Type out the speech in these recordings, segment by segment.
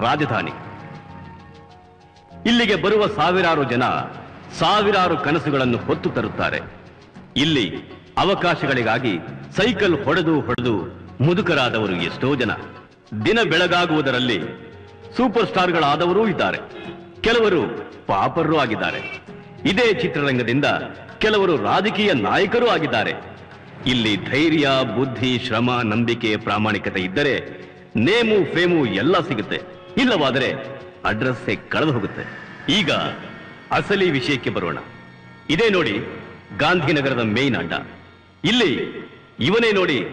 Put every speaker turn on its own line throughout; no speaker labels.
ರಾಜಧಾನಿ. ಇಲ್ಲಿಗೆ ಬರುವ ಸಾವಿರಾರು ಜನ ಸಾವಿರಾರು ಕನಸುಗಳನ್ನು ಹೊತ್ತು ತರುತ್ತಾರೆ. ಇಲ್ಲಿ ಅವಕಾಶಗಳಿಗಾಗಿ ಸೈಕಲ್ ಹೊಡೆದು ಹೊಡೆದು ಮುದುಕರಾದವರು ಎಷ್ಟೋ ಜನ. ದಿನ ಬೆಳಗಾಗುವುದರಲ್ಲಿ ಸೂಪರ್ ಸ್ಟಾರ್ಗಳಾದವರೂ ಇದ್ದಾರೆ. ಕೆಲವರು ಪಾಪರೂ ಆಗಿದ್ದಾರೆ. ಇದೇ ಚಿತ್ರರಂಗದಿಂದ ಕೆಲವರು ರಾಜಕೀಯ ನಾಯಕರೂ ಆಗಿದ್ದಾರೆ. ಇಲ್ಲಿ ಧೈರ್ಯ, ಬುದ್ಧಿ, ಶ್ರಮ, ನಂಬಿಕೆ, ಪ್ರಾಮಾಣಿಕತೆ ಇದ್ದರೆ ನೇಮು, ಫೇಮು ಎಲ್ಲ ಸಿಗುತ್ತೆ. ಇಲ್ಲವಾದರೆ ಅಡ್ರೆಸ್ಸೇ ಕಳೆದು ಹೋಗುತ್ತೆ. ಈಗ ಅಸಲಿ ವಿಷಯಕ್ಕೆ ಬರೋಣ. ಇದೇ ನೋಡಿ ಗಾಂಧಿನಗರದ ಮೇನ್ ಅಡ್ಡ. ಇಲ್ಲಿ ಇವನೇ ನೋಡಿ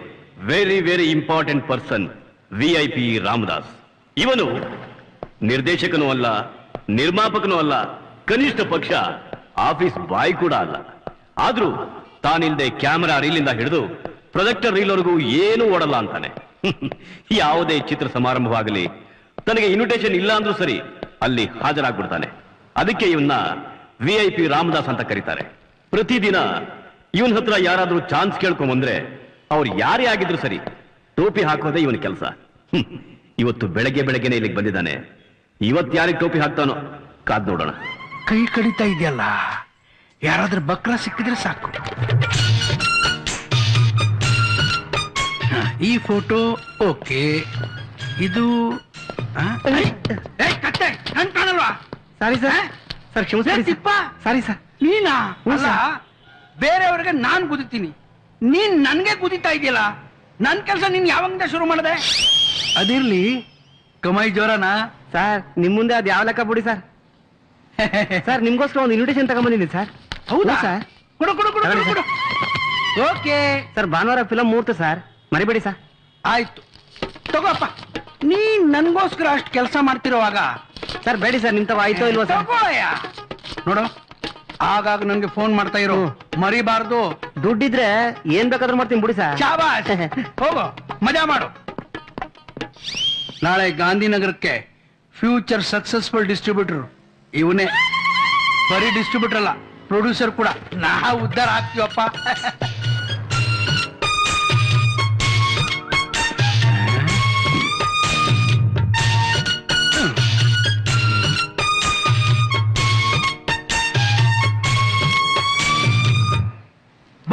very very important person V I P Ramadas. ಇವನು ನಿರ್ದೇಶಕನೂ ಅಲ್ಲ, ನಿರ್ಮಾಪಕನೂ ಅಲ್ಲ, ಕನಿಷ್ಠ ಪಕ್ಷ, ಆಫೀಸ್ ಬಾಯ್ ಕೂಡ ಅಲ್ಲ. ಆದ್ರೂ ತಾನಿಲ್ದೆ ಕ್ಯಾಮೆರಾ ರೀಲಿಂದ ಹಿಡಿದು ಪ್ರೊಜೆಕ್ಟರ್ ರೀಲ್ವರೆಗೂ ಏನೂ ಓಡಲ್ಲ ಅಂತಾನೆ. ಯಾವುದೇ ಚಿತ್ರ ಸಮಾರಂಭವಾಗಲಿ ತನಗೆ ಇನ್ವಿಟೇಷನ್ ಇಲ್ಲ ಅಂದ್ರೂ ಸರಿ ಅಲ್ಲಿ ಹಾಜರಾಗ್ಬಿಡ್ತಾನೆ. ಅದಕ್ಕೆ ಇವನ್ನ ವಿ ಐ ಪಿ ರಾಮದಾಸ್ ಅಂತ ಕರೀತಾರೆ. ಪ್ರತಿದಿನ ಇವನ್ ಹತ್ರ ಯಾರಾದ್ರೂ ಚಾನ್ಸ್ ಕೇಳ್ಕೊಂಬಂದ್ರೆ ಅವ್ರು ಯಾರೇ ಆಗಿದ್ರು ಸರಿ ಟೋಪಿ ಹಾಕೋದೇ ಇವನ ಕೆಲಸ. ಇವತ್ತು ಬೆಳಗ್ಗೆ ಬೆಳಗ್ಗೆನೆ ಇಲ್ಲಿಗೆ ಬಂದಿದ್ದಾನೆ. ಇವತ್ ಯಾರಿಗೆ ಟೋಪಿ ಹಾಕ್ತಾನೋ ಕಾದ್ ನೋಡೋಣ.
ಕೈ ಕಡಿತಾ ಇದೆಯಲ್ಲ, ಯಾರಾದ್ರೂ ಬಕ್ರ ಸಿಕ್ಕಿದ್ರೆ ಸಾಕು. ಈ ಫೋಟೋ ಓಕೆ ಇದು
ಸಾರಿ ಸರ್ ಕ್ಷಮಿಸಿ ಸಾರಿ ಸರ್
ನೀನಾ? ಅಲ್ಲ. ಬೇರೆಯವ್ರಿಗೆ ನಾನ್ ಕುದಿತೀನಿ ನೀನ್ ನನ್ಗೆ ಕುದಿತಾ ಇದೆಯಲ್ಲ ನನ್ ಕೆಲಸ ನೀನ್ ಯಾವಾಗ ಶುರು ಮಾಡಿದೆ? ಅದಿರ್ಲಿ. ಕಮೈ ಜೋರನಾ?
ಸರ್ ನಿಮ್ ಮುಂದೆ ಅದ್ ಯಾವ ಲೆಕ್ಕ ಬಿಡಿ ಸರ್ ಸರ್ ನಿಮ್ಗೋಸ್ಕರ ಒಂದು ಇನ್ವಿಟೇಷನ್ ತಗೊಂಬಂದಿದ್ದೀನಿ ಸರ್
ಹೌದಾ?
ಸರ್
ಕೊಡು ಕೊಡು ಕೊಡು ಕೊಡು ಕೊಡು. ಓಕೆ
ಸರ್ ಭಾನುವಾರ ಫಿಲಂ ಮೂರ್ತ ಸರ್ ಮರಿಬೇಡಿ ಸರ್
ಆಯ್ತು. ತಗೋಪ್ಪ ನೀನ್ ನನ್ಗೋಸ್ಕರ ಅಷ್ಟು ಕೆಲಸ ಮಾಡ್ತಿರೋವಾಗ
ಸರ್ ಬೇಡಿ ಸರ್ ನಿಂತವ ತವ ಆಯ್ತೋ ಇಲ್ವೋ ಸರ್?
ತಗೋಯ್ಯ. ನೋಡು ಆಗಾಗ ನನ್ಗೆ ಫೋನ್ ಮಾಡ್ತಾ ಇರು. ಮರಿಬಾರ್ದು.
ದುಡ್ಡಿದ್ರೆ ಏನ್ ಬೇಕಾದ್ರೂ ಮಾಡ್ತೀನಿ ಬಿಡಿ ಸರ್.
ಶಾಬಾಷ್. ಹೋಗು ಮಜಾ ಮಾಡು. ನಾಳೆ ಗಾಂಧಿನಗರಕ್ಕೆ ಫ್ಯೂಚರ್ ಸಕ್ಸಸ್ಫುಲ್ ಡಿಸ್ಟ್ರಿಬ್ಯೂಟರ್. ಇವನೇ. ಬರೀ ಡಿಸ್ಟ್ರಿಬ್ಯೂಟರ್ ಅಲ್ಲ ಪ್ರೊಡ್ಯೂಸರ್ ಕೂಡ. ನಾ ಉದ್ಧಾರ ಆಗ್ತೀವಪ್ಪ.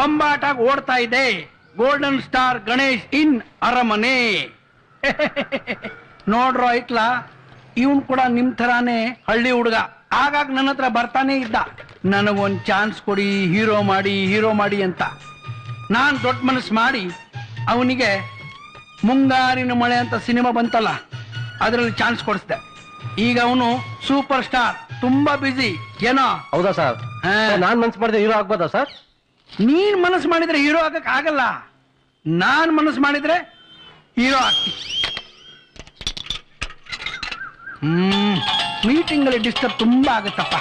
ಬಂಬಾಟಾಗಿ ಓಡ್ತಾ ಇದೆ. Golden star Ganesh in Aramane. ನೋಡ್ರೋ ಐತ್ಲಾ ಇವನ್ ಕೂಡ ನಿಮ್ ತರಾನೇ ಹಳ್ಳಿ ಹುಡುಗ. ಆಗಾಗ ನನ್ನ ಹತ್ರ ಬರ್ತಾನೆ ಇದ್ದ. ನನಗೊಂದ್ ಚಾನ್ಸ್ ಕೊಡಿ ಹೀರೋ ಮಾಡಿ ಹೀರೋ ಮಾಡಿ ಅಂತ. ನಾನ್ ದೊಡ್ಡ ಮನಸ್ಸು ಮಾಡಿ ಅವನಿಗೆ ಮುಂಗಾರಿನ ಮಳೆ ಅಂತ ಸಿನಿಮಾ ಬಂತಲ್ಲ ಅದರಲ್ಲಿ ಚಾನ್ಸ್ ಕೊಡಿಸ್ದೆ. ಈಗ ಅವನು ಸೂಪರ್ ಸ್ಟಾರ್ ತುಂಬಾ ಬ್ಯುಸಿ ಏನೋ?
ಹೌದಾ ಸರ್. ನಾನ್ ಮನ್ಸ್ ಮಾಡಿದೆ ಹೀರೋ ಆಗ್ಬೋದಾ ಸರ್?
ನೀನ್ ಮನಸ್ಸು ಮಾಡಿದ್ರೆ ಹೀರೋ ಆಗಕ್ ಆಗಲ್ಲ. ನಾನ್ ಮನಸ್ಸು ಮಾಡಿದ್ರೆ ಹೀರೋ ಆಗ್ತಿ ಹ್ಮ್ ಮೀಟಿಂಗ್ ಅಲ್ಲಿ ಡಿಸ್ಟರ್ಬ್ ತುಂಬಾ ಆಗುತ್ತಪ್ಪ.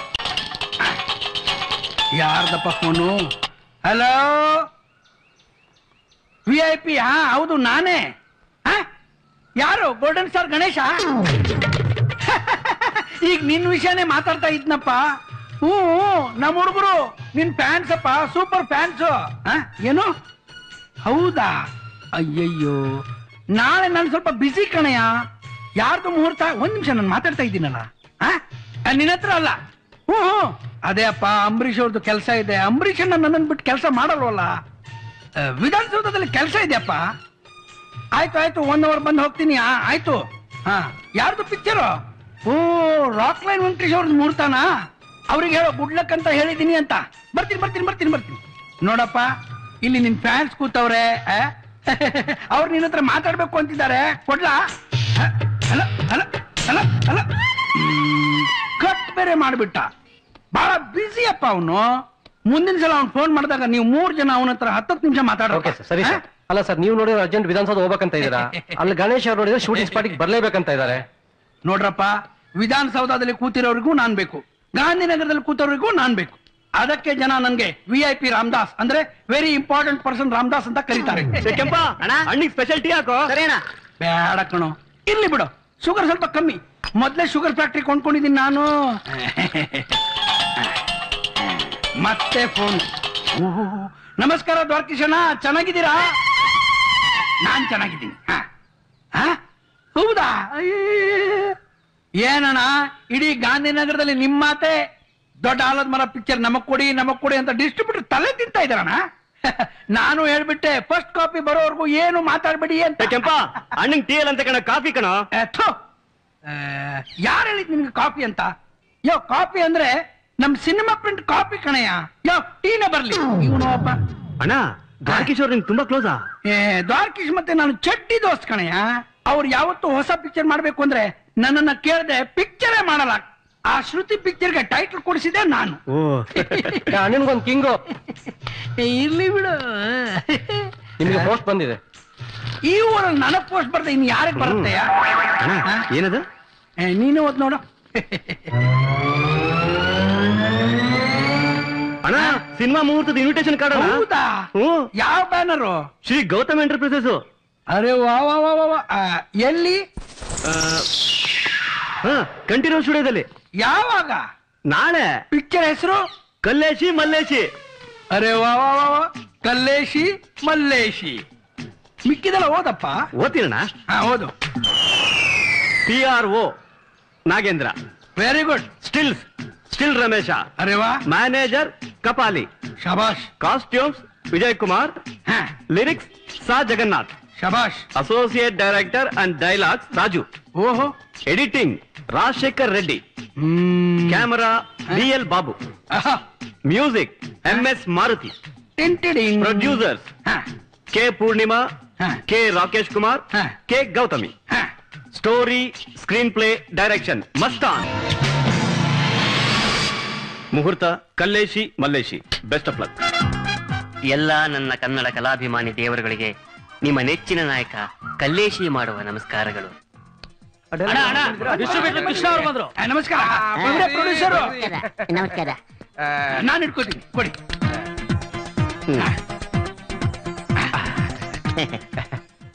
ಯಾರ್ದಪ್ಪ phone hello V I P ಹಾ ಹೌದು, ನಾನೇ? ಯಾರು? Golden star Ganesha? ಈಗ ನಿನ್ ವಿಷಯನೇ ಮಾತಾಡ್ತಾ ಇದ್ನಪ್ಪ. ಹ್ಞೂ ನಮ್ಮ ಹುಡುಗರು ನಿನ್ ಫ್ಯಾನ್ಸ್ ಅಪ್ಪ ಸೂಪರ್ ಫ್ಯಾನ್ಸ್ ಏನು? ಹೌದಾ? ಅಯ್ಯಯ್ಯೋ. ನಾಳೆ ನಾನು ಸ್ವಲ್ಪ ಬಿಸಿ ಕಣಯ್ಯ. ಯಾರ್ದು ಮುಹೂರ್ತ? ಒಂದ್ ನಿಮಿಷ ನಾನು ಮಾತಾಡ್ತಾ ಇದ್ದೀನಲ್ಲ. ನಿನ್ನ ಹತ್ರ ಅಲ್ಲ? ಹ್ಞೂ ಹ್ಞೂ. ಅದೇ ಅಪ್ಪ ಅಂಬರೀಷ್ ಅವ್ರದ್ದು ಕೆಲಸ ಇದೆ. ಅಂಬರೀಷ್ ನನ್ನನ್ನು ಬಿಟ್ಟು ಕೆಲಸ ಮಾಡಲ್ವಲ್ಲ? ವಿಧಾನಸೌಧದಲ್ಲಿ ಕೆಲಸ ಇದೆಯಪ್ಪ? ಆಯ್ತು ಆಯ್ತು ಒನ್ ಅವರ್ ಬಂದು ಹೋಗ್ತೀನಿ ಆಯ್ತು. ಹಾ ಯಾರ್ದು ಪಿಕ್ಚರು ಓ ರಾಕ್ ಲೈನ್ ವೆಂಕಟೇಶ್ ಅವ್ರದ್ದು ಮುಹೂರ್ತನ? ಅವ್ರಿಗೆ ಹೇಳೋ ಗುಡ್ ಲಕ್ ಅಂತ ಹೇಳಿದೀನಿ ಅಂತ. ಬರ್ತೀನಿ ಬರ್ತೀನಿ ಬರ್ತೀನಿ ಬರ್ತೀನಿ. ನೋಡಪ್ಪ ಇಲ್ಲಿ ನಿನ್ ಫ್ಯಾನ್ಸ್ ಕೂತವ್ರೆ ಅವ್ರು ನಿನ್ನ ಹತ್ರ ಮಾತಾಡ್ಬೇಕು ಅಂತಿದ್ದಾರೆ. ಕೊಡ್ಲಾ? ಹ, ಅಲ್ಲ ಅಲ್ಲ ಅಲ್ಲ ಅಲ್ಲ. ಕಟ್ ಬೇರೆ ಮಾಡ್ಬಿಟ್ಟ. ಬಹಳ ಬ್ಯುಸಿ ಅಪ್ಪ ಅವನು. ಮುಂದಿನ ಸಲ ಅವ್ನು ಫೋನ್ ಮಾಡಿದಾಗ ನೀವು ಮೂರ್ ಜನ ಅವನ ಹತ್ರ ಹತ್ತತ್ತು ನಿಮಿಷ
ಮಾತಾಡೋಕೆ ಸರ್ ಸರಿ ಸರ್ ಅಲ್ಲ ಸರ್ ನೀವು ನೋಡಿದ್ರೆ ಅರ್ಜೆಂಟ್ ವಿಧಾನಸೌಧ ಹೋಗ್ಬೇಕಂತ ಇದ್ದೀರಾ? ಅಲ್ಲಿ ಗಣೇಶ್ ಅವ್ರು ನೋಡಿದ್ರೆ ಶೂಟಿಂಗ್ ಸ್ಪಾಟಿಗೆ ಬರ್ಲೇಬೇಕಂತ ಇದ್ದಾರೆ.
ನೋಡ್ರಪ್ಪ ವಿಧಾನಸೌಧದಲ್ಲಿ ಕೂತಿರೋರಿಗೂ ನಾನ್ ಬೇಕು. ಗಾಂಧಿನಗರದಲ್ಲಿ ಕೂತವರಿಗೂ ನಾನ್ ಬೇಕು. ಅದಕ್ಕೆ ಜನ ನನ್ಗೆ ವಿ ಐ ಪಿ ರಾಮದಾಸ್ ಅಂದ್ರೆ ವೆರಿ ಇಂಪಾರ್ಟೆಂಟ್ ಪರ್ಸನ್ ರಾಮದಾಸ್ ಅಂತ ಕರೀತಾರೆ.
ಕೆಂಪ ಹಣ್ಣಿಗೆ ಸ್ಪೆಷಲ್ ಟೀ ಹಾಕೋ
ಬೇಡ ಕಣೋ. ಇರ್ಲಿ ಬಿಡು. ಶುಗರ್ ಸ್ವಲ್ಪ ಕಮ್ಮಿ. ಮೊದ್ಲೇ ಶುಗರ್ ಫ್ಯಾಕ್ಟ್ರಿ ಕೊಂಡ್ಕೊಂಡಿದ್ದೀನಿ ನಾನು. ಮತ್ತೆ ಫೋನ್ ನಮಸ್ಕಾರ ದ್ವಾರಕಿಶನ ಚೆನ್ನಾಗಿದ್ದೀರಾ? ನಾನ್ ಚೆನ್ನಾಗಿದ್ದೀನಿ. ಹ. ಹ? ಹೌದಾ. ಏನಣ್ಣ? ಇಡೀ ಗಾಂಧಿನಗರದಲ್ಲಿ ನಿಮ್ಮ ಮಾತೆ? ದೊಡ್ಡ ಆಲದ ಮರ ಪಿಕ್ಚರ್ ನಮಗ್ ಕೊಡಿ ನಮಗ್ ಕೊಡಿ ಅಂತ ಡಿಸ್ಟ್ರಿಬ್ಯೂಟರ್ ತಲೆ ತಿಂತಾ ಇದ್ದಾರಣ್ಣ? ನಾನು ಹೇಳ್ಬಿಟ್ಟೆ ಫಸ್ಟ್ ಕಾಪಿ ಬರೋವರೆಗೂ ಏನು ಮಾತಾಡ್ಬೇಡಿ ಅಂತ.
ಕೆಂಪ ಅಣ್ಣಂಗ್ ಟೀ ಅಂತ ಕಣ ಕಾಫಿ ಕಣ?
ಯಾರು ಹೇಳಿದ್ ನಿಮ್ಗೆ ಕಾಫಿ ಅಂತ? ಯೋ ಕಾಫಿ ಅಂದ್ರೆ ನಮ್ ಸಿನಿಮಾ ಪ್ರಿಂಟ್ ಕಾಪಿ ಕಣಯ್ಯ ಯೋ ಟೀನ ಬರ್ಲಿ. ಇವನು ಒಬ್ಬ
ಅಣ್ಣ ದ್ವಾರಕೀಶೋರ್ ನಿಮ್ಗೆ ತುಂಬಾ ಕ್ಲೋಸಾ
ಏ ದ್ವಾರಕೀಶ್ ಮತ್ತೆ ನಾನು ಚಟ್ಟಿ ದೋಸ್ತ್ ಕಣಯ್ಯ ಅವ್ರು ಯಾವತ್ತು ಹೊಸ ಪಿಕ್ಚರ್ ಮಾಡ್ಬೇಕು ಅಂದ್ರೆ ನನ್ನನ್ನ ಕೇಳದೆ ಪಿಕ್ಚರೇ ಮಾಡಲ್ಲ. ಆ ಶ್ರುತಿ ಪಿಕ್ಚರ್ಗೆ ಟೈಟಲ್ ಕೊಡಿಸಿದೆ ನಾನು.
ಓ.
ಅಣ್ಣನ್ಗೊಂದ್ ಕಿಂಗು.
ಇರ್ಲಿ ಬಿಡು.
ನಿಮ್ಗೆ ಪೋಸ್ಟ್ ಬಂದಿದೆ.
ಈ ಊರಲ್ಲಿ ನನಗ್ ಪೋಸ್ಟ್ ಬರ್ತದೆ ಇನ್ ಯಾರಿಗ್ ಬರುತ್ತೆ
ಅಣ್ಣ ಏನದು?
ಏ, ನೀನು ಓದ್ ನೋಡು.
ಅಣ್ಣ ಸಿನಿಮಾ ಮುಹೂರ್ತದ ಇನ್ವಿಟೇಷನ್ ಕಾರ್ಡ್
ಹೌದಾ? ಯಾವ ಬ್ಯಾನರು
ಶ್ರೀ ಗೌತಮ್ ಎಂಟರ್ಪ್ರೈಸಸ್.
ಅರೆ ವಾ ವಾ ವಾ ವಾ, ಎಲ್ಲಿ?
ಹಾ ಕಂಟಿನ್ಯೂ ಸ್ಟುಡಿಯೋದಲ್ಲಿ.
ಯಾವಾಗ?
ನಾಳೆ.
ಪಿಕ್ಚರ್ ಹೆಸರು?
ಕಲ್ಲೇಶಿ ಮಲ್ಲೇಶಿ.
ಅರೆ ವಾ ವಾ ವಾ ವಾ. ಕಲ್ಲೇಶಿ ಮಲ್ಲೇಶಿ. ಮಿಕ್ಕಿದೆಲ್ಲ ಓದಪ್ಪ?
ಓದ್ತೀರಣ
ಹಾ ಓದು.
P R O Nagendra.
Very good
stills still Ramesha.
ಅರೆ ವಾ.
ಮ್ಯಾನೇಜರ್ ಕಪಾಲಿ.
ಶಬಾಷ್.
ಕಾಸ್ಟ್ಯೂಮ್ಸ್ ವಿಜಯ್ ಕುಮಾರ್
ಹಾ.
ಲಿರಿಕ್ಸ್ ಸಾ ಜಗನ್ನಾಥ್.
ಶಬಾಷ್.
Associate director and dialogues Raju.
ಓಹೋ.
ಎಡಿಟಿಂಗ್ ರಾಜಶೇಖರ್ ರೆಡ್ಡಿ.
ಹ್ಮ್.
Camera B
L
Babu.
Music
M S
Maruti.
Producers K Poornima.
K
Rakesh Kumar
K
Gautami. Story screenplay direction Mastan. ಮುಹೂರ್ತ Kalleshi Malleshi. Best of luck
ಎಲ್ಲ ನನ್ನ ಕನ್ನಡ ಕಲಾಭಿಮಾನಿ ದೇವರುಗಳಿಗೆ ನಿಮ್ಮ ನೆಚ್ಚಿನ ನಾಯಕ ಕಲ್ಲೇಶಿ ಮಾಡುವ ನಮಸ್ಕಾರಗಳು.
ಆ, ನಮಸ್ಕಾರ. ಪ್ರೊಡ್ಯೂಸರ್
ನಮಸ್ಕಾರ.
ನಾನು ಇಟ್ಕೋತೀನಿ ಕೊಡಿ.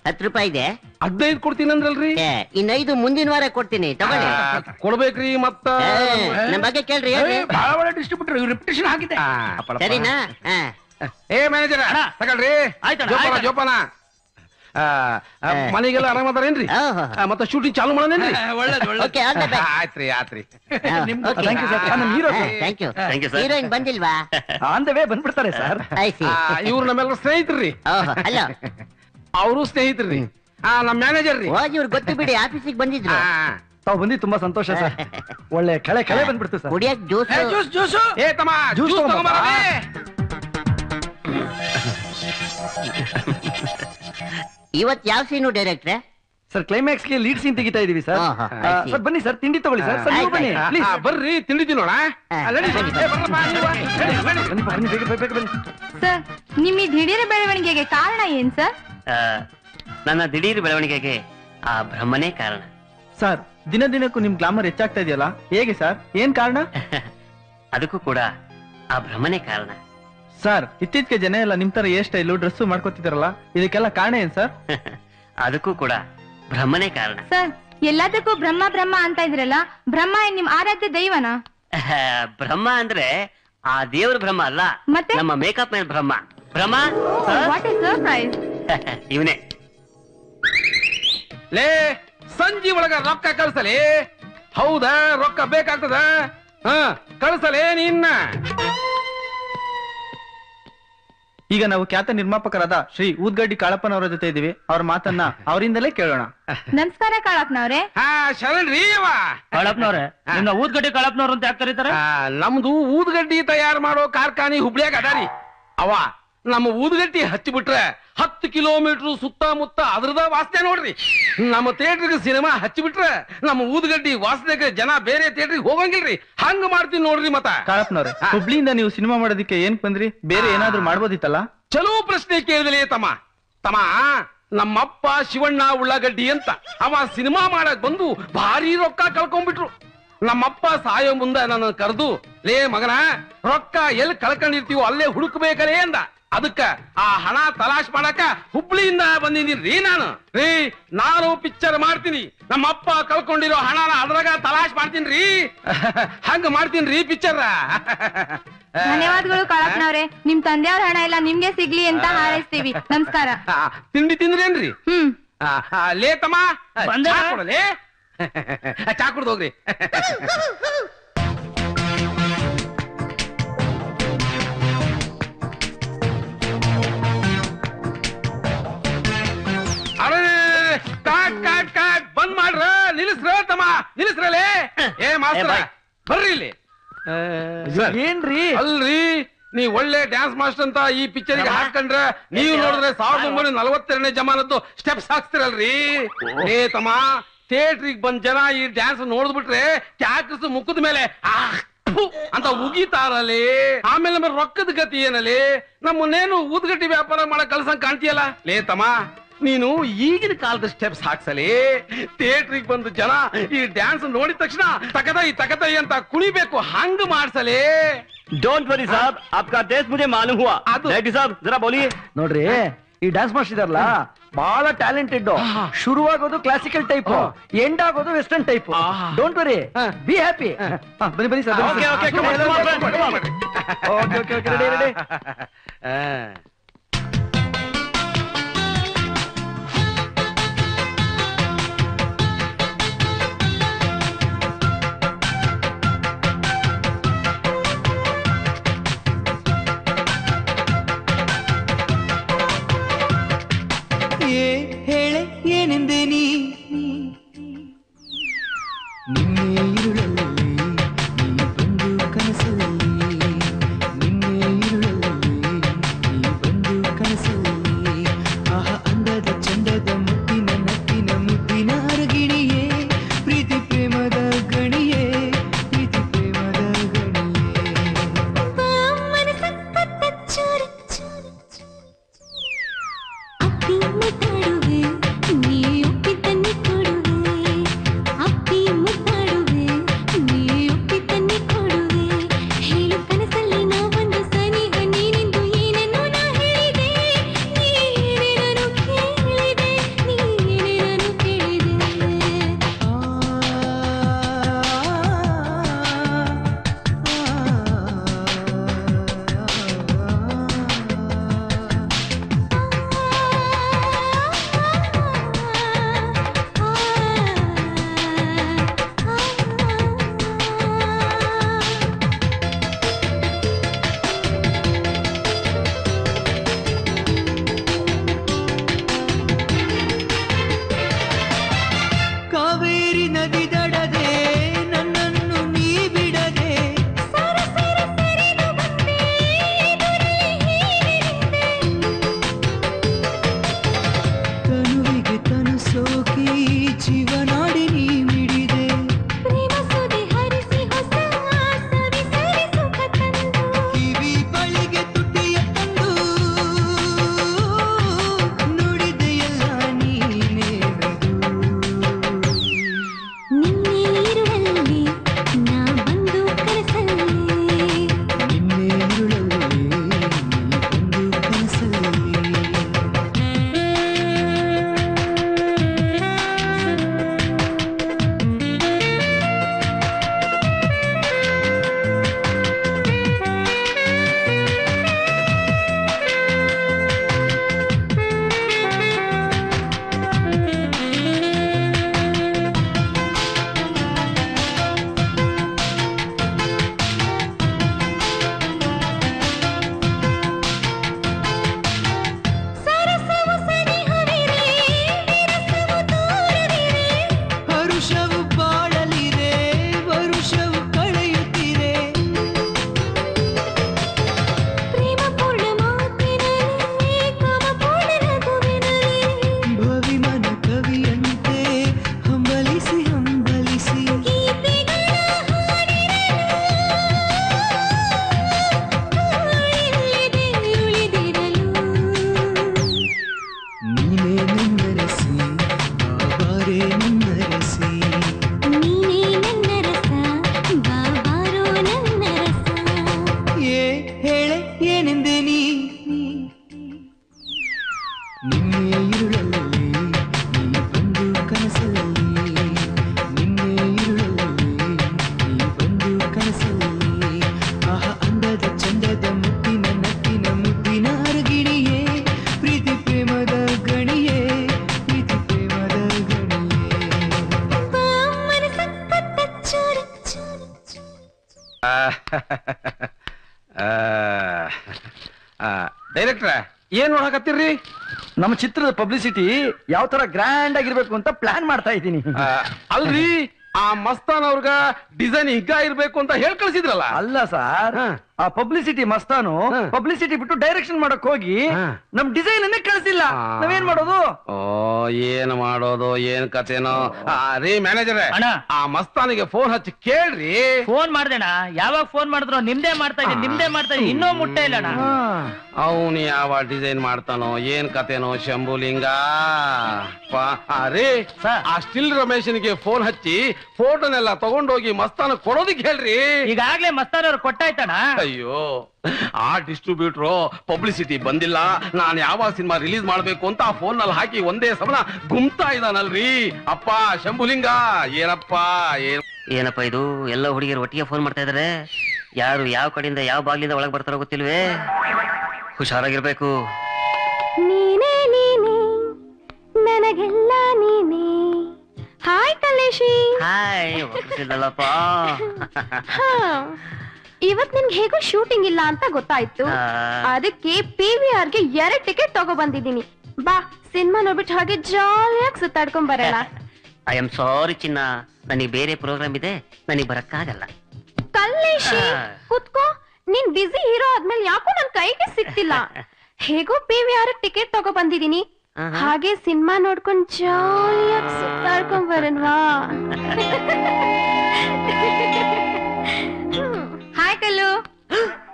ಹತ್ತು ರೂಪಾಯಿ ಇದೆ.
ಹದಿನೈದು ಕೊಡ್ತೀನಂದ್ರಲ್ರಿ
ಏ, ಇನ್ನೈದು ಮುಂದಿನ ವಾರ ಕೊಡ್ತೀನಿ. ತಗೊಳ್ಳಿ.
ಕೊಡ್ಬೇಕ್ರಿ ಮತ್ತ.
ಏ, ನಮ್ ಬಗ್ಗೆ ಕೇಳ್ರಿ ಹೇಳ್ರಿ.
ಏ, ಬಹಳ ಒಳ್ಳೆ ಡಿಸ್ಟ್ರಿಬ್ಯೂಟರ್ ರಿಪಿಟೇಷನ್ ಆಗಿದೆ
ಸರಿನಾ? ಹಾ.
ಏ ಮ್ಯಾನೇಜರ್ ತಗೊಳ್ರಿ.
ಆಯ್ತಣ್ಣ,
ಜೋಪಾನ
ಆಯ್ತಣ್ಣ.
ಜೋಪಾನ. ಆ, ಆ, ಮನೆಗೆಲ್ಲ ಆರಾಮದಾರೇನ್ರಿ ಮತ್ತೆ ಶೂಟಿಂಗ್ ಚಾಲು ಮಾಡೋದೇನ್ರಿ ಆಯ್ತ್ರಿ ಆಯ್ತ್ರಿ.
ಹೀರೋಯಿನ್ ಬಂದಿಲ್ವಾ?
ಆನ್ ದ ವೇ ಬಂದ್ಬಿಡ್ತಾರೆ ಸರ್ ಇವ್ರು ನಮ್ಮೆಲ್ಲ ಸ್ನೇಹಿತರ್ರಿ ಅವರು ಸ್ನೇಹಿತರ್ರಿ ಆ ನಮ್ ಮ್ಯಾನೇಜರ್ ರೀ.
ಹೋಗಿ ಇವ್ರು ಗೊತ್ತು ಬಿಡಿ ಆಫೀಸಿಗೆ ಬಂದಿದ್ರು.
ತಾವ್ ಬಂದಿ ತುಂಬಾ ಸಂತೋಷ ಸರ್ ಒಳ್ಳೆ ಕಳೆ ಕಳೆ ಬಂದ್ಬಿಡ್ತು ಸರ್
ಕುಡಿಯಕ್ ಜ್ಯೂಸ್
ಏ, ಜ್ಯೂಸ್ ಜ್ಯೂಸು
ಏ ತಮ್ಮ
ಜ್ಯೂಸ್
ಜ್ಯೂಸ್
ತಗೊಂಬಾ.
ಇವತ್ ಯಾವ ಸೀನು ಡೈರೆಕ್ಟ್ರೆ
ಸರ್ ಕ್ಲೈಮ್ಯಾಕ್ಸ್ಗೆ ಲೀಡ್ ಸೀನ್ ತೆಗಿತಾ ಇದೀವಿ ಸರ್
ಆಹಾ, I see.
ಸರ್ ಬನ್ನಿ ಸರ್ ತಿಂಡಿ ತಗೊಳ್ಳಿ ಸರ್ ಸರ್ ನೀವು ಬನ್ನಿ
ಆಯ್ತು,
please. ಬರ್ರಿ ತಿಂಡಿ ತಿನ್ನೋಣ. ನಡಿ,
ಬನ್ನಿ,
ಏ, ಬರ್ರಪ್ಪ, ನೀವು, ನಡಿ, ನಡಿ. ಬನ್ನಿ. ಬನ್ನಿ ಬೇಗ ಬೇಗ ಬೇಗ ಬನ್ನಿ.
ಸರ್ ನಿಮ್ಮ ಈ ದಿಢೀರ್ ಬೆಳವಣಿಗೆಗೆ ಕಾರಣ ಏನ್ ಸರ್
ಆ, ನನ್ನ ದಿಢೀರ್ ಬೆಳವಣಿಗೆಗೆ ಆ ಬ್ರಹ್ಮನೇ ಕಾರಣ.
ಸರ್ ದಿನ ದಿನಕ್ಕೂ ನಿಮ್ ಗ್ಲಾಮರ್ ಹೆಚ್ಚಾಗ್ತಾ ಇದೆಯಲ್ಲ? ಹೇಗೆ ಸರ್ ಏನ್ ಕಾರಣ?
ಅದಕ್ಕೂ ಕೂಡ ಆ ಬ್ರಹ್ಮನೇ ಕಾರಣ.
ಸರ್ ಇತ್ತೀಚೆಗೆ ಜನ ಎಲ್ಲ ನಿಮ್ ತರ ಏರ್ ಸ್ಟೈಲು ಡ್ರೆಸ್ ಮಾಡ್ಕೊತಿದಾರಲ್ಲ ಇದಕ್ಕೆಲ್ಲ ಕಾರಣ ಏನ್ ಸರ್
ಅದಕ್ಕೂ ಕೂಡ ಬ್ರಹ್ಮನೇ ಕಾರಣ.
ಸರ್ ಎಲ್ಲದಕ್ಕೂ ಬ್ರಹ್ಮ ಬ್ರಹ್ಮ ಅಂತ ಇದ್ರಲ್ಲ ಬ್ರಹ್ಮ ಏನ್ ನಿಮ್ ಆರಾಧ್ಯ ದೈವನ?
ಬ್ರಹ್ಮ ಅಂದ್ರೆ ಆ ದೇವ್ರ ಬ್ರಹ್ಮ ಅಲ್ಲ
ಮತ್ತೆ?
ನಮ್ಮ makeup man Brahma. Brahma
what is surprise
ಇವನೇ.
ಲೇ ಸಂಜಿ ಒಳಗ ರೊಕ್ಕ ಕಳ್ಸಲಿ? ಹೌದಾ ರೊಕ್ಕ ಬೇಕಾಗ್ತದ? ಹ ಕಳ್ಸಲೇ ನಿನ್ನ? ಈಗ ನಾವು ಖ್ಯಾತ ನಿರ್ಮಾಪಕರಾದ ಶ್ರೀ ಊದ್ಗಡ್ಡಿ ಕಾಳಪ್ಪನವರ ಜೊತೆ ಇದೀವಿ ಅವ್ರ ಮಾತನ್ನ ಅವರಿಂದಲೇ ಕೇಳೋಣ.
ನಮಸ್ಕಾರ ಕಾಳಪ್ಪನವ್ರೆ.
ಹಾ ಶರಣ್ರಿ ಅವ.
ಕಳಪ್ನವ್ರೆ ಊದ್ಗಡ್ಡಿ ಕಳಪ್ನವ್ರು ಅಂತ ಯಾಕೆ ಕರೀತಾರೆ?
ಆ, ನಮ್ದು ಊದ್ಗಡ್ಡಿ ತಯಾರು ಮಾಡೋ ಕಾರ್ಖಾನೆ ಹುಬ್ಳಿಯಾಗ ಅದಾರಿ ಅವ ನಮ್ಮ ಊದ್ಗಡ್ಡಿ ಹಚ್ಚಿಬಿಟ್ರೆ ಹತ್ತು ಕಿಲೋಮೀಟರ್ ಸುತ್ತಮುತ್ತ ಅದ್ರದ ವಾಸನೆ ನೋಡ್ರಿ. ನಮ್ಮ ಥಿಯೇಟರ್ಗೆ ಸಿನಿಮಾ ಹಚ್ಚಿಬಿಟ್ರೆ ನಮ್ಮ ಊದುಗಡ್ಡಿ ವಾಸನೆಗೆ ಜನ ಬೇರೆ ಥಿಯೇಟರ್ ಹೋಗಂಗಿಲ್ರಿ. ಹಂಗ ಮಾಡ್ತೀನಿ ನೋಡ್ರಿ ಮತ
ಕಾಳಪ್ಪನವ್ರೆ ಹುಬ್ಳಿಯಿಂದ ನೀವು ಸಿನಿಮಾ ಮಾಡೋದಕ್ಕೆ ಏನ್ ಬಂದ್ರಿ? ಬೇರೆ ಏನಾದ್ರೂ ಮಾಡ್ಬೋದಿತ್ತಲ್ಲ?
ಚಲೋ ಪ್ರಶ್ನೆ ಕೇಳಿದ್ರಿ ತಮ್ಮ. ತಮ್ಮ ನಮ್ಮಪ್ಪ ಶಿವಣ್ಣ ಉಳ್ಳಾಗಡ್ಡಿ ಅಂತ ಅವ ಸಿನಿಮಾ ಮಾಡಕ್ ಬಂದು ಭಾರಿ ರೊಕ್ಕ ಕಳ್ಕೊಂಡ್ಬಿಟ್ರು. ನಮ್ಮಪ್ಪ ಸಾಯೋ ಮುಂದೆ ನನ್ನ ಕರೆದು ಲೇ ಮಗನ ರೊಕ್ಕ ಎಲ್ಲಿ ಕಳ್ಕೊಂಡಿರ್ತೀವೋ ಅಲ್ಲೇ ಹುಡುಕ್ಬೇಕಲೇ ಅಂದ. ಅದಕ್ಕ ಆ ಹಣ ತಲಾಶ್ ಮಾಡಕ ಹುಬ್ಳಿಯಿಂದ ಬಂದಿದ್ದೀನಿ ನಾನು. ರೀ ನಾನು ಪಿಕ್ಚರ್ ಮಾಡ್ತೀನಿ. ನಮ್ಮ ಅಪ್ಪ ಕಳ್ಕೊಂಡಿರೋ ಹಣನ ಅದ್ರಾಗ ತಲಾಶ್ ಮಾಡ್ತೀನಿ ರೀ. ಹಂಗ ಮಾಡ್ತೀನಿ ರೀ ಪಿಕ್ಚರ್
ಧನ್ಯವಾದಗಳು ಕಾಳಪ್ಪನವ್ರೆ ನಿಮ್ ತಂದೆಯವ್ರ ಹಣ ಎಲ್ಲ ನಿಮ್ಗೆ ಸಿಗ್ಲಿ ಅಂತ ಹಾರೈಸ್ತೀವಿ. ನಮಸ್ಕಾರ.
ತಿಂಡಿ ತಿಂದ್ರೇನ್ರಿ?
ಹ್ಮ್.
ಲೇ ತಮ್ಮ? ಚಾ ಕೊಡಲೇ? ನಿಲ್ಲಿಸ್ರಲೇ? ಏ ಮಾಸ್ತರ
ಬಾಯ್.
ಬರ್ರಿ ಇಲ್ಲಿ.
ಏನ್ರಿ?
ಅಲ್ರಿ ನೀವ್ ಒಳ್ಳೆ ಡ್ಯಾನ್ಸ್ ಮಾಸ್ಟರ್ ಅಂತ ಈ ಪಿಕ್ಚರ್ಗೆ ಹಾಕೊಂಡ್ರೆ ನೀವು ನೋಡಿದ್ರೆ ಸಾವಿರದ ಒಂಬೈನೂರ ನಲವತ್ತೆರಡನೇ ಜಮಾನದ್ದು ಸ್ಟೆಪ್ಸ್ ಹಾಕ್ತಿರಲ್ರಿ ಏ ತಮ್ಮ ಥಿಯೇಟ್ರಿಗೆ ಬಂದ್ ಜನ ಈ ಡ್ಯಾನ್ಸ್ ನೋಡ್ಬಿಟ್ರೆ ಕ್ಯಾಕರ್ಸ್ ಮುಖದ ಮೇಲೆ ಆಹ್, ಅಂತ ಉಗಿತಾರಲ್ಲಿ ಆಮೇಲೆ ನಮ್ಮ ರೊಕ್ಕದ ಗತಿ ಏನಲ್ಲಿ ನಮ್ಮನ್ನೇನು ಊದ್ಗಟ್ಟಿ ವ್ಯಾಪಾರ ಮಾಡಕ್ ಕಳ್ಸಂಗ್ ಕಾಣ್ತೀಯಲ್ಲ? ಲೇ ತಮ್ಮ ನೀನು ಈಗಿನ ಕಾಲದ ಸ್ಟೆಪ್ಸ್ ಹಾಕ್ಸಲಿ? ಥಿಯೇಟ್ರಿಗೆ ಬಂದು ಜನ ಈ ಡ್ಯಾನ್ಸ್ ನೋಡಿದ ತಕ್ಷಣ ತಕದೈ ತಕದೈ ಅಂತ ಕುಣಿಬೇಕು ಹಂಗ ಮಾಡ್ಸಲಿ?
ಡೋಂಟ್ ವರಿ ಸಾಬ್ ಆಪ್ಕಾ ದೇಶ್ ಮುಜೆ ಮಾಲೂಮ್ ಹುವಾ
ಅದು
ರೈಟ್ ಸಾಬ್ ಜರಾ ಬೋಲಿ
ನೋಡ್ರಿ ಈ ಡ್ಯಾನ್ಸ್ ಮಾಡಿಸಿದಾರಲ್ಲ ಬಹಳ ಟ್ಯಾಲೆಂಟೆಡ್ ಶುರುವಾಗೋದು ಕ್ಲಾಸಿಕಲ್ ಟೈಪ್ ಎಂಡ್ ಆಗೋದು
western
type don't
worry
be happy ಬನ್ನಿ ಬನ್ನಿ sir okay okay okay okay
ಆ.
ಏ
ಏನ್
ನಮ್ಮ ಚಿತ್ರದ ಪಬ್ಲಿಸಿಟಿ ಯಾವ ತರ ಗ್ರ್ಯಾಂಡ್ ಆಗಿರ್ಬೇಕು ಅಂತ ಪ್ಲಾನ್ ಮಾಡ್ತಾ ಇದ್ದೀನಿ.
ಅಲ್ರಿ ಆ ಮಸ್ತಾನ್ ಅವ್ರಗ ಡಿಸೈನ್ ಹಿಗ್ಗ ಇರ್ಬೇಕು ಅಂತ ಹೇಳ್ ಕಳ್ಸಿದ್ರಲ್ಲ
ಅಲ್ಲ ಸರ್. ಆ ಪಬ್ಲಿಸಿಟಿ ಮಸ್ತಾನು. ಪಬ್ಲಿಸಿಟಿ ಬಿಟ್ಟು ಡೈರೆಕ್ಷನ್ ಮಾಡಕ್ ಹೋಗಿ. ನಮ್ ಡಿಸೈನ್ ಅನ್ನೇ ಕಳಿಸಿಲ್ಲ. ನಾವೇನ್ ಮಾಡೋದು?
ಓ ಏನ್ ಮಾಡೋದು ಏನ್ ಕಥೆನೋ? ರೀ ಮ್ಯಾನೇಜರ್
ಅಣ್ಣ.
ಆ ಮಸ್ತಾನಿಗೆ ಫೋನ್ ಹಚ್ಚಿ ಕೇಳ್ರಿ.
ಫೋನ್ ಮಾಡ್ದೇಣ ಯಾವಾಗ ಫೋನ್ ಮಾಡಿದ್ರು ನಿಮ್ದೇ ಮಾಡ್ತಾ ಇದ್ದೀನಿ ನಿಮ್ದೇ ಮಾಡ್ತಾ ಇದ್ದೀನಿ. ಇನ್ನೂ ಮುಟ್ಟೆ ಇಲ್ಲ ಅಣ್ಣ.
ಅವನು ಯಾವ ಡಿಸೈನ್ ಮಾಡ್ತಾನೋ ಏನ್ ಕಥೆನೋ ಶಂಭುಲಿಂಗ. ಪಾ- ಆ, ರೀ
ಸರ್.
ಆ ಸ್ಟಿಲ್ ರಮೇಶನ್ಗೆ ಫೋನ್ ಹಚ್ಚಿ ಫೋಟೋನೆಲ್ಲ ತಗೊಂಡೋಗಿ ಮಸ್ತಾನ ಕೊಡೋದಿಕ್ ಹೇಳ್ರಿ.
ಈಗಾಗ್ಲೇ ಮಸ್ತಾನವ್ರು ಕೊಟ್ಟಾಯ್ತಣ್ಣ.
ಅಯ್ಯೋ ಆ ಡಿಸ್ಟ್ರಿಬ್ಯೂಟ್ರು ಪಬ್ಲಿಸಿಟಿ ಬಂದಿಲ್ಲ. ನಾನು ಯಾವ ಸಿನಿಮಾ ರಿಲೀಸ್ ಮಾಡ್ಬೇಕು ಅಂತ ಆ ಫೋನ್ನಲ್ಲಿ ಹಾಕಿ ಒಂದೇ ಸಮನ ಗುಮ್ತಾ ಇದ್ದಾನಲ್ರಿ ಅಪ್ಪ ಶಂಭುಲಿಂಗ ಏನಪ್ಪ ಏನ್
ಏನಪ್ಪ ಇದು? ಎಲ್ಲ ಹುಡುಗಿಯರು ಒಟ್ಟಿಗೆ ಫೋನ್ ಮಾಡ್ತಾ ಇದಾರೆ? ಯಾರು ಯಾವ ಕಡೆಯಿಂದ ಯಾವ ಬಾಗಿಲಿಂದ ಒಳಗ್ ಬರ್ತಾರೋ ಗೊತ್ತಿಲ್ವೇ? ಹುಷಾರಾಗಿರ್ಬೇಕು.
ನೀನೇ ನೀನೇ ನನಗೆಲ್ಲ ನೀನೇ. ಹಾಯ್ ಕಲೇಶಿ
ಹಾಯ್ ಒಪ್ಪಿಸಿದ್ದಲ್ಲಪ್ಪ
ಹಾ, ಇವತ್ ನಿನ್ಗೆ ಹೇಗೋ ಶೂಟಿಂಗ್ ಇಲ್ಲ ಅಂತ ಗೊತ್ತಾಯ್ತು. ಅದಕ್ಕೆ ಪಿ ವಿ ಆರ್ಗೆ ಎರಡ್ ಟಿಕೆಟ್ ತಗೋ ಬಂದಿದ್ದೀನಿ. ಬಾ ಸಿನಿಮಾ ನೋಡ್ಬಿಟ್ಟು ಹಾಗೆ ಜಾಲಿಯಾಗಿ ಸುತ್ತಾಡ್ಕೊಂಡ್ ಬರೋಣ.
ಐ ಆಮ್ ಸಾರಿ ಚಿನ್ನ. ನನಗೆ ಬೇರೆ ಪ್ರೋಗ್ರಾಮ್ ಇದೆ. ನನಗೆ ಬರಕ್ಕಾಗಲ್ಲ.
ಕಲ್ಲೇಶಿ. ಕುತ್ಕೋ. ನೀನ್ ಬಿಸಿ ಹೀರೋ ಆದ್ಮೇಲೆ ಯಾಕೋ ನನ್ ಕೈಗೆ ಸಿಕ್ತಿಲ್ಲ ಹೇಗೋ ಪಿ ವಿ ಆರ್ ಟಿಕೆಟ್ ತಗೋ ಬಂದಿದ್ದೀನಿ. ಹಾಗೆ ಸಿನಿಮಾ ನೋಡ್ಕೊಂಡ್ ಜಾಲಿಯಾಗಿ ಸುತ್ತಾಡ್ಕೊಂಡ್ ಬರೋಣವಾ.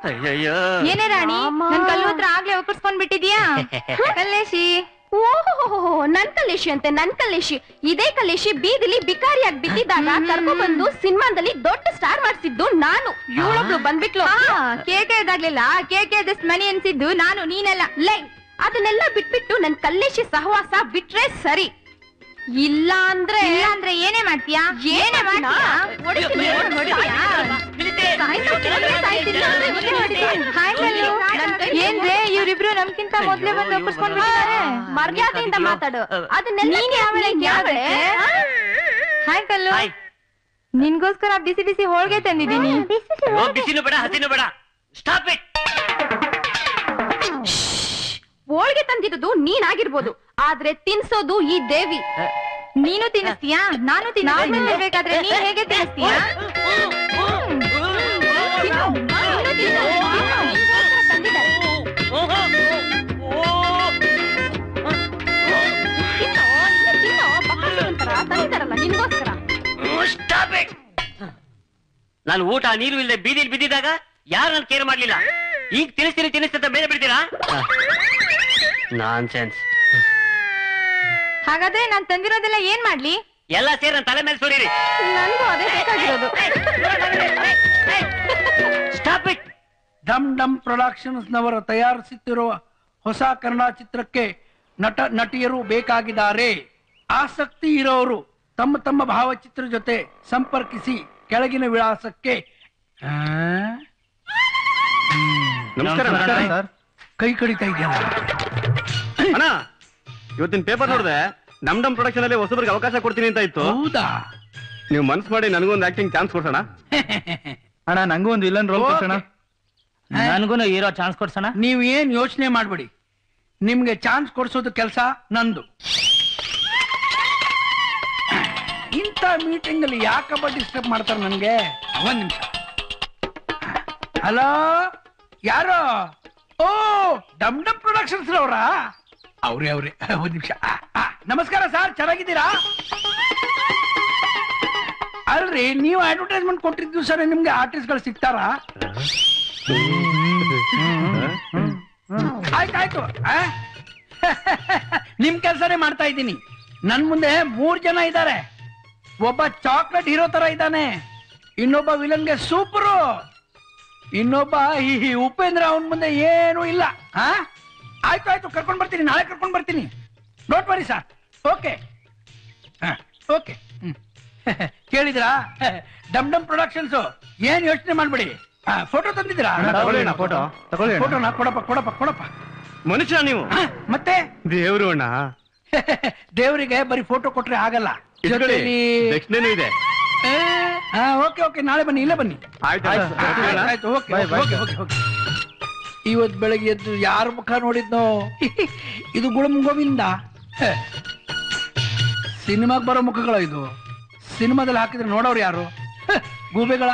ಅಯ್ಯಯ್ಯೋ.
ಏನೇ ರಾಣಿ ನನ್ ಕಲ್ಲು ಹತ್ರ ಆಗ್ಲೇ ಒಕ್ಕರ್ಸ್ಕೊಂಡ್ ಬಿಟ್ಟಿದ್ಯಾ ಕಲ್ಲೇಶಿ. ಓಹೋ ನನ್ ಕಲ್ಲೇಶಿ ಅಂತೆ ನನ್ ಕಲ್ಲೇಶಿ. ಇದೇ ಕಲ್ಲೇಶಿ ಬೀದಿಲಿ ಬಿಕಾರಿಯಾಗಿ ಬಿದ್ದಿದ್ದಾಗ ಕರ್ಕೊ ಬಂದು ಸಿನಿಮಾದಲ್ಲಿ ದೊಡ್ಡ ಸ್ಟಾರ್ ಮಾಡ್ಸಿದ್ದು ನಾನು. ಇವಳೊಬ್ಳು ಬಂದ್ಬಿಟ್ಲು. ಕೇಕೆ ಇದಾಗ್ಲಿಲ್ಲ. ಕೇಕೆ ದಿಸ್ ಮನಿ ಅನ್ಸಿದ್ದು ನಾನು ನೀನೆಲ್ಲ. ಲೈ ಅದನ್ನೆಲ್ಲ ಬಿಟ್ಬಿಟ್ಟು ನನ್ ಕಲ್ಲೇಶಿ ಸಹವಾಸ ಬಿಟ್ರೆ ಸರಿ. ಇಲ್ಲ ಅಂದ್ರೆ ಇಲ್ಲ ಅಂದ್ರೆ ಏನೇ ಮಾಡ್ತೀಯಾ ಏನೇ? ಏನ್ರೆ ಇವ್ರಿಬ್ರು ನಮ್ಗಿಂತ ಮೊದ್ಲೇ ಬಂದು ಒಪ್ಪಿಸ್ಕೊಂಡ್ಬಿಟ್ಟಿದ್ದಾರೆ ಮರ್ಯಾದೆಯಿಂದ ಮಾತಾಡು ಅದನ್ನೆಲ್ಲ ನೀನ್ ಯಾವಳೆ ಹಾಯ್ ಕಲ್ಲು ನಿನ್ಗೋಸ್ಕರ ಬಿಸಿ ಬಿಸಿ ಹೋಳ್ಗೆ ತಂದಿದ್ದೀನಿ
ಬಿಸಿನೂ ಬೇಡ ಹಸಿನೂ ಬೇಡ ಸ್ಟಾಪ್ ಇಟ್
ಹೋಳ್ಗೆ ತಂದಿರೋದು ನೀನಾಗಿರ್ಬೋದು ಆದ್ರೆ ತಿನ್ಸೋದು ಈ ದೇವಿ. ನೀನು ತಿನ್ನಿಸ್ತೀಯಾ? ನಾನು ತಿನ್ನಬೇಕಾದ್ರೆ ನೀನ್ ಹೇಗೆ ತಿನ್ನಿಸ್ತೀಯಾ. ನೀನು
ಊಟ ನೀರು ಇಲ್ಲದೆ ಬೀದಿಲಿ ಬಿದ್ದಿದಾಗ ಯಾರು ನಾನು ಕೇರ್ ಮಾಡ್ಲಿಲ್ಲ? ಈಗ ತಿನ್ನಿಸ್ತೀನಿ ತಿಳಿಸ್ತಾ ಬೇರೆ ಬಿಡ್ತೀರಾ? ನಾನ್ ಸೆನ್ಸ್
ಹಾಗಾದ್ರೆ ನಾನ್ ತಂದಿರೋದೆಲ್ಲ ಏನ್ ಮಾಡ್ಲಿ?
ಎಲ್ಲ ಸೇರಿ ನನ್ನ ತಲೆ ಮೇಲೆ ಸುರಿರಿ.
ನನ್ಗೂ ಅದೇ ಬೇಕಾಗಿರೋದು.
ಸ್ಟಾಪ್ ಇಟ್
ಡಮ್ ಡಮ್ ಪ್ರೊಡಕ್ಷನ್ಸ್ ನವರು ತಯಾರಿಸುತ್ತಿರುವ ಹೊಸ ಕನ್ನಡ ಚಿತ್ರಕ್ಕೆ ನಟ ನಟಿಯರು ಬೇಕಾಗಿದ್ದಾರೆ. ಆಸಕ್ತಿ ಇರೋರು ತಮ್ಮ ತಮ್ಮ ಭಾವಚಿತ್ರ ಜೊತೆ ಸಂಪರ್ಕಿಸಿ ಕೆಳಗಿನ ವಿಳಾಸಕ್ಕೆ ಆ?
ನಮಸ್ಕಾರ
ಸರ್.
ಕೈ ಕಡಿತಾ ಇದೆಯಲ್ಲ?
ಅಣ್ಣ ಇವತ್ತಿನ ಪೇಪರ್ ನೋಡಿದೆ ನಮ್ ನಮ್ ಪ್ರೊಡಕ್ಷನ್ ಅಲ್ಲಿ ಹೊಸಬರಿಗೆ ಅವಕಾಶ ಕೊಡ್ತೀನಿ ಅಂತ ಇತ್ತು.
ಹೌದಾ?
ನೀವು ಮನ್ಸ್ ಮಾಡಿ ನನಗೊಂದು ಆಕ್ಟಿಂಗ್ ಚಾನ್ಸ್ ಕೊಡ್ಸೋಣ.
ಅಣ್ಣ ನಂಗೂ ಒಂದು ವಿಲನ್ ರೋಲ್ ಕೊಡ್ಸೋಣ.
ನನ್ಗೂ ಹೀರೋ ಚಾನ್ಸ್ ಕೊಡ್ಸೋಣ.
ನೀವು ಏನ್ ಯೋಚನೆ ಮಾಡ್ಬೇಡಿ. ನಿಮ್ಗೆ ಚಾನ್ಸ್ ಕೊಡ್ಸೋದು ಕೆಲಸ ನಂದು. ಇಂಥ ಮೀಟಿಂಗ್ ಅಲ್ಲಿ ಯಾಕಪ್ಪ ಡಿಸ್ಟರ್ಬ್ ಮಾಡ್ತಾರೆ ನನ್ಗೆ? ಒಂದ್ ನಿಮಿಷ. ಹಲೋ ಯಾರು? ಓ ಡಮ್ ಡಮ್ ಪ್ರೊಡಕ್ಷನ್ಸ್ ಅವರ ಅವ್ರೆ ಅವ್ರೆ, ಒಂದ್ ನಿಮಿಷ. ನಮಸ್ಕಾರ ಸರ್, ಚೆನ್ನಾಗಿದ್ದೀರಾ? ಅಲ್ರಿ, ನೀವು ಅಡ್ವರ್ಟೈಸ್ಮೆಂಟ್ ಕೊಟ್ಟಿದ್ದು ಸರ್, ನಿಮ್ಗೆ ಆರ್ಟಿಸ್ಟ್ಗಳು ಸಿಗ್ತಾರಾ? ಆಯ್ತಾಯ್ತು? ನಿಮ್ ಕೆಲ್ಸನೇ ಮಾಡ್ತಾ ಇದ್ದೀನಿ. ನನ್ ಮುಂದೆ ಮೂರ್ ಜನ ಇದ್ದಾರೆ. ಒಬ್ಬ ಚಾಕ್ಲೇಟ್ ಹೀರೋ ತರ ಇದ್ದಾನೆ. ಇನ್ನೊಬ್ಬ ವಿಲನ್ಗೆ ಸೂಪರು ಇನ್ನೊಬ್ಬ ಈ ಉಪೇಂದ್ರ ಅವನ್ ಮುಂದೆ ಏನೂ ಇಲ್ಲ. ಹಾ ಆಯ್ತು ಆಯ್ತು ಕರ್ಕೊಂಡು ಬರ್ತೀನಿ ನಾಳೆ ಕರ್ಕೊಂಡು ಬರ್ತೀನಿ. ನೋಟ್ ಮಾಡಿ ಸರ್ ಓಕೆ ಹಾ ಓಕೆ ಕೇಳಿದ್ರಾ? ಡಮ್ ಡಮ್ ಪ್ರೊಡಕ್ಷನ್ಸ್ ಏನ್ ಯೋಚನೆ ಮಾಡ್ಬಿಡಿ. ಫೋಟೋ ತಂದಿದ್ದೀರಾ?
ತಗೊಳ್ಳಿ ಫೋಟೋ. ತಗೊಳ್ಳಿ.
ಫೋಟೋನ ಕೊಡಪ್ಪ ಕೊಡಪ್ಪ ಕೊಡಪ್ಪ.
ಮನುಷ್ಯ ನೀವು.
ಮತ್ತೆ?
ದೇವ್ರು ಅಣ್ಣ.
ದೇವರಿಗೆ ಬರೀ ಫೋಟೋ ಕೊಟ್ರೆ ಆಗಲ್ಲ.
ಇಟ್ಕೊಳ್ಳಿ
ಜೊತೆಲಿ
ದಕ್ಷಿಣೇನೂ ಇದೆ.
ಹಾ ಓಕೆ ಓಕೆ. ನಾಳೆ ಬನ್ನಿ ಇಲ್ಲೇ ಬನ್ನಿ.
ಆಯ್ತು
ಆಯ್ತು, ಆಯ್ತು, ಓಕೆ, ಓಕೆ, ಓಕೆ, ಓಕೆ. ಇವತ್ ಬೆಳಗ್ಗೆ ಎದ್ದು ಯಾರ ಮುಖ ನೋಡಿದ್ನೋ? ಇದು ಗುಳಮ್ ಗೋವಿಂದ. ಸಿನಿಮಾಗ್ ಬರೋ ಮುಖಗಳ ಇದು? ಸಿನಿಮಾದಲ್ಲಿ ಹಾಕಿದ್ರೆ ನೋಡೋರು ಯಾರು? ಗೂಬೆಗಳ.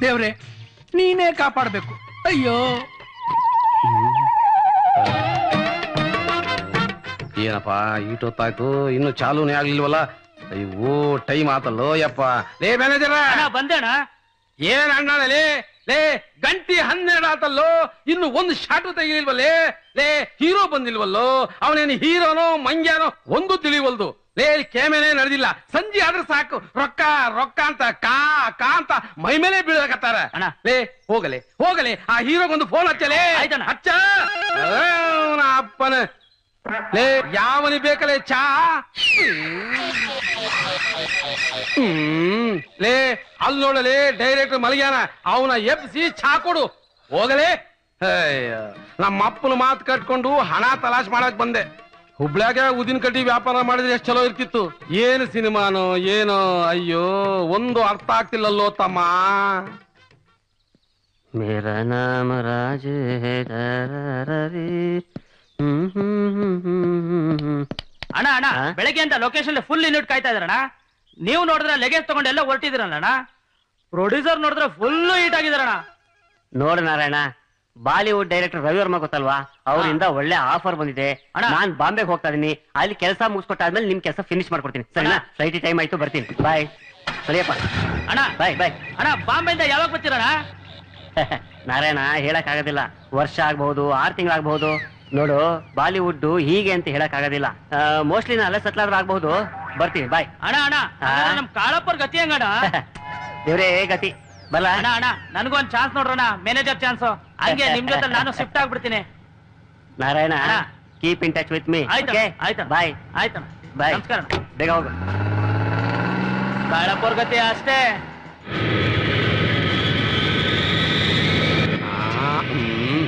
ದೇವ್ರೆ ನೀನೇ ಕಾಪಾಡಬೇಕು. ಅಯ್ಯೋ.
ಏನಪ್ಪ ಈಟೊತ್ತಾಯ್ತು ಇನ್ನು ಚಾಲೂನೇ ಆಗ್ಲಿಲ್ವಲ್ಲ? ಅಯ್ಯೋ ಟೈಮ್ ಆತಲ್ಲೋ ಯಪ್ಪ. ಲೇ ಮ್ಯಾನೇಜರ
ಅಣ್ಣ ಬಂದೇಣ
ಏನ್ ಅಣ್ಣ ಲೇ ಗಂಟಿ ಹನ್ನೆರಡು ಆತಲ್ಲೋ ಇನ್ನು ಒಂದು ಶಾಟು ತೆಗಿಲಿಲ್ವಲ್ಲೇ ಲೇ ಹೀರೋ ಬಂದಿಲ್ವಲ್ಲೋ? ಅವನೇನು ಹೀರೋನೋ ಮಂಗ್ಯಾನೋ? ಒಂದು ತಿಳಿವಲ್ದು. ಲೇ ಕ್ಯಾಮೆರೇ ನಡೆದಿಲ್ಲ. ಸಂಜೆ ಆದ್ರೆ ಸಾಕು. ರೊಕ್ಕ ರೊಕ್ಕ ಅಂತ ಕಾ ಕಾ ಅಂತ ಮೈ ಮೇಲೆ ಬೀಳಕತ್ತಾರ.
ಅಣ್ಣ.
ಲೇ ಹೋಗಲೆ ಹೋಗಲೆ. ಆ ಹೀರೋಗೊಂದು ಫೋನ್ ಹಚ್ಚಲೇ. ಹಚ್ಚ. ಅಪ್ಪನ. ಲೇ ಯಾವನಿ ಬೇಕಲೇ ಚಾ? ಲೇ, ಅಲ್ಲಿ ನೋಡಲೇ ಡೈರೆಕ್ಟರ್ ಮಲಗ್ಯಾನ. ಅವನ ಎಬ್ಸಿ ಚಾ ಕೊಡು. ಹೋಗಲೇ? ನಮ್ಮ ಅಪ್ಪನ ಮಾತು ಕಟ್ಕೊಂಡು ಹಣ ತಲಾಶ್ ಮಾಡಕ್ ಬಂದೆ. ಹುಬ್ಳ್ಯಾಗ ಉದಿನ ಕಡ್ಡಿ ವ್ಯಾಪಾರ ಮಾಡಿದ್ರೆ ಎಷ್ಟು ಚಲೋ ಇರ್ತಿತ್ತು. ಏನು ಸಿನಿಮಾನೋ, ಏನು, ಅಯ್ಯೋ, ಒಂದು ಅರ್ಥ ಆಗ್ತಿಲ್ಲಲ್ಲೋ ತಮ್ಮ.
ಮೇರ ನಾಮ ರಾಜ
ಅಣ್ಣ ಅಣ್ಣ? ಬೆಳಗ್ಗೆ ಅಂತ ಲೊಕೇಶನ್ ಫುಲ್ ಯೂನಿಟ್ ಕಾಯ್ತಾ ಇದಾರಣ್ಣ ನೀವು ನೋಡಿದ್ರೆ ಲಗೇಜ್ ತಗೊಂಡು ಎಲ್ಲ ಹೊರಟಿದ್ರಲ್ಲ ಅಣ್ಣ ಪ್ರೊಡ್ಯೂಸರ್ ನೋಡಿದ್ರೆ ಫುಲ್ ಹೀಟ್ ಆಗಿದಾರಣ್ಣ
ನೋಡು ನಾರಾಯಣ ಬಾಲಿವುಡ್ ಡೈರೆಕ್ಟರ್ ರವಿ ವರ್ಮ ಗೊತ್ತಲ್ವಾ? ಅವರಿಂದ ಒಳ್ಳೆ ಆಫರ್ ಬಂದಿದೆ.
ಅಣ್ಣ.
ನಾನ್ ಬಾಂಬೆಗೆ ಹೋಗ್ತಾ ಇದೀನಿ. ಅಲ್ಲಿ ಕೆಲಸ ಮುಗಿಸ್ಕೊಟ್ಟಾದ್ಮೇಲೆ ನಿಮ್ ಕೆಲಸ ಫಿನಿಶ್ ಮಾಡ್ಕೊಡ್ತೀನಿ. ಸರಿನಾ? ಫ್ಲೈಟ್ ಟೈಮ್ ಆಯ್ತು ಬರ್ತೀನಿ. ಬಾಯ್ ಸರಿಯಪ್ಪ.
ಅಣ್ಣ.
ಬಾಯ್ ಬಾಯ್
ಅಣ್ಣ ಬಾಂಬೆಯಿಂದ ಯಾವಾಗ ಬರ್ತೀರಣ್ಣ?
ನಾರಾಯಣ ಹೇಳಕ್ ಆಗೋದಿಲ್ಲ ವರ್ಷ ಆಗ್ಬಹುದು ಆರ್ ತಿಂಗಳಾಗಬಹುದು. ನೋಡು ಬಾಲಿವುಡ್ ಹೀಗೆ ಅಂತ ಹೇಳಕ್ ಆಗೋದಿಲ್ಲ. ಮೋಸ್ಟ್ಲಿ ನಾ ಅಲ್ಲೇ ಸೆಟ್ಲ್ ಆದ್ರೂ ಆಗ್ಬಹುದು. ಬರ್ತೀನಿ ಬಾಯ್
ಅಣ್ಣ ಅಣ್ಣ? ಹಾಗಾದ್ರೆ ನಮ್ ಕಾಳಪ್ಪರ್ ಗತಿ ಹೆಂಗಣ್ಣ
ದೇವ್ರೇ ಗತಿ? ಬಲ್ಲ?
ಅಣ್ಣ ಅಣ್ಣ ನನಗೊಂದ್ ಚಾನ್ಸ್ ನೋಡ್ರಣ ಮ್ಯಾನೇಜರ್ ಚಾನ್ಸ್ ಹಂಗೆ ನಿಮ್ ಜೊತೆ ನಾನು shift ಆಗ್ಬಿಡ್ತೀನಿ. Narayana.
Keep in touch with me
ಆಯ್ತು ಆಯ್ತು
ಬಾಯ್
ಆಯ್ತು
ಬಾಯ್
ನಮಸ್ಕಾರ
ಬೇಗ ಹೋಗು.
ಕಾಳಪ್ಪರ್ ಗತಿ ಅಷ್ಟೇ
ಆ, ಹ್ಮ್.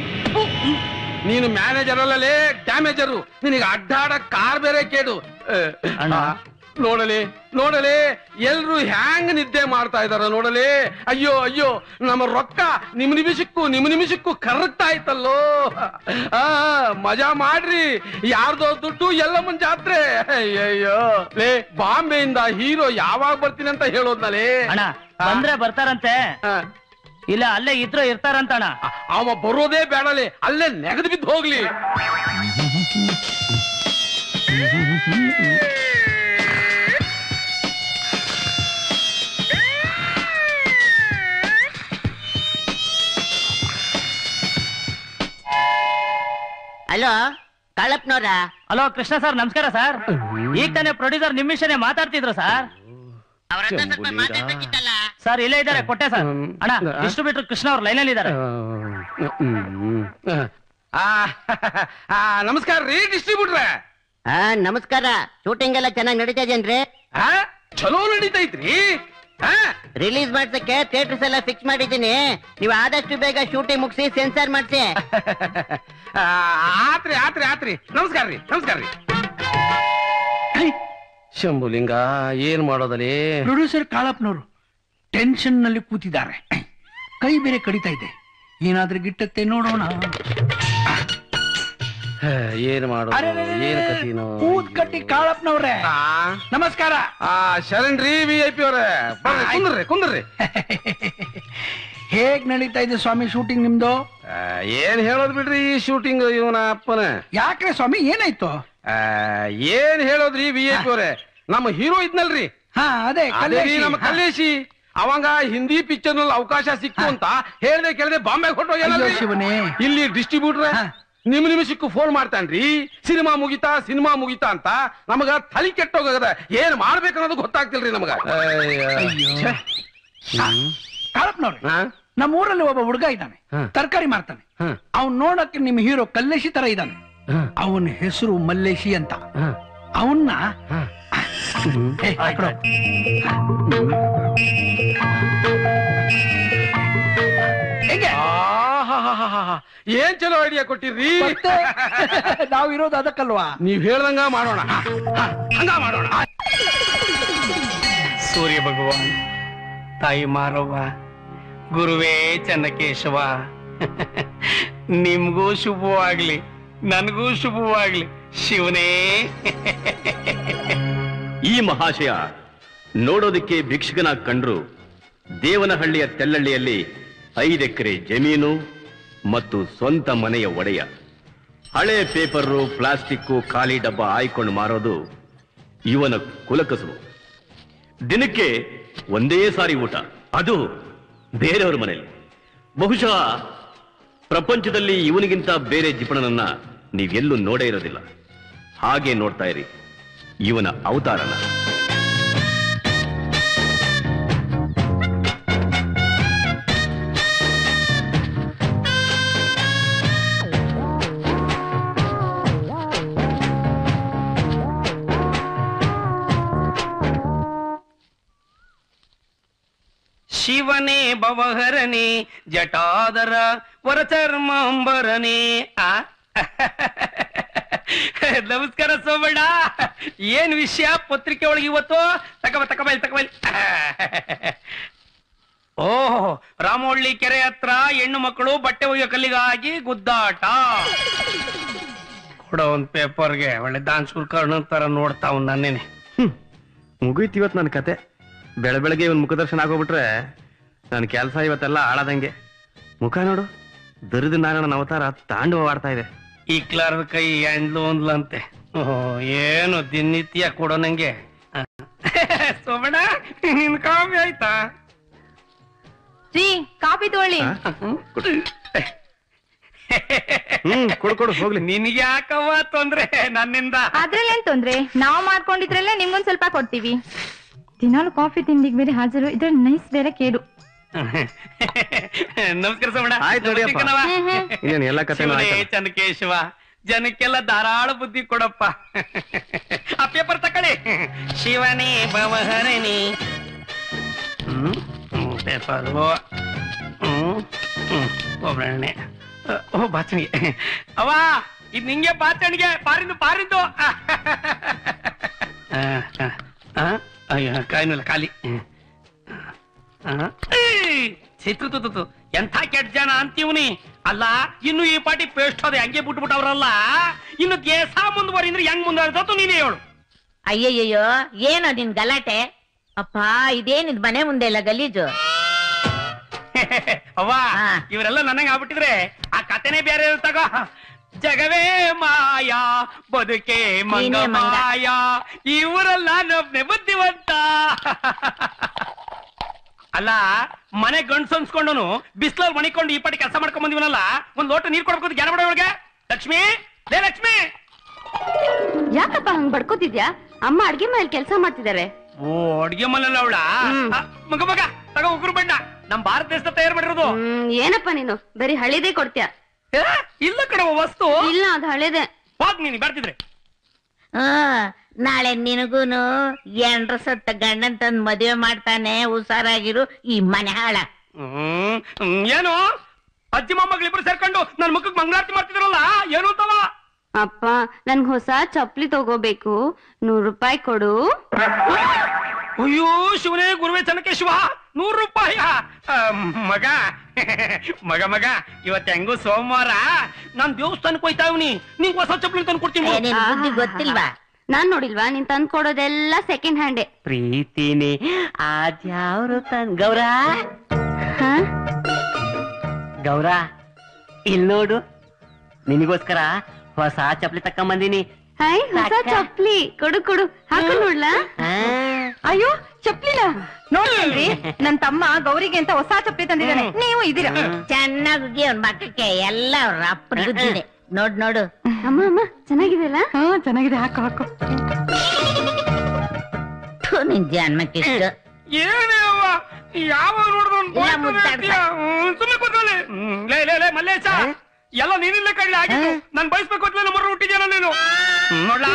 ನೀನು ಮ್ಯಾನೇಜರ್ ಅಲ್ಲಲೇ ಡ್ಯಾಮೇಜರು ನಿನಗೆ ಅಡ್ಡಾಡ ಕಾರ್ ಬೇರೆ ಕೇಡು. ನೋಡಲಿ ನೋಡಲಿ ಎಲ್ರು ಹ್ಯಾಂಗ್ ನಿದ್ದೆ ಮಾಡ್ತಾ ಇದಾರ ನೋಡಲಿ. ಅಯ್ಯೋ ಅಯ್ಯೋ ನಮ್ಮ ರೊಕ್ಕ ನಿಮ್ ನಿಮಿಷಕ್ಕೂ ನಿಮ್ ನಿಮಿಷಕ್ಕೂ ಕರಗ್ತಾ ಇತ್ತಲ್ಲೋ ಆ ಮಜಾ ಮಾಡ್ರಿ. ಯಾರ್ದೋ ದುಡ್ಡು ಎಲ್ಲ ಮುಂಜಾತ್ರೆ. ಜಾತ್ರೆ ಅಯ್ಯಯ್ಯೋ. ಲೇ ಬಾಂಬೆಯಿಂದ ಹೀರೋ ಯಾವಾಗ ಬರ್ತೀನಿ ಅಂತ ಹೇಳೋದ್ನಲೇ.
ಬಂದ್ರೆ ಬರ್ತಾರಂತೆ. ಇಲ್ಲ ಅಲ್ಲೇ ಇದ್ರು ಇರ್ತಾರಂತಣ ಅಣ್ಣ
ಅವ ಬರೋದೇ ಬೇಡಲಿ ಅಲ್ಲೇ ನೆಗದು ಬಿದ್ದು ಹೋಗ್ಲಿ.
ಹಲೋ ಕಳಪ್ನವ್ರ
ಹಲೋ ಕೃಷ್ಣ ಸರ್ ನಮಸ್ಕಾರ ಸರ್. ಈಗ ತಾನೇ ಪ್ರೊಡ್ಯೂಸರ್ ನಿಮಿಷನೆ ವಿಷಯನೇ ಮಾತಾಡ್ತಿದ್ರು ಸರ್
ಅವ್ರ ಹತ್ರ ಸ್ವಲ್ಪ ಮಾತಾಡ್ಬೇಕಿತ್ತಲ್ಲ
ಸರ್ ಇಲ್ಲೇ ಇದ್ದಾರೆ ಕೊಟ್ಟೆ ಸರ್. ಅಣ್ಣ ಡಿಸ್ಟ್ರಿಬ್ಯೂಟರ್ ಕೃಷ್ಣ ಅವ್ರ ಲೈನಲ್ಲಿ ಇದ್ದಾರೆ.
ಆ, ಆ, ನಮಸ್ಕಾರ ರೀ ಡಿಸ್ಟ್ರಿಬ್ಯೂಟ್ರೆ
ಹಾ ನಮಸ್ಕಾರ. ಶೂಟಿಂಗ್ ಎಲ್ಲ ಚೆನ್ನಾಗಿ ನಡೀತಾ ಇದೇನ್ರಿ
ಆ, ಚಲೋ ನಡೀತೈತ್ರಿ. ಆ,
ರಿಲೀಸ್ ಮಾಡ್ಸಕ್ಕೆ ಥಿಯೇಟರ್ಸ್ ಎಲ್ಲ ಫಿಕ್ಸ್ ಮಾಡಿದ್ದೀನಿ. ನೀವು ಆದಷ್ಟು ಬೇಗ ಶೂಟಿಂಗ್ ಮುಗಿಸಿ ಸೆನ್ಸಾರ್ ಮಾಡಿಸಿ.
ಆ, ಆತ್ರಿ ಆತ್ರಿ ಆತ್ರಿ. ನಮಸ್ಕಾರ ರೀ ನಮಸ್ಕಾರ ರೀ. ಶಂಭುಲಿಂಗ ಏನ್ ಮಾಡೋದಲ್ಲಿ
ಪ್ರೊಡ್ಯೂಸರ್ ಕಾಳಪ್ಪನವರು. ಟೆನ್ಷನ್ನಲ್ಲಿ ಕೂತಿದ್ದಾರೆ. ಕೈ ಬೇರೆ ಕಡಿತಾ ಇದೆ. ಏನಾದ್ರೂ ಗಿಟ್ಟತ್ತೆ ನೋಡೋಣ.
ಏನ್ ಮಾಡೋದು? ಏನ್ ಕಥಿನೋ
ಕೂತ್ ಕಟ್ಟಿ ಕಾಳಪ್ಪನವ್ರೆ.
ಆ,
ನಮಸ್ಕಾರ.
ಆ ಶರಣ್ ರೀ ವಿ ಐ ಪಿ ಅವ್ರೆ. ಬರ್ರಿ ಕುಂದ್ರಿ ಕುಂದ್ರಿ.
ಹೇಗ್ ನಡೀತಾ ಇದೆ ಸ್ವಾಮಿ ಶೂಟಿಂಗ್ ನಿಮ್ದು?
ಆ, ಏನ್ ಹೇಳೋದ್ ಬಿಡ್ರಿ ಈ ಶೂಟಿಂಗ್ ಇವನ ಅಪ್ಪನ.
ಯಾಕ್ರೆ ಸ್ವಾಮಿ ಏನಾಯ್ತು?
ಏನ್ ಹೇಳೋದ್ರಿ ವಿ ಎಚ್ ಅವ್ರೆ? ನಮ್ಮ ಹೀರೋ ಇದ್ನಲ್ರಿ.
ಹಾ ಅದೇ.
ನಮ್ಮ ಕಲ್ಲೇಶಿ. ಅವಂಗ ಹಿಂದಿ ಪಿಕ್ಚರ್ನಲ್ಲಿ ಅವಕಾಶ ಸಿಕ್ತು ಅಂತ ಹೇಳ್ದೆ ಕೇಳದೆ ಬಾಂಬೆ
ಶಿವನೇ.
ಇಲ್ಲಿ ಡಿಸ್ಟ್ರಿಬ್ಯೂಟರ್. ನಿಮ್ ನಿಮಿಷಕ್ಕೂ ಫೋನ್ ಮಾಡ್ತಾನ್ರಿ. ಸಿನಿಮಾ ಮುಗಿತಾ ಸಿನಿಮಾ ಮುಗಿತಾ ಅಂತ ನಮಗ ತಲೆ ಕೆಟ್ಟೋಗದ. ಏನ್ ಮಾಡ್ಬೇಕನ್ನೋದು ಗೊತ್ತಾಗ್ತಿಲ್ರಿ ನಮಗ?
ನಮ್ಮ ಊರಲ್ಲಿ ಒಬ್ಬ ಹುಡುಗ ಇದ್ದಾನೆ. ತರಕಾರಿ ಮಾರ್ತಾನೆ. ಅವ್ನು ನೋಡಕ್ಕೆ ನಿಮ್ ಹೀರೋ ಕಲ್ಲೇಶಿ ತರ ಇದ್ದಾನೆ. ಅವನ ಹೆಸರು ಮಲ್ಲೇಶಿ ಅಂತ. ಅವನ್ನ.
ಏನ್ ಚಲೋ ಐಡಿಯಾ ಕೊಟ್ಟಿರ್ರಿ
ನಾವು ನಾವಿರೋದು ಅದಕ್ಕಲ್ವಾ?
ನೀವ್ ಹೇಳ್ದಂಗ ಮಾಡೋಣ. ಹಂಗ ಮಾಡೋಣ.
ಸೂರ್ಯ ಭಗವಾನ್
ತಾಯಿ ಮಾರವ್ವ ಗುರುವೇ ಚನ್ನಕೇಶವ. ನಿಮ್ಗೂ ಶುಭವಾಗ್ಲಿ. ನನಗೂ ಶುಭವಾಗ್ಲಿ. ಶಿವನೇ.
ಈ ಮಹಾಶಯ ನೋಡೋದಕ್ಕೆ ಭಿಕ್ಷಕನ ಕಂಡ್ರು ದೇವನಹಳ್ಳಿಯ ತೆಲ್ಲಳ್ಳಿಯಲ್ಲಿ ಐದೆಕರೆ ಜಮೀನು ಮತ್ತು ಸ್ವಂತ ಮನೆಯ ಒಡೆಯ. ಹಳೆ ಪೇಪರು ಪ್ಲಾಸ್ಟಿಕ್ಕು, ಖಾಲಿ ಡಬ್ಬ ಆಯ್ಕೊಂಡು ಮಾರೋದು ಇವನ ಕುಲಕಸು ದಿನಕ್ಕೆ ಒಂದೇ ಸಾರಿ ಊಟ. ಅದು ಬೇರೆಯವ್ರ ಮನೆಯಲ್ಲಿ. ಬಹುಶಃ ಪ್ರಪಂಚದಲ್ಲಿ ಇವನಿಗಿಂತ ಬೇರೆ ಜಿಪಣನನ್ನ ನೀವೆಲ್ಲೂ ನೋಡೇ ಇರೋದಿಲ್ಲ. ಹಾಗೆ ನೋಡ್ತಾ ಇರಿ. ಇವನ ಅವತಾರನ.
ಶಿವನೇ ಭವಹರನೇ ಜಟಾದರ ವರಚರ್ಮಾಂಬರನೇ ಆ? ನಮಸ್ಕಾರ ಸೋಮಣ್ಣ. ಏನ್ ವಿಷಯ ಪತ್ರಿಕೆ ಒಳಗೆ ಇವತ್ತು? ತಕಬ ತಕಬೈಲ್ ತಕಬೈಲ್ ಓಹ್ ರಾಮೋಳ್ಳಿ ಕೆರೆ ಹತ್ರ ಹೆಣ್ಣು ಮಕ್ಕಳು ಬಟ್ಟೆ ಒಯ್ಯೋ ಕಲ್ಲಿಗಾಗಿ ಗುದ್ದಾಟ. ಕೊಡೋ ಒಂದ್ ಪೇಪರ್ಗೆ ಒಳ್ಳೆ ದಾನ್ ಸುಲ್ಕರ್ಣ ತರ ನೋಡ್ತಾವ್ ನನ್ನೇನೆ.
ಮುಗೀತು ಇವತ್ತು ನನ್ನ ಕತೆ. ಬೆಳ ಬೆಳಗ್ಗೆ ಇವನ್ ಮುಖದರ್ಶನ ಆಗೋಗ್ಬಿಟ್ರೆ ನನ್ನ ಕೆಲಸ ಇವತ್ತೆಲ್ಲ ಆಳದಂಗೆ. ಮುಖ ನೋಡು ದರಿದ ನಾರಾಯಣನ ಅವತಾರ ತಾಂಡವಾಡ್ತಾ ಇದೆ
ಈ ಕ್ಲಾರದ ಕೈ ಅಂದ್ಲು ಅಂದ್ಲಂತೆ ಓಹೋ ಏನು ದಿನನಿತ್ಯ ಕೊಡೋ ನಂಗೆ. ಸೋಮಣ ನಿನ್ ಕಾಫಿ ಆಯ್ತಾ?
ರೀ ಕಾಫಿ ತಗೊಳ್ಳಿ.
ಹ್ಮ್ ಕೊಡು. ಕೊಡು ಹೋಗ್ಲಿ.
ನಿನ್ಗೆ ಯಾಕವ್ವ ತೊಂದ್ರೆ ನನ್ನಿಂದ?
ಅದ್ರಲ್ಲೇನ್ ತೊಂದ್ರೆ? ನಾವ್ ಮಾಡ್ಕೊಂಡಿದ್ರಲ್ಲೇ ನಿಮ್ಗೊಂದ್ ಸ್ವಲ್ಪ ಕೊಡ್ತೀವಿ. ದಿನಾಲು ಕಾಫಿ ತಿಂದಿಗ್ ಬೇರೆ ಹಾಜರು ಇದ್ರ ನೈಸ್ ಬೇರೆ ಕೇಡು.
ನಮಸ್ಕಾರ ಸೋಮಣ್ಣ.
ಆಯ್ತು ನೋಡಿ
ನಮಸ್ತೆ ಕಣವ್ವ.
ಹ್ಮ್, ಹ್ಮ್.
ಇನ್ನೇನು ಎಲ್ಲ ಕತೆ
ಶಿವನೇ
ಆಯ್ತಲ್ಲ.
ಚನ್ನಕೇಶವ ಜನಕ್ಕೆಲ್ಲ ಧಾರಾಳ ಬುದ್ಧಿ ಕೊಡಪ್ಪ. ಆ ಪೇಪರ್ ತಕೊಳ್ಳಿ. ಶಿವನೇ ಭವಹರಣಿ. ಪೇಪರ್ ಹ್ಮ್, ಹ್ಮ್ ಹ್ಮ್ ಒಬ್ಬರಣ್ಣೆ ಓ ಬಾಚಣಿಗೆ ಅವ ಇದು ನಿಂಗೆ ಬಾಚಣಿಗೆ ಪಾರಿಂದು ಪಾರಿಂದು. ಆ, ಆ, ಆ, ಅಯ್ಯೋ ಕಾಯಿನಲ್ಲ ಖಾಲಿ. ಆ, ಚಿತ್ರತುತು ಎಂಥ ಕೆಟ್ಟ ಜನ ಅಂತೀವ್ನಿ? ಅಲ್ಲ ಇನ್ನು ಈ ಪಾಟಿ ಪೇಸ್ಟ್ ಹೋದೆ ಹಂಗೆ ಬಿಟ್ಬಿಟ್ಟವ್ರಲ್ಲ? ಇನ್ನು ದೇಶ ಮುಂದುವರಿಂದ್ರೆ ಹೆಂಗ್ ಮುಂದುವರಿದತ್ತು ನೀನೇ ಹೇಳು.
ಅಯ್ಯಯ್ಯೋ ಏನೋ ನಿನ್ ಗಲಾಟೆ? ಅಪ್ಪ ಇದೇನಿದ್ ಮನೆ ಮುಂದೆ ಇಲ್ಲ ಗಲೀಜು.
ಅವ್ವ. ಇವರೆಲ್ಲ ನನಗೆ ಆಗ್ಬಿಟ್ಟಿದ್ರೆ ಆ ಕತೆನೇ ಬೇರೆ ತಗೋ. ಜಗವೇ ಮಾಯಾ ಬದುಕೆ ಮಂಗ ಮಾಯಾ. ಇವರೆಲ್ಲ ನೊಬ್ನೆ ಬುದ್ಧಿವಂತ. ಅಲ್ಲ ಮನೆ ಗಂಡ್ಸು ಅನ್ಸ್ಕೊಂಡನು ಬಿಸ್ಲಲ್ಲಿ ಮಣಿಕೊಂಡು ಈ ಪಾಟಿ ಕೆಲಸ ಮಾಡ್ಕೊಂಡ್ ಬಂದಿವನಲ್ಲ ಒಂದ್ ಲೋಟ ನೀರ್ ಕೊಡ್ಬೇಕು ಜ್ಞಾನ ಬಡ ಒಳಗೆ ಲಕ್ಷ್ಮಿ? ಲೇ ಲಕ್ಷ್ಮಿ!
ಯಾಕಪ್ಪ ಹಂಗ್ ಬಡ್ಕೋತಿದ್ಯಾ? ಅಮ್ಮ ಅಡ್ಗೆ ಮನೇಲಿ ಕೆಲಸ ಮಾಡ್ತಿದ್ದಾರೆ
ಓ ಅಡ್ಗೆ ಮನೆಯಲ್ಲ ಅವಳ? ಮಗ ಮಗ ತಗೋ ಉಗುರು ಬಣ್ಣ. ನಮ್ ಭಾರತ ದೇಶದ ತಯಾರು ಮಾಡಿರೋದು.
ಹ್ಮ್ ಏನಪ್ಪ ನೀನು? ಬರೀ ಹಳೇದೇ ಕೊಡ್ತೀಯ?
ಏ, ಇಲ್ಲ ಕಡೆ ವಸ್ತು.
ಇಲ್ಲ ಅದು ಹಳೇದೇ.
ಹೋಗ್ ನೀನು ಬರ್ತಿದ್ರೆ.
ಆ, ನಾಳೆ ನಿನಗೂನು ಎಂಡ್ರ ಸತ್ತ ಗಂಡನ್ ತಂದ್ ಮದುವೆ ಮಾಡ್ತಾನೆ ಹುಷಾರಾಗಿರು ಈ ಮನೆ ಹಾಳ.
ಹ್ಮ್ ಏನು? ಅಜ್ಜಿ ಮೊಮ್ಮಗಳಿಬ್ರು ಸೇರ್ಕೊಂಡು ನನ್ ಮುಖಕ್ಕೆ ಮಂಗಳಾರತಿ ಮಾಡ್ತಿದ್ರಲ್ಲ ಏನು ಅಂತವ?
ಅಪ್ಪ ನನ್ಗ್ ಹೊಸ ಚಪ್ಲಿ ತಗೋಬೇಕು. ನೂರ್ ರೂಪಾಯಿ ಕೊಡು.
ಅಯ್ಯೋ ಶಿವನೇ ಗುರುವೇ ಶಿವ. ನೂರು ರೂಪಾಯಿ. ಮಗ ಮಗ ಮಗ ಇವತ್ತ ಹೆಂಗು ಸೋಮವಾರ. ನಾನ್ ದೇವಸ್ಥಾನಕ್ಕೆ ಹೋಯ್ತಾವ್ನಿ ನಿಂಗ್ ಹೊಸ ಚಪ್ಪಲಿ ತಂದು ಕೊಡ್ತೀನಿ
ಏ, ನಿನ್ ಬುದ್ಧಿ ಗೊತ್ತಿಲ್ವಾ?
ನಾನ್ ನೋಡಿಲ್ವಾ ನೀನ್ ತಂದ್ ಕೊಡೋದೆಲ್ಲ ಸೆಕೆಂಡ್ ಹ್ಯಾಂಡೆ
ಪ್ರೀತಿನಿ ಆದ್ಯಾವ್ರು ತನ್ ಗೌರ?
ಹಾ?
ಗೌರ ಇಲ್ ನೋಡು. ನಿನಗೋಸ್ಕರ ಹೊಸ ಚಪ್ಲಿ ತಕೊಂಬಂದಿನಿ
ಹಾಯ್ ಹೊಸ ಚಪ್ಲಿ ಕೊಡು ಕೊಡು. ಹಾಕು ನೋಡ್ಲಾ? ಅಯ್ಯೋ ಚಪ್ಲಿನ ನೋಡ್ರಿ. ನನ್ ತಮ್ಮ ಗೌರಿಗೆ ಅಂತ ಹೊಸ ಚಪ್ಲಿ ತಂದಿದ್ದಾನೆ. ನೀವು ಇದೀರಾ
ಚೆನ್ನಾಗಿ ಅವ್ನ ಮಕ್ಕಕ್ಕೆ ಎಲ್ಲ ಅವ್ರ ಅಪ್ಪನ ಬುದ್ಧಿದೆ ನೋಡ್ ನೋಡು.
ಅಮ್ಮ ಅಮ್ಮ ಚೆನ್ನಾಗಿದೆಯಲ್ಲ?
ಹಾ ಚೆನ್ನಾಗಿದೆ. ಹಾಕು ಹಾಕೋ.
ಥು, ನಿನ್ ಇಷ್ಟ.
ಏನೇ ಅವ್ವ. ಯಾವ ನೋಡಿದ್ರು
ಇಲ್ಲ, ಮುದ್ದಾಡ್ತಾ.
ಸುಮ್ಮನೆ ಕೂತ್ಕೊಳ್ಳಿ. ಹ್ಮ್, ಲೇ ಲೇ ಲೇ ಮಲ್ಲೇಶ. ಎಲ್ಲ ನೀನಿಲ್ಲೇ ಕಳ್ಳಿ ಆಗಿದ್ದು. ನನ್ ಬಯಸ್ಬೇಕು ಹುಟ್ಟಿದ್ಯಾನ ನೀನು ಹ್ಮ್, ನೋಡ್ಲಾ?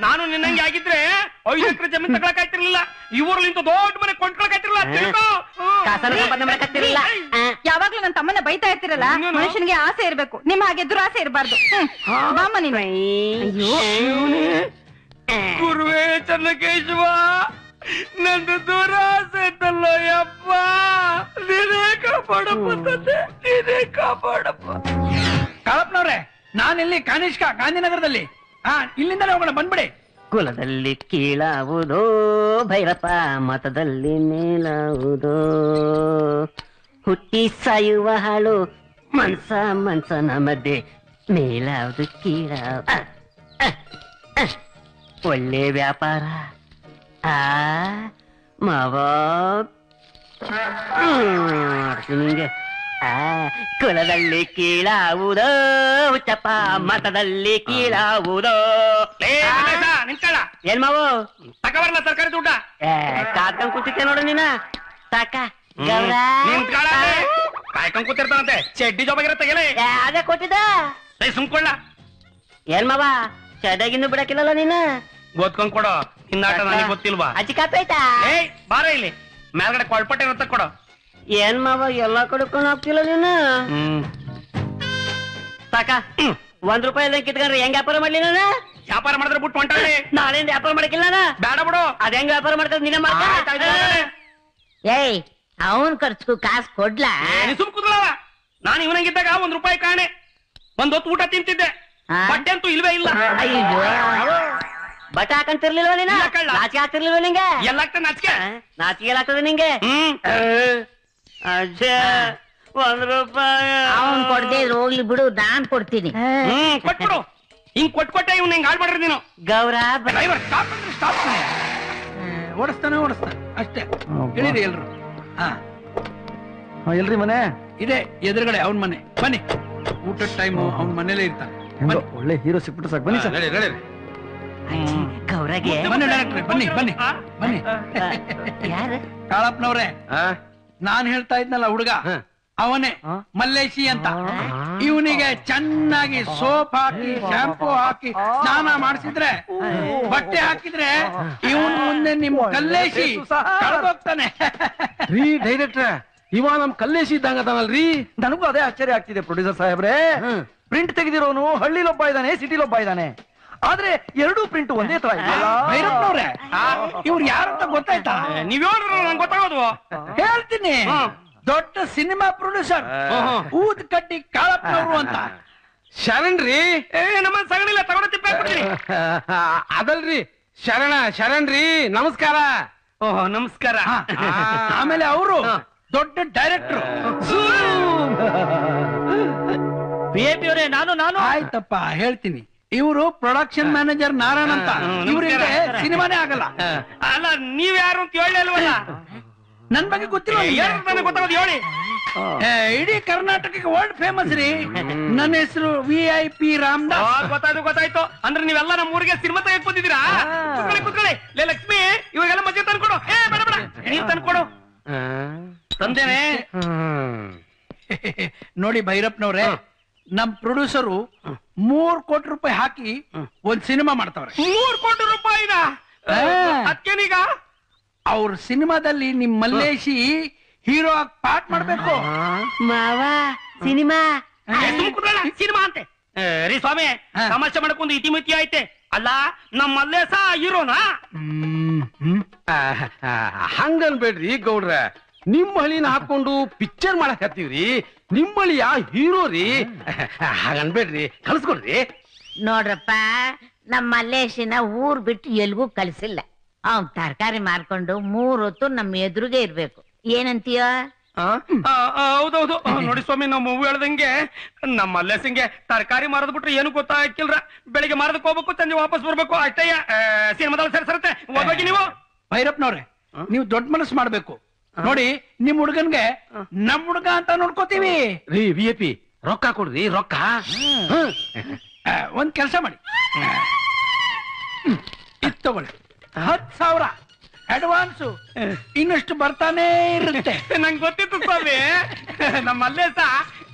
ನಾನು ನಿನ್ನಂಗೆ ಆಗಿದ್ರೆ ಐದು ಎಕರೆ ಜಮೀನ್ ಇವ್ರಲ್ಲಿಂತ ದೊಡ್ಡ ಮನೆ ಕೊಂಡ್ಕೊಳಕ್ ಆಯ್ತಿರ್ಲಿಲ್ಲ ತಿಳ್ಕೊ. ಹ್ಮ್.
ಕಾಸನ್ನು ಸಂಪಾದನೆ ಮಾಡಕ್ಕಾಗ್ತಿರ್ಲಿಲ್ಲ.
ಯಾವಾಗ್ಲೂ ನನ್ನ ತಮ್ಮನ್ನ ಬೈತಾ ಇರ್ತಿರಲ್ಲ? ಮನುಷ್ಯನಿಗೆ ಆಸೆ ಇರ್ಬೇಕು. ನಿಮ್ಮ ಹಾಗೆ ದುರಾಸೆ ಇರಬಾರ್ದು. ಬಾಮ್ಮ ನೀನು.
ಅಯ್ಯೋ.
ಗುರುವೇ ಚನ್ನಕೇಶವ ನಂದು ದುರಾಸೆ ಐತಲ್ಲ ಯಪ್ಪ. ನೀನೇ ಕಾಪಾಡಪ್ಪ ತಂದೆ. ನೀನೇ ಕಾಪಾಡಪ್ಪ.
ಕಾಳಪ್ಪನವ್ರೆ ನಾನಿಲ್ಲಿ ಕಾನಿಷ್ಕ ಗಾಂಧಿನಗರದಲ್ಲಿ. ಹಾ ಇಲ್ಲಿಂದಲೇ ಹೋಗೋಣ ಬಂದ್ಬಿಡಿ.
ಕುಲದಲ್ಲಿ ಕೀಳಾವುದೋ ಭೈರಪ್ಪ ಮತದಲ್ಲಿ ಮೇಲಾವುದೋ. ಹುಟ್ಟಿ ಸಾಯುವ ಹಾಳು ಮನ್ಸ ಮನ್ಸನ ಮಧ್ಯೆ ಮೇಲಾವುದು ಕೀಳಾವ. ಒಳ್ಳೆ ವ್ಯಾಪಾರ. ಆ ಮಾವ. ಹ್ಮ್, ನಿಂಗೆ. ಆ ಕುಲದಲ್ಲಿ ಕೀಳಾವುದೋ ಹುಚ್ಚಪ್ಪ ಮತದಲ್ಲಿ ಕೀಳಾವುದೋ. ಏನ್ ಮಾವು?
ತಕಬರ್ಲ ಸರ್ಕಾರಿ ದುಡ್ಡ.
ಕಾಕಂಗ್ ಕೂತಿದ್ದೆ ನೋಡು ನೀನ. ಸಾಕ. ಗೌರ
ಕಾಯ್ಕೊಂಡ್ ಕೂತಿರ್ತಾನಂತೆ. ಚಡ್ಡಿ ಜೋಬಾಗಿರ ತೆಗೆಲೆ
ಏ, ಅದೇ ಕೊಟ್ಟಿದ್ದ
ಸುಮ್ಕೊಳ್ಳ.
ಏನ್ ಮಾವ ಚದಾಗಿನ್ನು ಬಿಡಕ್ಕಿಲ್ಲಲ್ಲ ನೀನ್?
ಓದ್ಕೊಂಡ್ ಕೊಡು. ನಿನ್ನಾಟ ನನಗೆ ಗೊತ್ತಿಲ್ವಾ?
ಅಜ್ಜಿ ಕಾಪಿ ಆಯ್ತಾ?
ಏಯ್ ಬಾರ ಇಲ್ಲಿ. ಮೇಲ್ಗಡೆ ಕೊಳ್ಪಟ್ಟೆ ಇರುತ್ತೆ ಕೊಡು.
ಏನ್ ಮಾವ ಎಲ್ಲಾ ಕಡ್ಕೊಂಡು ಹೋಗ್ತಿಲ್ಲ ನೀನು? ಸಾಕ ಒಂದ್ ರೂಪಾಯಿ ಕಿತ್ಕೊಂಡ್ರೆ ಹೆಂಗ್ ವ್ಯಾಪಾರ ಮಾಡ್ಲಿ ನಾನು?
ವ್ಯಾಪಾರ ಮಾಡಿದ್ರೆ ಬಿಟ್ಟು ಹೊಂಟಾಳೆ.
ನಾಳೆಯಿಂದ ವ್ಯಾಪಾರ ಮಾಡಕ್ಕಿಲ್ಲ ನಾನು?
ಬೇಡ ಬಿಡು.
ಅದ್ ಹೆಂಗ್ ವ್ಯಾಪಾರ ಮಾಡ್ತಾರೆ ನೀನೇ
ಆಯ್ತ್,
ಮಾಡ್ತಾ
ಏಯ್ ಅವನ್ ಖರ್ಚು ಕಾಸು ಕೊಡ್ಲಾ.
ನೀ ಸುಮ್ ಕೂತ್ಕೊಳ್ಳವ ನಾನು ಇವನಂಗಿದ್ದಾಗ ಒಂದ್ ರೂಪಾಯಿ ಕಾಣೆ. ಒಂದ್ ಹೊತ್ತು ಊಟ ತಿಂತಿದ್ದೆ.
ಆ?
ಬಟ್ಟೆ ಅಂತೂ ಇಲ್ವೇ ಇಲ್ಲ.
ಅಯ್ಯೋ
ಬಟ್ಟೆ ಹಾಕಂತಿರ್ಲಿಲ್ವ ನೀನು?
ಇಲ್ಲ ಕಳ್ಳ.
ನಾಚಿಕೆ ಆಗ್ತಿರ್ಲಿಲ್ವ ನಿಂಗೆ?
ಎಲ್ಲಾಗ್ತ ನಾಚಿಕೆ.
ಆಗ್ತದೆ ನಿಂಗೆ?
ಹ್ಮ್.
ಅಜ್ಜ ಒಂದ್ ರೂಪಾಯಿ.
ಅವನ್ ಕೊಡ್ದೇ ಇದ್ರು ಹೋಗ್ಲಿ ಬಿಡು ನಾನ್ ಕೊಡ್ತೀನಿ.
ಹ್ಮ್ ಕೊಟ್ಬಿಡು. ಹಿಂಗ್ ಕೊಟ್ ಕೊಟ್ಟೆ ಇವ್ನ ಹಿಂಗ್ ಹಾಳ್ ಮಾಡ್ರಿ ನೀನು?
ಗೌರ
ಡ್ರೈವರ್ ಸ್ಟಾಪ್ ಅಂದ್ರೆ ಸ್ಟಾಪ್ ಓಡಿಸ್ತಾನೆ ಓಡಿಸ್ತಾನೆ. ಅಷ್ಟೇ. ಎಲ್ರು.
ಎಲ್ರಿ ಮನೆ?
ಇದೆ ಎದುರುಗಡೆ ಅವನ್ ಮನೆ. ಬನ್ನಿ. ಊಟದ ಟೈಮ್ ಅವನ್ ಮನೇಲೆ ಇರ್ತಾನೆ.
ಹೆಂಗೋ ಒಳ್ಳೆ ಹೀರೋ ಸಿಕ್ಬಿಟ್ಟು ಸಾಕು. ಬನ್ನಿ ಸರ್.
ಗೌರಗೆ.
ಬನ್ನಿ ಡೈರೆಕ್ಟ್ರೆ ಬನ್ನಿ ಬನ್ನಿ. ಬನ್ನಿ
ಯಾರು?
ಕಾಳಪ್ಪನವ್ರೆ
ಆ?
ನಾನ್ ಹೇಳ್ತಾ ಇದ್ನಲ್ಲ ಹುಡುಗ.
ಹ.
ಅವನೇ ಮಲ್ಲೇಶಿ ಅಂತ. ಇವನಿಗೆ ಚೆನ್ನಾಗಿ ಸೋಪ್ ಹಾಕಿ ಶಾಂಪೂ ಹಾಕಿ ಸ್ನಾನ ಮಾಡಿಸಿದ್ರೆ ಬಟ್ಟೆ ಹಾಕಿದ್ರೆ ಇವನ್ ಮುಂದೆ ನಿಮ್ ಕಲ್ಲೇಶಿ ಕಳ್ದೋಗ್ತಾನೆ.
ರೀ ಡೈರೆಕ್ಟ್ರ ಇವ ನಮ್ ಕಲ್ಲೇಶಿ ಇದ್ದಂಗ ಅದಾನಲ್ರಿ
ನನಗೂ ಅದೇ ಆಶ್ಚರ್ಯ ಆಗ್ತಿದೆ ಪ್ರೊಡ್ಯೂಸರ್ ಸಾಹೇಬ್ರೆ. ಪ್ರಿಂಟ್ ತೆಗೆದಿರೋನು ಹಳ್ಳಿಲೊಬ್ಬ ಇದ್ದಾನೆ ಸಿಟಿಲೊಬ್ಬ ಇದ್ದಾನೆ. ಆದ್ರೆ ಎರಡೂ ಪ್ರಿಂಟ್ ಒಂದೇ ತರ
ಇವ್ರು ಯಾರಂತ ಗೊತ್ತಾಯ್ತಾ?
ನೀವ್ ಹೇಳಿದ್ರು ನಂಗೆ ಗೊತ್ತಾಗೋದು?
ಹೇಳ್ತೀನಿ. ದೊಡ್ಡ ಸಿನಿಮಾ ಪ್ರೊಡ್ಯೂಸರ್. ಊದ್ ಕಟ್ಟಿ ಕಾಳಪ್ಪನವರು ಅಂತ.
ಶರಣ್ರಿ. ಏ ನಮ್ಮ ಸಗಣಿಲ್ಲ ತಗೊಂಡು ತಿಪ್ಪ ಹಾಕ್ಬಿಡ್ತೀನಿ ಅದಲ್ರಿ. ಶರಣ ಶರಣ್ರಿ ನಮಸ್ಕಾರ. ಓಹೋ ನಮಸ್ಕಾರ.
ಆಮೇಲೆ ಅವರು ದೊಡ್ಡ ಡೈರೆಕ್ಟರ್.
ಬಿ ಎ ಪಿ ಅವರೇ ನಾನು ನಾನು.
ಆಯ್ತಪ್ಪ ಹೇಳ್ತೀನಿ. ಇವರು ಪ್ರೊಡಕ್ಷನ್ ಮ್ಯಾನೇಜರ್ ನಾರಾಯಣ್ ಅಂತ. ಇವರಿಂದ ಸಿನಿಮಾನೇ ಆಗಲ್ಲ.
ಅಲ್ಲ ನೀವ್ ಯಾರು ಅಂತ ಹೇಳಿ ಅಲ್ವಲ್ಲ
ನನ್ ಬಗ್ಗೆ ಗೊತ್ತಿಲ್ಲ
ನನಗೆ ಗೊತ್ತಾಗೋದು ಹೇಳಿ.
ಇಡೀ ಕರ್ನಾಟಕಕ್ಕೆ ವರ್ಲ್ಡ್ ಫೇಮಸ್ ರೀ. ನನ್ನ ಹೆಸರು ವಿ ಐ ಪಿ ರಾಮದಾಸ್.
ಗೊತ್ತಾಯ್ತು ಗೊತ್ತಾಯ್ತು. ಅಂದ್ರೆ ನೀವೆಲ್ಲ ನಮ್ಮ ಊರಿಗೆ ಸಿನಿಮಾ ತೆಗೆಕ್ ಬಂದಿದ್ದೀರಾ? ಕುತ್ಕೊಳ್ಳಿ ಕುತ್ಕೊಳ್ಳಿ. ಲೇ ಲಕ್ಷ್ಮಿ ಇವಾಗೆಲ್ಲ ಮಜ್ಜೆ ತಂದ್ಕೊಡು. ಏ ಬೇಡ ಬೇಡ. ನೀವ್ ತಂದ್ಕೊಡು. ತಂದೇನೆ.
ನೋಡಿ ಭೈರಪ್ಪನವ್ರೆ ನಮ್ ಪ್ರೊಡ್ಯೂಸರು ಮೂರ್ ಕೋಟಿ ರೂಪಾಯಿ ಹಾಕಿ ಒಂದ್ ಸಿನಿಮಾ ಮಾಡ್ತಾವ್ರೆ.
ಮೂರ್ ಕೋಟಿ ರೂಪಾಯಿನ?
ಆ. ಅವ್ರ ಸಿನಿಮಾದಲ್ಲಿ ನಿಮ್ ಮಲ್ಲೇಶಿ ಹೀರೋ ಆಗಿ ಪಾಠ ಮಾಡ್ಬೇಕು.
ಮಾವಾ ಸಿನಿಮಾ.
ಸಿನಿಮಾ ಅಂತೆ. ಏ, ರೀ ಸ್ವಾಮಿ
ಸಮಸ್ಯೆ
ತಮಾಷೆ ಮಾಡಕ್ಕೊಂದು ಇತಿಮಿತಿ ಐತೆ ಅಲ್ಲ ನಮ್ಮ ಮಲ್ಲೇಶ ಹೀರೋನಾ?
ಹ್ಮ್, ಹ್ಮ್.
ಹಂಗನ್ಬೇಡ್ರಿ ಗೌಡ್ರ. ನಿಮ್ಮ ಹಳಿನ ಹಾಕೊಂಡು ಪಿಕ್ಚರ್ ಮಾಡಕ್ ಹತ್ತೀವ್ರಿ. ನಿಮ್ಮ ಹಳಿಯ ಹೀರೋ ರೀ. ಹಾಗನ್ಬೇಡ್ರಿ ಕಳ್ಸ್ಕೊಡ್ರಿ.
ನೋಡ್ರಪ್ಪ ನಮ್ಮ ಮಲ್ಲೇಶಿನ ಊರ್ ಬಿಟ್ಟು ಎಲ್ಗೂ ಕಳ್ಸಿಲ್ಲ. ಅವ್ನ್ ತರಕಾರಿ ಮಾರ್ಕೊಂಡು ಮೂರ್ ಹೊತ್ತು ನಮ್ಮ ಎದುರುಗೆ ಇರ್ಬೇಕು. ಏನಂತೀಯ?
ಆ, ಆ, ಆ, ಹೌದೌದು. ನೋಡಿ ಸ್ವಾಮಿ ನಮ್ಮ ಮೂವಿ ಹೇಳ್ದಂಗೆ ನಮ್ಮ ಮಲ್ಲೇಸಿಂಗೆ ತರಕಾರಿ ಮಾರದ್ ಬಿಟ್ರೆ ಏನು ಗೊತ್ತಾಗಿಲ್ರ ಬೆಳಿಗ್ಗೆ ಮಾರದಕ್ ಹೋಗ್ಬೇಕು ಸಂಜೆ ವಾಪಸ್ ಬರ್ಬೇಕು. ಅಷ್ಟಯ್ಯ ಸಿನಿಮಾದಲ್ಲಿ ಸರಿ ಸರತ್ತೆ ಹೋಗಿ ನೀವು?
ಭೈರಪ್ಪನವ್ರೆ ನೀವು ದೊಡ್ಡ ಮನಸ್ಸು ಮಾಡ್ಬೇಕು. ನೋಡಿ ನಿಮ್ ಹುಡುಗನ್ಗೆ ನಮ್ ಹುಡುಗ ಅಂತ ನೋಡ್ಕೋತೀವಿ.
ರೀ ವಿ ಎ ಪಿ ರೊಕ್ಕ ಕೊಡ್ರಿ ರೊಕ್ಕ.
ಆ, ಒಂದ್ ಕೆಲಸ ಮಾಡಿ. ಇದ್ ತಗೊಳ್ಳಿ. ಹತ್ ಸಾವಿರ. ಅಡ್ವಾನ್ಸ್ ಇನ್ನಷ್ಟು ಬರ್ತಾನೆ ಇರುತ್ತೆ.
ನಂಗೆ ಗೊತ್ತಿತ್ತು ಸ್ವಾಮಿ. ನಮ್ಮ ಸಾ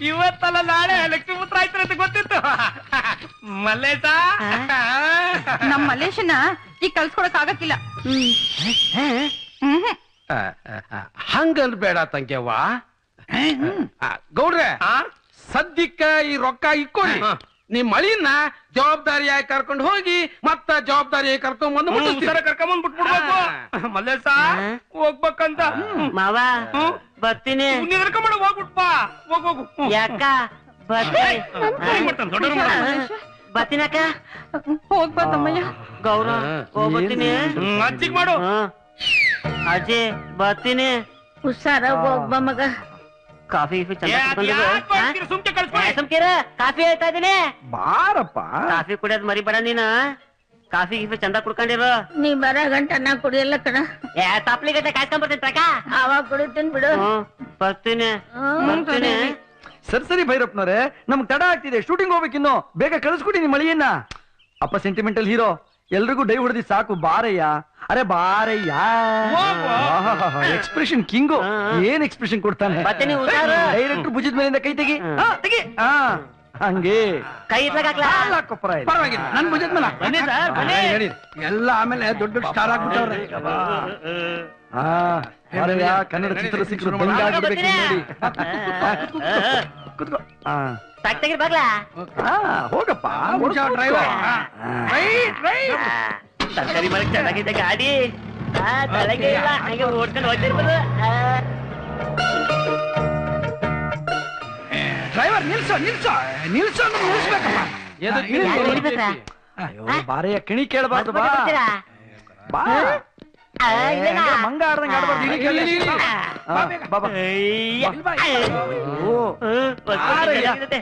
ಇವತ್ತಲ್ಲ ನಾಳೆ ಲಕ್ಷ್ಮೀ ಪುತ್ರ ಆಯ್ತಾರೆ ಅಂತ ಗೊತ್ತಿತ್ತು. ಮಲ್ಲೇಶ.
ನಮ್ಮ ಮಲೇಶನ ಈಗ ಕಲ್ಸ್ಕೊಡಕ್ ಆಗಕ್ಕಿಲ್ಲ. ಹಂಗಲ್
ಬೇಡ ತಂಗ್ಯವ್ವ. ಗೌಡ್ರೆ ಸದ್ಯಕ್ಕ ಈ ರೊಕ್ಕ ಇಕ್ಕೊಳ್ಳಿ
ನಿಮ್ ಮಳಿನ ಜವಾಬ್ದಾರಿಯಾಗಿ ಕರ್ಕೊಂಡು ಹೋಗಿ ಮತ್ತ ಜವಾಬ್ದಾರಿಯಾಗಿ ಕರ್ಕೊಂಡ್ ಬಂದು ಮುಟ್ಟಿಸ್ತೀವಿ.
ಕರ್ಕೊಂಡ್ ಬಿಟ್ಬಿಡ್ಬೇಕು. ಮಲ್ಲೇಶ ಹೋಗ್ಬೇಕಂತ.
ಮಾವ ಬರ್ತೀನಿ.
ನೀನ್ ಕರ್ಕೊಂಡ್ ಹೋಗ್ಬಿಟ್ಪ ಹೋಗ್ ಹೋಗು. ಹ್ಮ್.
ಯಾಕ? ಬರ್ತೀನಿ.
ಹೆಂಗ್ ಮಾಡ್ತಾನೆ? ದೊಡ್ಡವ್ರು ಮಾಡ್ತಾನೆ.
ಬರ್ತೀನಕ್ಕ?
ಹೋಗ್ಬಾ ತಮ್ಮಯ್ಯ.
ಗೌರವ ಹೋಗ್ಬರ್ತೀನಿ
ಹ್ಮ್, ಅಜ್ಜಿಗ್ ಮಾಡು.
ಹ್ಮ್. ಅಜ್ಜಿ ಬರ್ತೀನಿ.
ಹುಷಾರ ಹೋಗ್ಬಾ ಮಗ.
ಕಾಫಿ ಕಾಫಿ ಹೇಳ್ತಾ ಇದೀನಿ.
ಬಾರಪ್ಪ.
ಕಾಫಿ ಕುಡಿಯೋದ್ ಮರಿಬೇಡ ನೀನ. ಕಾಫಿ ಗೀಫಿ ಚಂದ ಕುಡ್ಕೊಂಡಿರು.
ನೀ ಬರ ಗಂಟ ನಾ ಕುಡಿಯಲ್ಲ ಕಣ.
ಏ ತಪ್ಲಿ ಗಂಟೆ ಕಾಯ್ಕೊಂಡ್ ಬರ್ತೀನಿ ಪ್ರಕ
ಅವಾಗ ಕುಡಿತೀನಿ ಬಿಡು.
ಬರ್ತೀನಿ. ಬರ್ತೀನಿ.
ಸರಿ ಸರಿ ಭೈರಪ್ಪನವ್ರೆ. ನಮ್ಗೆ ತಡ ಆಗ್ತಿದೆ. ಶೂಟಿಂಗ್ ಹೋಗ್ಬೇಕಿನ್ನು. ಬೇಗ ಕಳಿಸ್ಕೊಡಿ ನಿಮ್ಮ ಮಳಿಯನ್ನ ಅಪ್ಪ ಸೆಂಟಿಮೆಂಟಲ್ ಹೀರೋ ಎಲ್ರಿಗೂ ಡೈ ಹೊಡೆದಿ ಸಾಕು ಬಾರಯ್ಯ. ಅರೆ ಬಾರಯ್ಯ. ಎಕ್ಸ್ಪ್ರೆಷನ್ ಕಿಂಗು ಏನ್ ಎಕ್ಸ್ಪ್ರೆಷನ್ ಕೊಡ್ತಾನೆ?
ಹುಷಾರು.
ಡೈರೆಕ್ಟರ್ ಭುಜದ ಮೇಲಿಂದ ಕೈ ತೆಗಿ. ಹಾ, ತೆಗಿ. ಹಾ ಹಂಗೆ.
ಕೈ
ಕೊಪ್ಪರ
ಪರವಾಗಿಲ್ಲ. ನನ್ ಭುಜದ ಮೇಲೆ
ಬನ್ನಿ ಸರ್ ಬನ್ನಿ.
ಹೇಳಿ. ಎಲ್ಲ ಆಮೇಲೆ ದೊಡ್ಡ ದೊಡ್ಡ ಸ್ಟಾರ್ ಆಗ್ಬಿಟ್ಟವ್ರೆ.
ಹಾ. ಬಾರಯ್ಯ, ಕನ್ನಡ ಚಿತ್ರ ಸಿಕ್ಕರು ಬಂಗಾಗ್ಬಿಡ್ಬೇಕು ನೋಡಿ ಕುತ್ಕೋ ಹಾ
ತಗ್ ತೆಗಿ ಬಾಗ್ಲಾ
ಹಾ, ಹೋಗಪ್ಪ
ಡ್ರೈವರ್
ತರಕಾರಿ ಮಾಡಕ್ ಚೆನ್ನಾಗಿದೆ ಗಾಡಿ ಆ, ತಲೆಗೆ ಇಲ್ಲ ಹಂಗೆ ಓಡ್ಕೊಂಡು ಹೋಗ್ತಿರ್ಬೋದು ಆ.
ಡ್ರೈವರ್ ನಿಲ್ಸೋ ನಿಲ್ಸೋ ನಿಲ್ಸೋ ಅಂದ್ರೆ ನಿಲ್ಸ್ಬೇಕಪ್ಪ
ಎದು
ಹಾ, ಇಳಿದು,
ಯಾರು
ಇಳಿದು.
ಇಳಿಬೇಕಾ?
ಅಯ್ಯೋ, ಬಾರಯ್ಯ ಕಿಣಿ ಕೇಳಬಾರ್ದು ಬಾ
ಹೊಸ್ಬಿಟ್ಟು ಬರ್ತೀರಾ?
ಬಾ
ಆ, ಇದೇನಾ?
ಹಂಗೆ ಮಂಗ ಆಡ್ದಂಗೆ ಆಡ್ಬಾರ್ದು. ಬಾ ಬಾ ಜಾಸ್ತಿ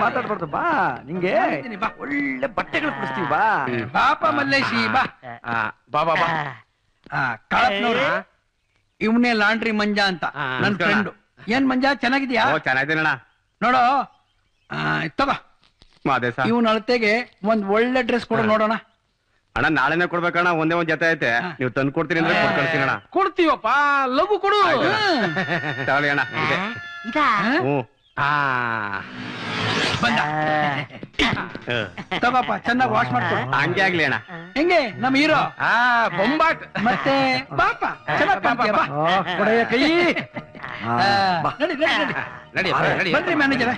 ಮಾತಾಡ್ಬಾರ್ದು ಬಾ. ನಿಂಗೆ
ಬರ್ತೀನಿ, ಬಾ.
ಒಳ್ಳೆ ಬಟ್ಟೆಗಳು ಕೊಡಿಸ್ತೀವಿ ಬಾ.
ಬಾಪ ಮಲ್ಲೇಶಿ ಬಾ.
ಆ, ಬಾ ಬಾ ಬಾ.
ಕಳಪ್ನವ್ರು ಇವನೇ ಲಾಂಡ್ರಿ ಮಂಜಾ ಅಂತ
ಆ,
ನನ್
ನಮಸ್ಕಾರ.
ಫ್ರೆಂಡ್ ಏನ್ ಮಂಜಾ ಚೆನ್ನಾಗಿದ್ಯಾ?
ಓ ಚೆನ್ನಾಗಿದ್ದೀನಣ್ಣ.
ನೋಡೋ ಆ, ತಗೋ.
ಮಾದೇಶ.
ಇವನ್ ಅಳತೆಗೆ ಒಂದ್ ಒಳ್ಳೆ ಡ್ರೆಸ್ ಕೂಡ ನೋಡೋಣ.
ಅಣ್ಣ ನಾಳೆನೆ ಕೊಡ್ಬೇಕಣ್ಣ ಒಂದೇ ಒಂದ್ ಜೊತೆ ಐತೆ. ನೀವು ತಂದು ಕೊಡ್ತೀನಿ ಅಂದ್ರೆ ಕೊಟ್ಟು ಕಳ್ತೀನಿ ಅಣ್ಣ.
ಕೊಡ್ತೀವಪ್ಪ ಲಘು ಕೊಡು.
ತಗೊಳ್ಳಿ ಅಣ್ಣ ಇದೆ.
ಇದಾ?
ಹ್ಞೂ.
ಆ.
ಬಂದ.
ಹ.
ತಗೋಪ್ಪ ಚೆನ್ನಾಗಿ ವಾಶ್ ಮಾಡ್ಕೊ
ಹಂಗೆ ಆಗ್ಲಿ ಅಣ್ಣ.
ಹೆಂಗೆ ನಮ್ ಹೀರೋ?
ಆ ಬೊಂಬಾಟ್.
ಮತ್ತೆ ಬಾಪ ಚೆನ್ನಾಗ್ ಕಾಣ್ತೀಯ, ಬಾ
ಆ, ಕೊಡೆಯ ಕೈ. ಆ.
ನಡಿ ನಡಿ ನಡಿ.
ನಡಿ ನಡಿ
ಬನ್ರಿ ಮ್ಯಾನೇಜರ್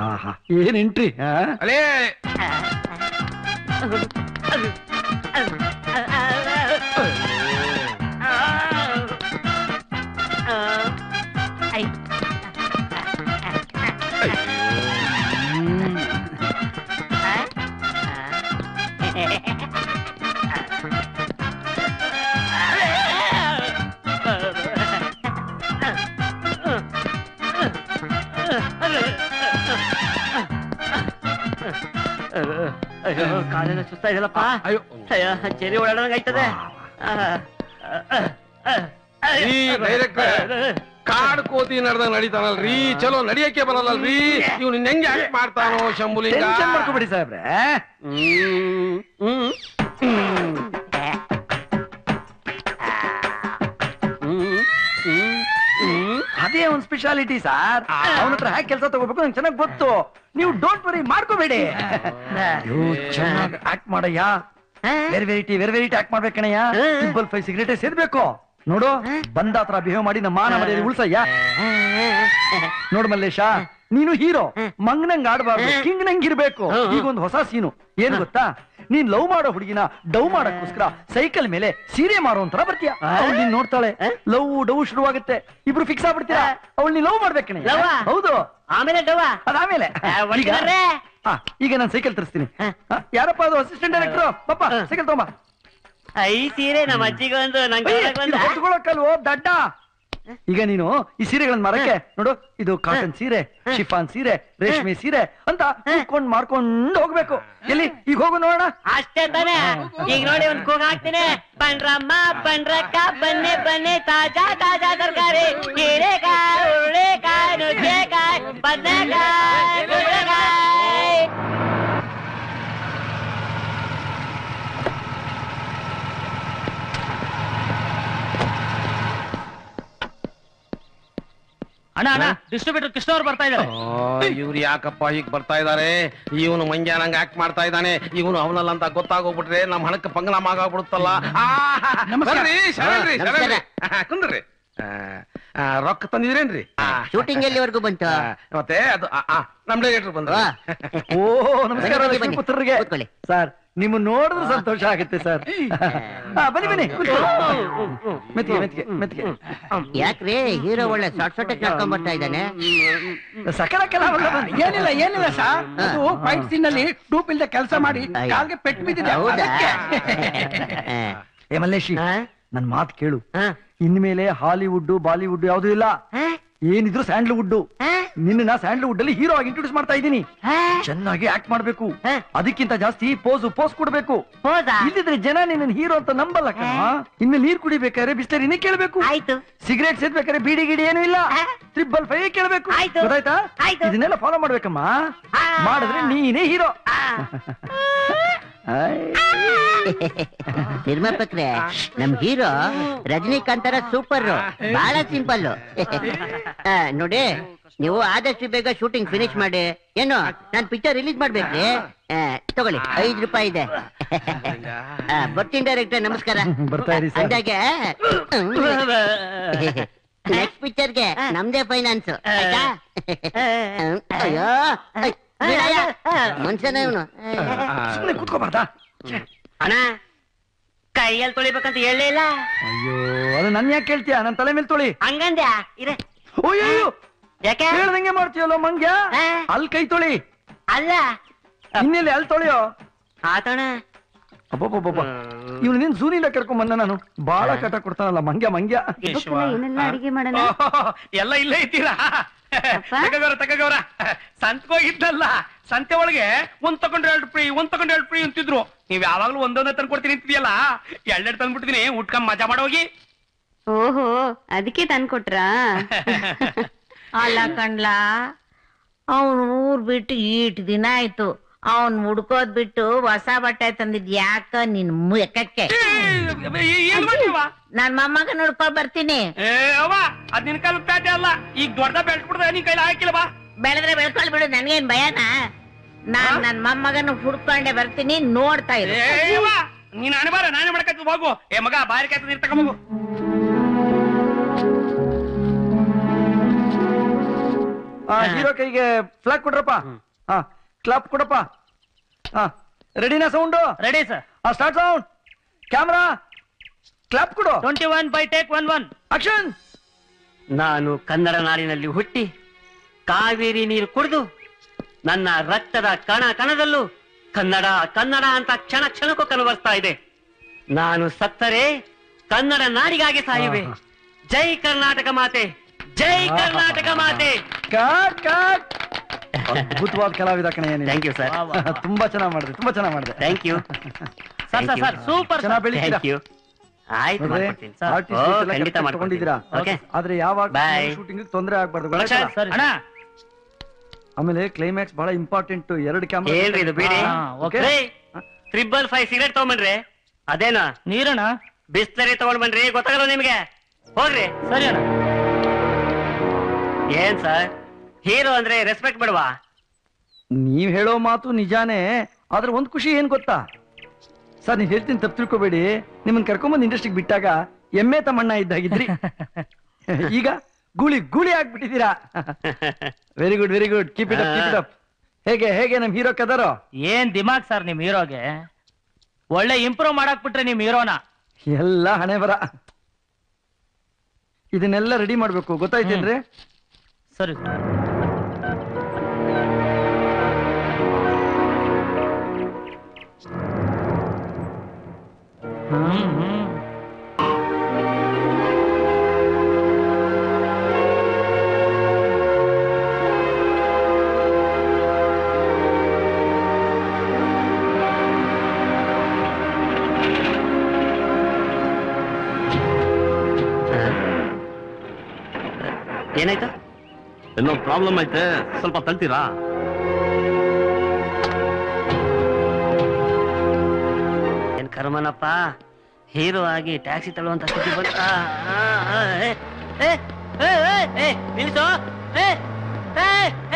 ಆಹಾ, ಏನ್ ಎಂಟ್ರಿ
ಅಲೇ
ಅಯ್ಯೋ ಕಾಲೆಲ್ಲ ಸುಸ್ತಾ ಇದೆಯಲ್ಲಪ್ಪ?
ಅಯ್ಯೋ.
ಅಯ್ಯೋ ಚೆರಿ ಓಡಾಡಂಗ ಆಯ್ತದೆ
ಈ ಡೈರೆಕ್ಟರ್ ಕಾಡ್ ಕೋತಿ ನಡ್ದಂಗ್ ನಡೀತಾನಲ್ರಿ. ಚಲೋ ನಡಿಯಕ್ಕೆ ಬರಲ್ಲಲ್ರಿ. ಇವ್ ನಿನ್ ಹೆಂಗೆ ಆಕ್ಟ್ ಮಾಡ್ತಾನೋ ಶಂಭುಲಿಂಗ?
ಮಾಡ್ಕೊಬೇಡಿ ಸಾಹೇಬ್ರೆ.
ಹ್ಮ್ ಹ್ಮ್.
ಒಂದ್ ಸ್ಪೆಷಾಲಿಟಿ ಸರ್. ಅವನ ಹತ್ರ ಹ್ಯಾಕ್ ಕೆಲಸ ತಗೋಬೇಕು ನಂಗೆ ಚೆನ್ನಾಗಿ ಗೊತ್ತು. ನೀವು ಡೋಂಟ್ ವರಿ ಮಾಡ್ಕೋಬೇಡಿ. Act ಮಾಡಯ್ಯ. Very variety very variety act ಮಾಡ್ಬೇಕಣಯ್ಯ simple five cigarette ಸೇರ್ಬೇಕು ನೋಡು ಬಂದ ಹತ್ರ ಬಿಹೇವ್ ಮಾಡಿ ನಮ್ಮ ಮಾನ ಮರ್ಯಾದೆ ಉಳ್ಸಯ್ಯ. ನೋಡು ಮಲ್ಲೇಶ ನೀನು ಹೀರೋ. ಮಂಗ್ನಂಗ್ ಆಡ್ಬಾರ್ದು ಕಿಂಗ್ ನಂಗ್ ಇರ್ಬೇಕು. ಈಗ ಒಂದು ಹೊಸ ಸೀನು. ಏನ್ ಗೊತ್ತಾ? ನೀನ್ ಲವ್ ಮಾಡೋ ಹುಡುಗಿನ ಡವ್ ಮಾಡಕ್ಕೋಸ್ಕರ ಸೈಕಲ್ ಮೇಲೆ ಸೀರೆ ಮಾರೋ ಒಂಥರ ಬರ್ತೀಯ? ಅವ್ಳು ನೀನ್ ನೋಡ್ತಾಳೆ. ಲವ್ ಡವ್ ಶುರುವಾಗುತ್ತೆ. ಇಬ್ರು ಫಿಕ್ಸ್ ಆಗ್ಬಿಡ್ತೀರಾ? ಅವಳು ನೀನ್ ಲವ್ ಮಾಡ್ಬೇಕಣೆ ಹೌದು.
ಆಮೇಲೆ ಡವ್ವ
ಅದಾಮೇಲೆ
ಆ,
ಈಗ- ಈಗ ನಾನು ಸೈಕಲ್ ತರಿಸ್ತೀನಿ. ಯಾರಪ್ಪ ಅದು ಅಸಿಸ್ಟೆಂಟ್ ಡೈರೆಕ್ಟರ್ ಪಾಪ ಸೈಕಲ್ ತಗೊಂಬ.
ಐ ಸೀರೆ ನಮ್ಮ ಅಜ್ಜಿಗೆ ಒಂದು ನಂಗೆ
ಇದು ಹೊತ್ಕೊಳಕ್ಕಲ್ವೋ ದಡ್ಡ? ಈಗ ನೀನು ಈ ಸೀರೆಗಳನ್ನ ಮಾರಕ್ಕೆ ನೋಡು ಇದು ಕಾಟನ್ ಸೀರೆ ಶಿಫಾನ್ ಸೀರೆ ರೇಷ್ಮೆ ಸೀರೆ ಅಂತ ಕೂತ್ಕೊಂಡ್ ಮಾರ್ಕೊಂಡ್ ಹೋಗ್ಬೇಕು. ಎಲ್ಲಿ? ಈಗ ಹೋಗು ನೋಡೋಣ.
ಅಷ್ಟೇ ತಾನೆ. ಈಗ ನೋಡಿ ಒಂದ್ ಕೂಗ್ ಹಾಕ್ತೀನಿ. ಬನ್ರಮ್ಮ ಬನ್ರಕ್ಕ ಬನ್ನಿ ಬನ್ನಿ ತಾಜಾ ತಾಜಾ ತರಕಾರಿ. ಹೀರೆಕಾಯಿ ಹುರುಳಿಕಾಯಿ ನುಗ್ಗೆಕಾಯಿ ಬದನೆಕಾಯಿ ಕುಂಬಳಕಾಯಿ
ಅಣ್ಣ ಅಣ್ಣ ಡಿಸ್ಟ್ರಿಬ್ಯೂಟರ್ ಕೃಷ್ಣ ಅವ್ರು ಬರ್ತಾ ಇದ್ದಾರೆ.
ಇವ್ರು ಯಾಕಪ್ಪ ಈಗ ಬರ್ತಾ ಇದಾರೆ ಇವನು ನಂಗೆ ಆಕ್ಟ್ ಮಾಡ್ತಾ ಇದ್ದಾನೆ. ಇವನು ಅವನಲ್ಲ ಅಂತ ಗೊತ್ತಾಗೋಗ್ಬಿಟ್ರೆ ನಮ್ ಹಣಕ್ಕೆ ಪಂಗನಾಮ ಆಗೋಗ್ಬಿಡುತ್ತಲ್ಲ. ಕುಂದ್ರಿ. ರೊಕ್ಕ ತಂದಿದ್ರೇನ್ರಿ?
ಶೂಟಿಂಗ್ ಎಲ್ಲಿವರೆಗೂ ಬಂತು?
ಮತ್ತೆ ಅದು ನಮ್ ಡೈರೆಕ್ಟರ್ ಬಂದ್ರ.
ಓ ನಮಸ್ಕಾರ ಸರ್ ನಿಮ್ಮ ನೋಡಿದ್ರೆ ಸಂತೋಷ ಆಗುತ್ತೆ ಸರ್. ಹಾ, ಬನ್ನಿ ಬನ್ನಿ. ಮೆತ್ತಿಗೆ ಮೆತ್ತಿಗೆ ಮೆತ್ತಿಗೆ
ಯಾಕ್ರಿ ಹೀರೋ ಒಳ್ಳೆ ಶಾರ್ಟ್ ಶಾರ್ಟ್ ನಡ್ಕೊಂಡ್ ಬರ್ತಾ ಇದ್ದಾನೆ?
ಸಕಲ ಕೆಲವಲ್ಲ
ಏನಿಲ್ಲ ಏನಿಲ್ಲ ಸರ್ ಅದು ಫೈಟ್ ಸೀನ್ ಅಲ್ಲಿ ಟೂಪ್ ಇಲ್ದ ಕೆಲಸ ಮಾಡಿ. ಕಾಲ್ಗೆ ಪೆಟ್ಟು ಬಿದ್ದಿದೆ.
ಹೇ.
ಮಲ್ಲೇಶ್
ಏ ಮಲ್ಲೇಶಿ ನನ್ ಮಾತು ಕೇಳು? ಇನ್ಮೇಲೆ ಹಾಲಿವುಡ್ ಬಾಲಿವುಡ್ ಯಾವ್ದು ಇಲ್ಲ? ಏನಿದ್ರು ಸ್ಯಾಂಡಲ್ವುಡ್ ನಿನ್ನ ಸ್ಯಾಂಡಲ್ವುಡ್ ಅಲ್ಲಿ ಹೀರೋ ಆಗಿ ಇಂಟ್ರೊಡ್ಯೂಸ್ ಮಾಡ್ತಾ ಇದ್ದೀನಿ. ಚೆನ್ನಾಗಿ ಆಕ್ಟ್ ಮಾಡ್ಬೇಕು? ಅದಕ್ಕಿಂತ ಜಾಸ್ತಿ ಪೋಸ್ ಪೋಸ್ ಕೊಡ್ಬೇಕು. ಇಲ್ಲಿದ್ರೆ ಜನ ನಿನ್ನ ಹೀರೋ ಅಂತ ನಂಬಲ್ಲ ಇನ್ನು ನೀರ್ ಕುಡಿಬೇಕಾದ್ರೆ ಬಿಸ್ಲರಿನೇ ಕೇಳ್ಬೇಕು.
ಆಯ್ತು.
ಸಿಗರೇಟ್ ಸೇದ್ಬೇಕಾದ್ರೆ ಬೀಡಿ ಗಿಡಿ ಏನು ಇಲ್ಲ? ಟ್ರಿಬಲ್ ಫೈ ಕೇಳ್ಬೇಕು.
ಆಯ್ತು.
ಗೊತ್ತಾಯ್ತಾ? ಇದನ್ನೆಲ್ಲ ಫಾಲೋ ಮಾಡ್ಬೇಕಮ್ಮ. ಮಾಡಿದ್ರೆ ನೀನೇ ಹೀರೋ.
ನಿರ್ಮಾಪಕ್ರೆ ನಮ್ ಹೀರೋ ರಜನಿಕಾಂತರ ಸೂಪರ್ ಬಹಳ ಸಿಂಪಲ್ ನೋಡಿ ನೀವು ಆದಷ್ಟು ಬೇಗ ಶೂಟಿಂಗ್ ಫಿನಿಶ್ ಮಾಡಿ. ಏನು ನಾನ್ ಪಿಕ್ಚರ್ ರಿಲೀಸ್ ಮಾಡ್ಬೇಕ್ರಿ? ತಗೊಳ್ಳಿ ಐದ್ ರೂಪಾಯಿ ಇದೆ. ಆ, ಬರ್ತೀನಿ ಡೈರೆಕ್ಟರ್ ನಮಸ್ಕಾರ. ಅಂದಾಗೆ ನೆಕ್ಸ್ಟ್ ಪಿಕ್ಚರ್ಗೆ ನಮ್ದೇ ಫೈನಾನ್ಸ್ ಅಯ್ಯೋ ಮನುಷ್ಯನೇ ಇವನು.
ಸುಮ್ಮನೆ ಕೂತ್ಕೋಬಾರ್ದಾ
ಅಣ್ಣ ಕೈಯಲ್ಲಿ ತೊಳಿಬೇಕಂತ ಹೇಳಲೇ ಇಲ್ಲ.
ಅಯ್ಯೋ ಅದು ನನ್ ಯಾಕೆ ಕೇಳ್ತೀಯ? ನನ್ ತಲೆ ಮೇಲೆ ತೊಳಿ.
ಹಂಗಂದ್ಯಾ? ಇರ.
ಅಯ್ಯೋ
ಯಾಕೆ?
ಹೇಳ್ದಂಗೆ ಮಾಡ್ತೀಯಲ್ಲೋ ಮಂಗ್ಯ?
ಅಲ್
ಅಲ್ಲಿ ಕೈ ತೊಳಿ.
ಅಲ್ಲ.
ಇನ್ನೆಲ್ಲಿ ಅಲ್ಲಿ ತೊಳಿಯೋ?
ಆತಣ
ಅಬ್ಬಬ್ಬಬ್ಬ ಇವ್ನು ನಿನ್ ಝೂನಿಂದ ಕರ್ಕೊಂಡ್ ಬಂದ ನಾನು. ಬಾಳ ಕಟ ಕೊಡ್ತಾನಲ್ಲ ಮಂಗ್ಯ ಮಂಗ್ಯ.
ಏನೆಲ್ಲ ಅಡಿಗೆ ಮಾಡೋಣ?
ಎಲ್ಲ ಇಲ್ಲೇ ಇದ್ದೀರಾ? ತಗಗವ್ರ ತಗಗವ್ರ ಸಂತಕೋಗಿದ್ದಲ್ಲ ಸಂತೆ ಒಳಗೆ ಒಂದ್ ತಗೊಂಡ್ರೆ ಎರಡು ಫ್ರೀ ಒಂದ್ ತಗೊಂಡ್ರೆ ಎರಡು ಫ್ರೀ ಅಂತಿದ್ರು. ನೀವ್ ಯಾವಾಗ್ಲೂ ಒಂದೊಂದೇ ತಂದು ಕೊಡ್ತೀನಿ ಅಂತಿದ್ಯಲ್ಲ? ಎರಡೆರಡು ತಂದ್ಬಿಟ್ಟಿದೀನಿ ಉಟ್ಕೊಂಡ್ ಮಜಾ ಮಾಡೋಗಿ
ಓಹೋ ಅದಕ್ಕೆ ತಂದ್ಕೊಟ್ರಾ
ಅಲ್ಲ ಕಣ್ಲಾ ಅವನು ಊರ್ ಬಿಟ್ಟು ಈಟ್ ದಿನ ಆಯ್ತು. ಅವನ್ ಹುಡ್ಕೋದ್ ಬಿಟ್ಟು ಹೊಸ ಬಟ್ಟೆ ತಂದಿದ್ ಯಾಕ ನಿನ್
ಎಕ್ಕಕ್ಕೆ
ನಾನ್ ಮೊಮ್ಮಗ ನೋಡ್ಕೊ ಬರ್ತೀನಿ.
ಏ ಅವ್ವ ಅದ್ ನಿನ್ ಕಾಲ ಪ್ಯಾಟೆ ಅಲ್ಲ. ಈಗ ದೊಡ್ಡ ಬೆಲ್ಟ್ ಬಿಡ್ದ ನಿನ್ ಕೈಲಿ ಹಾಕಿಲ್ಲ ಬಾ
ಬೆಳೆದ್ರೆ ಬೆಳ್ಕೊಳ್ ಬಿಡು ನನ್ಗೇನ್ ಭಯನ? ನಾನ್ ನನ್ ಮೊಮ್ಮಗನ ಹುಡ್ಕೊಂಡೆ ಬರ್ತೀನಿ ನೋಡ್ತಾ ಇರು.
ಏ ಅವ್ವ ನೀನ್ ಅಣಬಾರ ನಾನೇ ಮಾಡಕತ್ತ ಹೋಗು. ಏ ಮಗ ಬಾರಿ ಕಾಯ್ತದ ನೀರ್ ತಗೊಂಬೋಗು
ಆ ಹೀರೋ ಕೈಗೆ ಫ್ಲಾಗ್ ಕೊಡ್ರಪ್ಪ ಹಾ. ಕ್ಲಾಪ್ ಕೊಡಪ್ಪ. ಹಾ ರೆಡಿನಾ ಸೌಂಡು
ರೆಡಿ ಸರ್
ಆ ಸ್ಟಾರ್ಟ್ ಸೌಂಡ್ ಕ್ಯಾಮ್ರಾ ಕ್ಲಾಪ್ ಕೊಡು.
Twenty one by take one one
action
ನಾನು ಕನ್ನಡ ನಾಡಿನಲ್ಲಿ ಹುಟ್ಟಿ ಕಾವೇರಿ ನೀರು ಕುಡಿದು ನನ್ನ ರಕ್ತದ ಕಣ ಕಣದಲ್ಲೂ ಕನ್ನಡ ಕನ್ನಡ ಅಂತ ಕ್ಷಣ ಕ್ಷಣಕ್ಕೂ ಕನಬರ್ತಾ ಇದೆ. ನಾನು ಸತ್ತರೆ ಕನ್ನಡ ನಾಡಿಗಾಗಿ ಸಾಯುವೆ. ಜೈ ಕರ್ನಾಟಕ ಮಾತೆ ಜೈ ಕರ್ನಾಟಕ ಮಾತೆ.
ಕಟ್ ಕಾಟ್ ಅದ್ಭುತವಾದ ಕಲಾವಿದ ಕಣೆ
ಥ್ಯಾಂಕ್ ಯು ಸರ್
ತುಂಬಾ ಚೆನ್ನಾಗಿ ಮಾಡಿದೆ ತುಂಬಾ ಚೆನ್ನಾಗಿ ಮಾಡಿದೆ.
Thank you
sir sir sir super
ಚೆನ್ನಾಗಿ ಬೆಳಿತೀರಾ
ಥ್ಯಾಂಕ್ ಯು ಆಯ್ತು ಮಾಡ್ಕೊಡ್ತೀನಿ. ಸರ್ ಓ, ಖಂಡಿತ
correct
ಓಕೆ
ಆದ್ರೆ ಯಾವಾಗ. ಶೂಟಿಂಗ್ ತೊಂದರೆ ಆಗ್ಬಾರ್ದು
ಸರ್ ಅಣ್ಣ!
ಆಮೇಲೆ ಕ್ಲೈಮ್ಯಾಕ್ಸ್ ಬಹಳ ಇಂಪಾರ್ಟೆಂಟ್ ಎರಡು ಕ್ಯಾಮ್ರಾ
ಹೇಳ್ರಿ ಇದು ಬಿಡಿ.
ಹಾ, ಓಕೆ.
ಟ್ರಿಬಲ್ ಫೈವ್ ಸಿಗರೇಟ್ ತಗೊಂಬನ್ರಿ. ಅದೇನಾ?
ನೀರಣ್ಣ?
ಬಿಸ್ತರಿ ತಗೊಂಡ್ ಬನ್ರಿ ಗೊತ್ತಾಗಲ್ಲ ನಿಮ್ಗೆ? ಹೋಗ್ರಿ.
ಸರಿ ಅಣ್ಣ.
ಏನ್ ಸರ್ ಹೀರೋ ಅಂದ್ರೆ ರೆಸ್ಪೆಕ್ಟ್ ಬಿಡ್ವಾ.
ನೀವ್ ಹೇಳೋ ಮಾತು ನಿಜಾನೇ ಆದ್ರೆ ಒಂದ್ ಖುಷಿ ಏನ್ ಗೊತ್ತಾ? ಸರ್ ನೀವ್ ಹೇಳ್ತೀನಿ ತಪ್ಪು ತಿಳ್ಕೊಬೇಡಿ. ನಿಮ್ಮನ್ ಕರ್ಕೊಂಬಂದ್ ಇಂಡಸ್ಟ್ರಿಗೆ ಬಿಟ್ಟಾಗ ಎಮ್ಮೆ ತಮ್ಮಣ್ಣ ಇದ್ದಾಗಿದ್ರಿ. ಈಗ ಗೂಳಿ ಗೂಳಿ ಆಗ್ಬಿಟ್ಟಿದ್ದೀರಾ? Very good very good keep it up keep it up ಹೇಗೆ ಹೇಗೆ ನಮ್ ಹೀರೋ ಕದರೋ?
ಏನ್ ದಿಮಾಗ್ ಸರ್ ನಿಮ್ ಹೀರೋಗೆ? ಒಳ್ಳೆ ಇಂಪ್ರೂವ್ ಮಾಡಕ್ ಬಿಟ್ರೆ ನಿಮ್ ಹೀರೋನ.
ಎಲ್ಲ ಹಣೆ ಬರ. ಇದನ್ನೆಲ್ಲ ರೆಡಿ ಮಾಡ್ಬೇಕು. ಗೊತ್ತಾಯ್ತೇನ್ರಿ?
ಸರಿ ಸರ್.
ಏನಾಯ್ತು
ಏನೋ ಪ್ರಾಬ್ಲಮ್ ಐತೆ ಸ್ವಲ್ಪ ತಳ್ತೀರಾ
ಏನ್ ಕರ್ಮನಪ್ಪ ಹೀರೋ ಆಗಿ ಟ್ಯಾಕ್ಸಿ ತಳ್ಳುವಂತ ಸ್ಥಿತಿ ಬಂತ.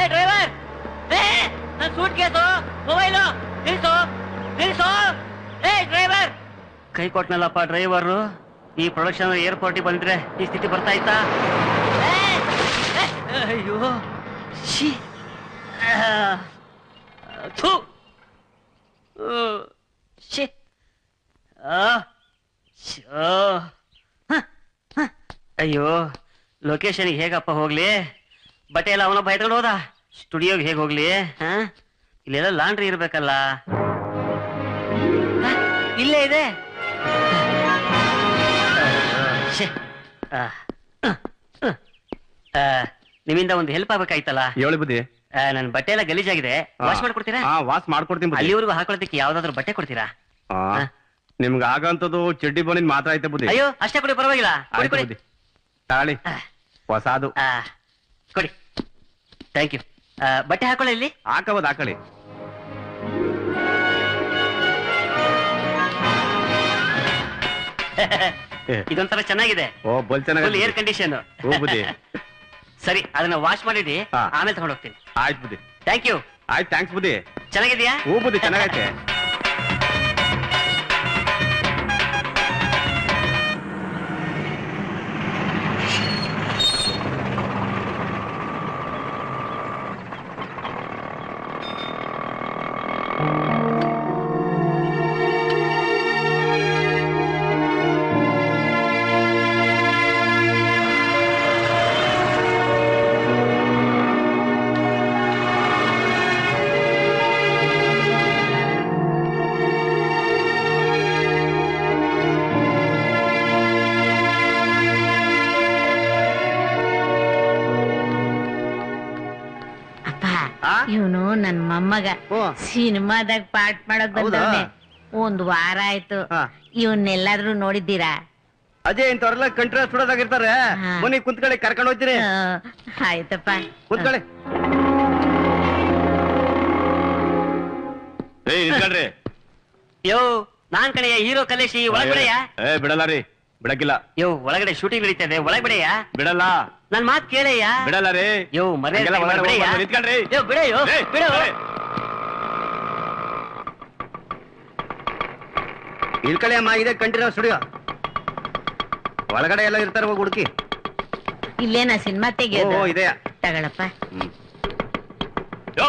ಏ, ಡ್ರೈವರ್. ಏ, ನನ್ ಸೂಟ್ ಕೇಸು ಮೊಬೈಲು ನಿಲ್ಸೋ ನಿಲ್ಸೋ ಏ ಡ್ರೈವರ್. ಕೈ ಕೊಟ್ನಲ್ಲಪ್ಪ ಡ್ರೈವರು ಈ ಪ್ರೊಡಕ್ಷನ್ ಏರ್ಪೋರ್ಟಿಗೆ ಬಂದ್ರೆ ಈ ಸ್ಥಿತಿ ಬರ್ತಾ ಇತ್ತಾ? ಅಯ್ಯೋ ಶಿ ಥು. ಶಿ. ಅಯ್ಯೋ ಲೊಕೇಶನ್ಗೆ ಹೇಗಪ್ಪ ಹೋಗ್ಲಿ? ಬಟ್ಟೆ ಎಲ್ಲ ಅವನೊಬ್ಬ ಎತ್ಕೊಂಡು ಹೋದ? ಸ್ಟುಡಿಯೋಗೆ ಹೇಗೆ ಹೋಗ್ಲಿ? ಹಾ? ಇಲ್ಲೆಲ್ಲ ಲಾಂಡ್ರಿ ಇರ್ಬೇಕಲ್ಲ? ಇಲ್ಲೇ ಇದೆ. ನಿಮ್ಮಿಂದ ಒಂದು ಹೆಲ್ಪ್ ಆಗ್ಬೇಕಾಯ್ತಲ್ಲ?
ಹೇಳಿ ಬುದ್ಧಿ.
ಆ, ನನ್ ಬಟ್ಟೆ ಎಲ್ಲ ಗಲೀಜಾಗಿದೆ. ವಾಶ್ ಮಾಡ್ಕೊಡ್ತೀರಾ?
ವಾಸ್ ಮಾಡ್ಕೊಡ್ತೀನಿ
ಅಲ್ಲಿವರೆಗೂ ಹಾಕೊಳ್ಳೋದಕ್ಕೆ ಯಾವ್ದಾದ್ರು ಬಟ್ಟೆ ಕೊಡ್ತೀರಾ?
ನಿಮ್ಗೆ ಆಗಂತದ್ದು ಚಡ್ಡಿ ಬೋನಿನ್ ಮಾತ್ರ ಐತೆ ಬುದ್ಧಿ.
ಅಯ್ಯೋ ಅಷ್ಟೇ ಕೊಡಿ ಪರವಾಗಿಲ್ಲ. ಕೊಡಿ
ಆಯ್ತು
ಕೊಡಿ
ಬುದ್ಧಿ. ತಾಳಿ ಹೊಸಾದು.
ಆ, ಕೊಡಿ. ಥ್ಯಾಂಕ್ ಯು ಬಟ್ಟೆ ಹಾಕೊಳ್ಳಿ ಇಲ್ಲಿ.
ಹಾಕಬೋದು ಹಾಕೊಳ್ಳಿ
ಇದೊಂಥರ ಚೆನ್ನಾಗಿದೆ.
ಓ ಬಲ್
ಫುಲ್ ಏರ್
ಚೆನ್ನಾಗಿ
ಕಂಡೀಷನ್
ಓ ಬುದ್ಧಿ.
ಸರಿ ಅದನ್ನ ವಾಶ್ ಮಾಡಿದಿ
ಹಾ.
ಆಮೇಲೆ ತಗೊಂಡು ಹೋಗ್ತೀನಿ.
ಆಯ್ತು ಬುದ್ಧಿ.
ಥ್ಯಾಂಕ್ ಯು
ಆಯ್ತು ಥ್ಯಾಂಕ್ಸ್ ಬುದ್ಧಿ.
ಚೆನ್ನಾಗಿದ್ಯಾ?
ಹೂ ಬುದ್ಧಿ ಚೆನ್ನಾಗೈತೆ.
ಅಪ್ಪ ನನ್ ಮೊಮ್ಮಗ ಸಿನಿಮಾದಾಗ ಪಾಠ ಮಾಡಕ್ ಬಂದವನೆ. ಒಂದ್ ವಾರ ಆಯ್ತು. ಇವನ್ನೆಲ್ಲಾದ್ರೂ ನೋಡಿದ್ದೀರಾ?
ಅಜಯ್ ಇಂಥವ್ರೆಲ್ಲ ಕಂಟ್ರೋಲ್ ಬಿಡೋದಾಗಿರ್ತಾರೆ
ಹಾ.
ಬನ್ನಿ ಕುಂತ್ಕೊಳ್ಳಿ ಕರ್ಕೊಂಡು ಹೋಗ್ತೀನಿ.
ಆ, ಆಯ್ತಪ್ಪ.
ಕುಂತ್ಕೊಳ್ಳಿ. ಏಯ್ ನಿಂತ್ಕೊಳ್ರಿ.
ಯೋ ನಾನ್ ಕಡೆಯ ಹೀರೋ ಕಲೇಶಿ ಒಳಗಡೆಯಾ?
ಏ ಬಿಡಲ್ಲ ರೀ ಬಿಡಕ್ಕಿಲ್ಲ.
ಯೋ ಒಳಗಡೆ ಶೂಟಿಂಗ್ ನಡೀತದೆ ಇದೆ ಒಳಗಡೆಯ
ಬಿಡಲ್ಲ.
ನನ್ ಮಾತ್ ಕೇಳಯ್ಯ?
ಬಿಡಲ್ಲ ರೀ.
ಯೋ ಮರ್ಯಾದೆ
ಹಂಗೆಲ್ಲ ಒಳಗಡೆ? ಹೋಗ್ಬಾರ್ದು, ನಿಂತ್ಕೊಳ್ರಿ.
ಯೋ ಬಿಡಯ್ಯೋ
ಏಯ್,
ಬಿಡು.
ಇಳ್ಕಳಿ ಅಮ್ಮ ಇದೆ ಕಂಟಿನ್ಯೂ ಸ್ಟುಡಿಯೋ ಒಳಗಡೆ ಎಲ್ಲ ಇರ್ತಾರೆ ಹೋಗಿ ಹುಡುಕಿ
ಇಲ್ಲೇನಾ ಸಿನಿಮಾ ತೆಗಿಯೋದು
ಓ ಇದೆಯಾ
ತಗೊಳಪ್ಪ
ಯೋ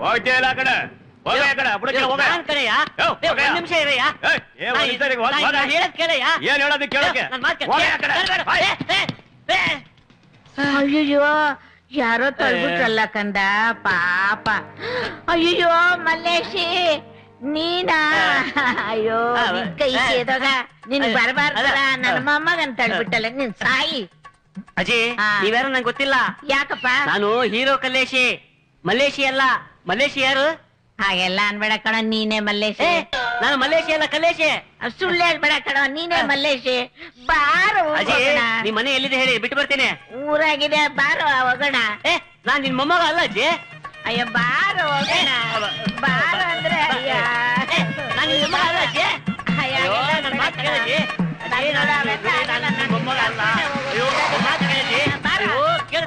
ಹೋಗ್ತೀಯ ಇಲ್ಲ ಆ ಕಡೆ ಹೋಗಿ ಆ ಕಡೆ ಬುಡಕ್ಕೆ
ಯೋ,
ಹೋಗ
ನಾನ್ ಕಡೆಯ
ಯೋ,
ಯೋ,
ಹೋಗಯ್ಯ.
ಒಂದ್ ನಿಮಿಷ ಇರಯ್ಯ
ಏಯ್, ಏ, ಒಂದ್ ನಿಮಿಷ ಇರಿ, ಹೋಗ್,
ನಾ-
ಹೋಗ.
ನಾ ಹೇಳದ್ ಕೇಳಯ್ಯ
ಏನ್ ಹೇಳೋದು ಕೇಳಕ್ಕೆ
ನನ್ ಮಾತ್ ಕೇಳು.
ಹೋಗಿ ಆ ಕಡೆ.
ಬೇಡ, ಬೇಡ,
ಬಾಯ್.
ಏ, ಏ, ಏ.
ಅಯ್ಯೋ ಯಾರೋ ತಳ್ಬಿಟ್ರಲ್ಲ ಕಂದ ಪಾಪ ಅಯ್ಯೋ ಮಲ್ಲೇಶಿ ನೀನಾ? ಅಯ್ಯೋ ನಿನ್ ಕೈ ಸೇದೋಗ ನಿನ್ ಬರಬಾರ್ದಲ್ಲ ನನ್ನ ಮೊಮ್ಮಗನ್ ತಳ್ಬಿಟ್ಟಲ್ಲ ನಿನ್ ಸಾಯಿ. ಅಜಿ.
ನೀವ್ಯಾರು ನಂಗೆ ಗೊತ್ತಿಲ್ಲ?
ಯಾಕಪ್ಪ?
ನಾನು ಹೀರೋ ಕಲ್ಲೇಶಿ ಮಲೇಶಿ ಅಲ್ಲ. ಮಲೇಶಿ ಯಾರು?
ಹಾಗೆಲ್ಲ ಅನ್ಬೇಡ ಕಣ ನೀನೇ ಮಲ್ಲೇಶಿ.
ನಾನು ಮಲ್ಲೇಶಿ ಅಲ್ಲ ಕಲ್ಲೇಶಿ.
ಸುಳ್ಳು ಹೇಳ್ಬೇಡ ಕಣ ನೀನೇ ಮಲ್ಲೇಶಿ. ಬಾರೋ ಅಜಿ.
ನಿಮ್ ಮನೆ ಎಲ್ಲಿದೆ ಹೇಳಿ ಬಿಟ್ಟು ಬರ್ತೀನಿ.
ಊರಾಗಿದೆ ಬಾರೋ ಹೋಗೋಣ.
ಏ ನಾನ್ ನಿನ್ ಮೊಮ್ಮಗ ಅಲ್ಲ ಅಜ್ಜಿ.
ಅಯ್ಯೋ ಬಾರೋ ಹೋಗೋಣ ಬಾರೋ ಅಂದ್ರೆ ಅಯ್ಯ
ನಾನು ನಿನ್ ಅಜ್ಜಿ
ಅಯ್ಯ,
ಅಯ್ಯೋ,
ಎಲ್ಲ
ನನ್ ಮಾತ್. ಅಜ್ಜಿ,
ನಾನು
ಮೊಮ್ಮಗ ಅಲ್ಲ. ಅಯ್ಯೋ. ಅಯ್ಯೋ, ಕೇಳು.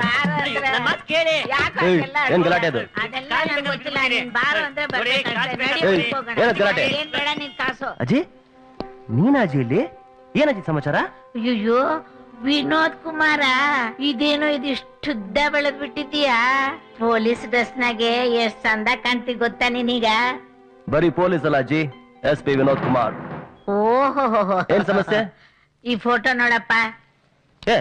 ಕೇಳಿ
ಯಾಕೆ
ಏಯ್,
ಹಾಗೆಲ್ಲ
ಗಲಾಟೆ ಅದು?
ಅದೆಲ್ಲ ನನ್ಗೆ ಗೊತ್ತಿಲ್ಲ ನೀನ್ ಬಾರೋ ಅಂದ್ರೆ.
ಕಾಸು
ನಡಿ
ಬೇಕಾ?
ಹೋಗೋಣ.
ಏನದ್ ಗಲಾಟೆ?
ಏನ್ ಬೇಡ ನಿನ್ ಕಾಸು
ಅಜ್ಜಿ ನೀನಾಜಿ ಇಲ್ಲಿ ಏನಜ್ಜಿ ಸಮಾಚಾರ
ಅಯ್ಯೋ ವಿನೋದ್ ಕುಮಾರ ಇದೇನು ಇದಿಷ್ಟು ಉದ್ದ ಬೆಳೆದ್ ಬಿಟ್ಟಿದ್ಯಾ ಪೊಲೀಸ್ ಡ್ರೆಸ್ನಾಗೆ ಎಷ್ಟ್ ಚಂದ ಕಾಣ್ತಿ ಗೊತ್ತಾ ನಿನೀಗ?
ಬರೀ ಪೊಲೀಸ್ ಅಲ್ಲ ಅಜ್ಜಿ ಎಸ್ ಪಿ ವಿನೋದ್ ಕುಮಾರ್.
ಓಹೋ
ಏನ್ ಸಮಸ್ಯೆ?
ಈ ಫೋಟೋ ನೋಡಪ್ಪ.
ಏ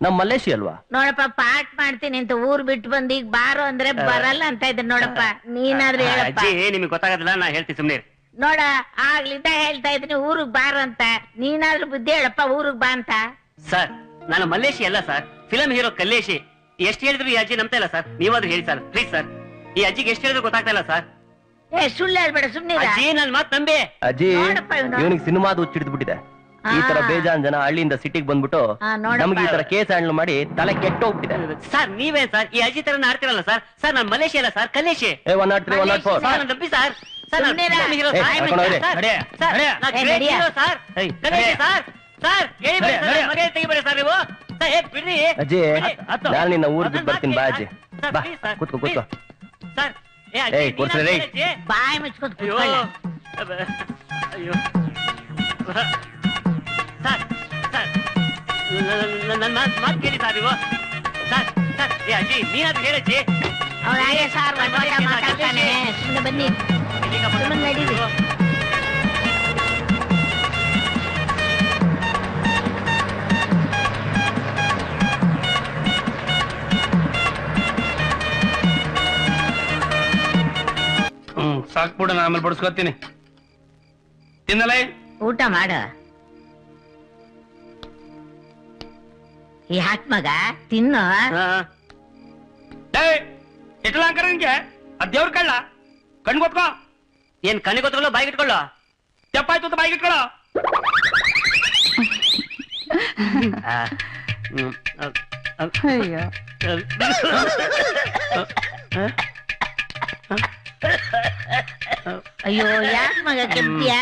ನಮ್ ಮಲ್ಲೇಶಿ ಅಲ್ವಾ?
ನೋಡಪ್ಪ ಪಾಠ ಮಾಡ್ತೀನಿ ಅಂತ ಊರ್ ಬಿಟ್ಟು ಬಂದ್ ಈಗ ಬಾರೋ ಅಂದ್ರೆ ಬರಲ್ಲ ಅಂತ ಇದ್ ನೋಡಪ್ಪ. ನೀನಾದ್ರೂ ಹೇಳಪ್ಪ.
ಅಜ್ಜಿ ನಿಮಗೆ ಗೊತ್ತಾಗೋದಿಲ್ಲ ನಾ ಹೇಳ್ತೀನಿ ಸುಮ್ನೆ
ನೋಡ ಆಗ್ಲಿಂದ ಹೇಳ್ತಾ ಇದ್ದೀನಿ ಊರಿಗೆ ಬಾರ ಅಂತ. ನೀನಾದ್ರೂ ಬುದ್ಧಿ ಹೇಳಪ್ಪ ಊರಿಗೆ ಬಾ ಅಂತ.
ಸರ್ ನಾನು ಮಲ್ಲೇಶಿ ಅಲ್ಲ ಸರ್ ಫಿಲಂ ಹೀರೋ ಕಲ್ಲೇಶಿ ಎಷ್ಟು ಹೇಳಿದ್ರು ಈ ಅಜ್ಜಿ ನಂಬ್ತಾ ಇಲ್ಲ ಸರ್ ನೀವಾದ್ರೂ ಹೇಳಿ ಸರ್ ಪ್ಲೀಸ್ ಸರ್ ಈ ಅಜ್ಜಿಗೆ ಎಷ್ಟು ಹೇಳಿದ್ರು ಗೊತ್ತಾಗ್ತಾ ಇಲ್ಲ ಸರ್
ಏ ಸುಳ್ಳು ಹೇಳ್ಬೇಡ ಸುಮ್ನೆ
ಅಜ್ಜಿ ನನ್ ಮಾತ್ ನಂಬಿ
ಅಜ್ಜಿ
ನೋಡಪ್ಪ ಇವ್ನು.
ಇವನಿಗೆ ಸಿನಿಮಾದ ಹುಚ್ಚಿಡ್ದು ಬಿಟ್ಟಿದೆ ಈ ತರ
ಆ.
ಬೇಜಾನ್ ಜನ ಹಳ್ಳಿಯಿಂದ ಸಿಟಿಗೆ ಬಂದ್ಬಿಟ್ಟು
ಆ, ನೋಡಪ್ಪ.
ನಮ್ಗೆ ಈ ತರ ಕೇಸ್ ಹ್ಯಾಂಡಲ್ ಮಾಡಿ ತಲೆ ಕೆಟ್ಟೋಗ್ಬಿಟ್ಟಿದೆ
ಸರ್ ನೀವೇ ಸರ್ ಈ ಅಜ್ಜಿ ತರ ಆಡ್ತಿರಲ್ಲ ಸರ್ ಸರ್ ನಾನು ಮಲೇಶಿ ಅಲ್ಲ ಸರ್ ಕಲ್ಲೇಶಿ
ಏ one nought three one nought four
sir ನಾನು ನಂಬಿ ಸರ್ ಸರ್ ನಾನು
ಸುಮ್ನಿರ.
film hero
ಏ,
ಸರ್.
ಕರ್ಕೊಂಡು ಹೋಗ್ರಿ.
ಸರ್,
ನಡೆ,
ಸರ್,
ನಡೆ.
ನಾನು
ಏ,
great
ನಡಿಯ.
hero ಸರ್
ಏಯ್,
ಕಲ್ಲೇಶಿ
ನಡೆ.
Sir sir.
ಮನೆ ತೆಗಿಬೇಡಿ ಸರ್ ನೀವು.
ಅಜ್ಜಿ
ಬಿಡಿ. ಹತ್ತು.
ನಾನು ನಿನ್ನ ಊರ್ ಬಿಟ್ಟು ಬರ್ತೀನಿ ಬಾ ಅಜ್ಜಿ. ಬಾ ಕೂತ್ಕೋ ಕೂತ್ಕೋ.
ಸರ್ ಏ ಅಜ್ಜಿ,
ಏಯ್, ಕೂರ್ಸ್ರಿ ರೀ.
ನೀನಾದ್ರೂ ಹೇಳಿ, ಅಜ್ಜಿ.
ಮುಚ್ಕೊಂಡು
ಅಯ್ಯೋ.
ಕೂತ್ಕೊಳ್ಳ.
ಅಬ್ಬ. ಅಯ್ಯೋ ಸರ್ ಸರ್ ನನ್ನ ಮಾತು ಕೇಳಿ ಸರ್ ನೀವು. ಸರ್ ಸರ್ ಏ ಅಜ್ಜಿ ನೀನಾದ್ರೂ ಹೇಳಜ್ಜಿ
ಸಾರ್ ಮಧ್ಯ ಮಾತಾಡ್ತಾನೆ. ಸುಮ್ಮನೆ ಬನ್ನಿ. ಸುಮ್ಮನೆ ನಡೀರಿ.
ಹ್ಮ್ ನಾನು ಆಮೇಲೆ ಬಡಿಸ್ಕೊತೀನಿ. ತಿನ್ನಲೇ?
ಊಟ ಮಾಡ. ಯಾಕ್ ಮಗ ತಿನ್ನು.
ಏ ಇಟ್ಲ ಅಂಕರ ನಿನ್ಗೆ ಅದ್ ದೇವ್ರ ಕಳ್ಳ. ಕಣ್ಗೊತ್ಕೋ
ಏನ್ ಕಣ್ಣಿಗೆ ಗೊತ್ತಲ್ಲ ಬಾಯಿಗೆ ಇಟ್ಕೊಳ್ಳೋ?
ತೆಪ್ಪಾಯ್ತು ಅಂತ ಬಾಯಿಗೆ ಇಟ್ಕೊಳ್ಳೋ?
ಆ, ಹ್ಮ್, ಅ- ಅ-
ಅಯ್ಯೋ ಯಾಕೆ ಮಗ ಕೆಂಪಿಯ?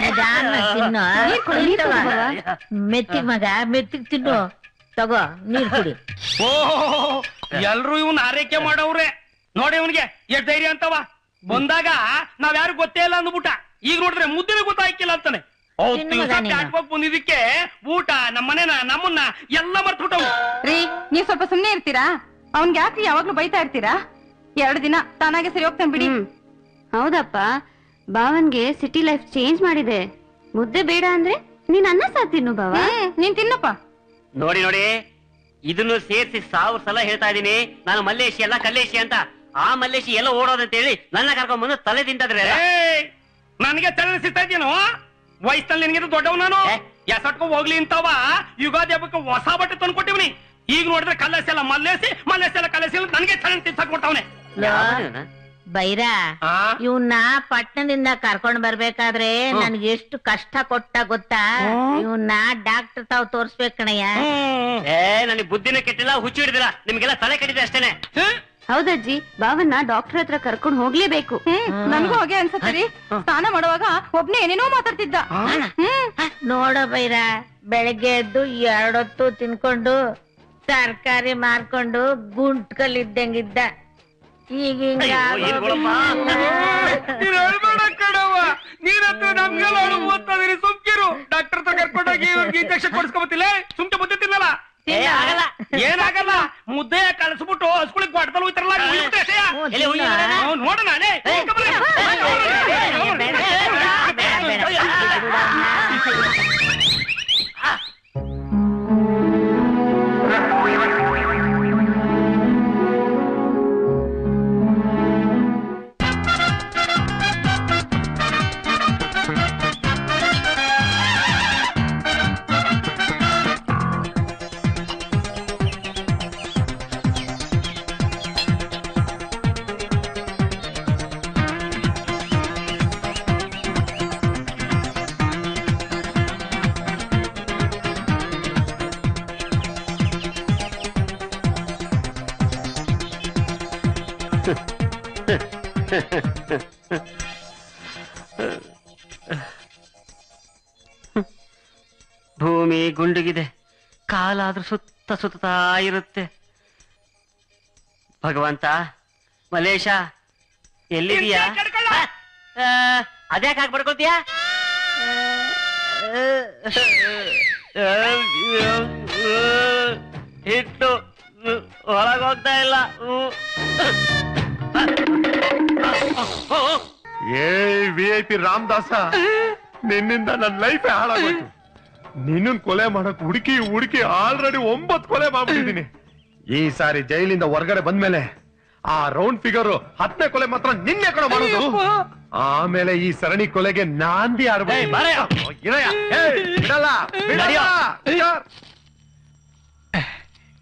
ನಿಧಾನ ತಿನ್ನು. ಮೆತ್ತಿಗ್ ಮಗ ಮೆತ್ತಿಗ್ ತಿನ್ನು. ತಗೋ ನೀರ್ ಕುಡಿ.
ಓ ಎಲ್ರು ಇವನ್ ಆರೈಕೆ ಮಾಡವ್ರೆ. ನೋಡಿ ಇವನ್ಗೆ ಎಷ್ಟ್ ಧೈರ್ಯ ಅಂತವ. ಬಂದಾಗ ನಾವ್ ಯಾರು ಗೊತ್ತೇ ಇಲ್ಲ ಅಂದ್ಬಿಟ್ಟ. ಈಗ ನೋಡಿದ್ರೆ ಮುದ್ದಿನ ಗೊತ್ತಾಯ್ಕಿಲ್ಲ ಅಂತಾನೆ. ಬಂದಿದ್ದಕ್ಕೆ ಊಟ ನಮ್ಮನೆನ ನಮ್ಮನ್ನ ಎಲ್ಲ ಮರ್ತ್ಬಿಟ್ಟವು.
ರೀ ನೀವ್ ಸ್ವಲ್ಪ ಸುಮ್ನೆ ಇರ್ತೀರಾ? ಅವ್ನ್ಗೆ ಯಾಕೆ ಯಾವಾಗ್ಲೂ ಬೈತಾ ಇರ್ತೀರಾ? ಎರಡು ದಿನ ತಾನಾಗೆ ಸರಿ ಹೋಗ್ತಾನೆ ಬಿಡಿ.
ಹೌದಪ್ಪ. ಭಾವನ್ಗೆ ಸಿಟಿ ಲೈಫ್ ಚೇಂಜ್ ಮಾಡಿದೆ. ಮುದ್ದೆ ಬೇಡ ಅಂದ್ರೆ ನೀನ್ ಅನ್ನ ಸಹ ತಿನ್ನು ಭಾವ.
ನೀನ್ ತಿನ್ನಪ್ಪ.
ನೋಡಿ ನೋಡಿ. ಇದನ್ನು ಸೇರಿಸಿ ಸಾವಿರ ಸಲ ಹೇಳ್ತಾ ಇದೀನಿ ನಾನು ಮಲ್ಲೇಶಿ ಎಲ್ಲ ಕಲ್ಲೇಶಿ ಅಂತ. ಆ ಮಲ್ಲೇಶಿ ಎಲ್ಲ ಓಡೋದಂತ ಹೇಳಿ ನನ್ನ ಕರ್ಕೊಂಡ್ ಬಂದು ತಲೆ ತಿಂತದ್ರೆ
ನನಗೆ ತಲೆ ಸಿಗ್ತಾ ಇದ್ದೀನೋ? ವಯಸ್ಸಲ್ಲಿ ನಿನಗಿದು ದೊಡ್ಡವ್ ನಾನು? ಎಸಟ್ಕೊ ಹೋಗ್ಲಿ ಅಂತವ ಯುಗಾದಿ ಹಬ್ಬಕ್ಕೆ ಹೊಸ ಬಟ್ಟೆ ತಂದ್ಕೊಟ್ಟಿವ್ನಿ. ಈಗ ನೋಡಿದ್ರೆ ಕಲ್ಲೇಸಿ ಎಲ್ಲ ಮಲ್ಲೇಸಿ ಮಲ್ಲೇಸಿ ಎಲ್ಲ ಕಲ್ಲೇಸಿ ನನಗೆ ತಲೆ ತಿಂತಾ ಕೊಟ್ಟವನೆ.
ಬೈರ ಇವನ್ನ ಪಟ್ಟಣದಿಂದ ಕರ್ಕೊಂಡ್ ಬರ್ಬೇಕಾದ್ರೆ ನನ್ಗೆ ಎಷ್ಟು ಕಷ್ಟ ಕೊಟ್ಟ ಗೊತ್ತಾ? ಇವನ್ನ ಡಾಕ್ಟರ್ ತಾವ್ ತೋರ್ಸ್ಬೇಕ್ ಕಣಯ್ಯ.
ಏ ನನಗೆ ಬುದ್ಧಿನೂ ಕೆಟ್ಟಿಲ್ಲ ಹುಚ್ಚು ಹಿಡಿದಿಲ್ಲ. ನಿಮ್ಗೆಲ್ಲ ತಲೆ ಕಟ್ಟಿದೆ ಅಷ್ಟೇನೆ.
ಹೌದಜ್ಜಿ ಬಾವನ್ನ ಡಾಕ್ಟರ್ ಹತ್ರ ಕರ್ಕೊಂಡು ಹೋಗ್ಲೇಬೇಕು.
ನನ್ಗೂ ಹೋಗಿ ಅನ್ಸತ್ತರಿ ಸ್ನಾನ ಮಾಡುವಾಗ ಒಬ್ನೇ ಏನೇನೋ ಮಾತಾಡ್ತಿದ್ದ.
ನೋಡ ಬೈರ ಬೆಳಗ್ಗೆ ಎದ್ದು ಎರಡೊತ್ತು ತಿನ್ಕೊಂಡು ತರಕಾರಿ ಮಾರ್ಕೊಂಡು ಗುಂಟ್ಕಲ್ಲಿದ್ದಂಗಿದ್ದ ಈಗ ಹಿಂಗ
ಅಯ್ಯೋ, ಏನ್ ಗೊಳಪ್ಪ?
ನೀನ್ ಹೇಳ್ಬೇಡ ಕಣವ್ವ ನೀನಂತೂ ನಮ್ಗೆಲ್ಲ ಅಳುವು ಅಂತದಿರಿ ಸುಮ್ಕಿರು ಡಾಕ್ಟರ್ ಹತ್ರ ಕರ್ಕೊಂಡೋಗಿ ಇವ್ರಿಗೆ ಇಂಜೆಕ್ಷನ್ ಕೊಡಿಸ್ಕೊಬತ್ತಿಲ್ಲ ಸುಮ್ಕೆ ಮುದ್ದೆ ತಿನ್ನಲ್ಲ
ಆಗಲ್ಲ
ಏನಾಗಲ್ಲ ಮುದ್ದೆ ಕಳಿಸ್ಬಿಟ್ಟು ಹಸ್ಗಳಿಗೆ ಕೊಡ್ತಲ್ ಹೋಯ್ತಾರಲ್ಲ.
ನೋಡೋಣ?
ಅವ್ನ್
ಭೂಮಿ ಗುಂಡುಗಿದೆ ಕಾಲಾದ್ರೂ ಸುತ್ತ ಸುತ್ತಾ ಇರುತ್ತೆ ಭಗವಂತ ಮಲೇಶ ಎಲ್ಲಿದೀಯಾ. ಅದ್ಯಾಕೆ ಹಾಕಿ ಬಡ್ಕೊಳ್ತೀಯಾ ಹಿಟ್ಟು ಹೊರಗೆ ಹೋಗ್ತಾ ಇಲ್ಲ
ಏ ವಿ ಐ ಪಿ ರಾಮದಾಸ ನಿನ್ನಿಂದ ನನ್ನ ಲೈಫ್ ಹಾಳಾಗೋಯ್ತು. ನಿನ್ನನ್ ಕೊಲೆ ಮಾಡಕ್ ಹುಡುಕಿ ಹುಡುಕಿ ಆಲ್ರೆಡಿ ಒಂಬತ್ ಕೊಲೆ ಮಾಡ್ಬಿಟ್ಟಿದೀನಿ ಈ ಸಾರಿ ಜೈಲಿಂದ ಹೊರಗಡೆ ಬಂದ್ಮೇಲೆ ಆ ರೌಂಡ್ ಫಿಗರ್ ಹತ್ತನೇ ಕೊಲೆ ಮಾತ್ರ ನಿನ್ನೆ ಕಡೆ ಮಾಡೋದು. ಆಮೇಲೆ ಈ ಸರಣಿ ಕೊಲೆಗೆ ನಾಂದಿ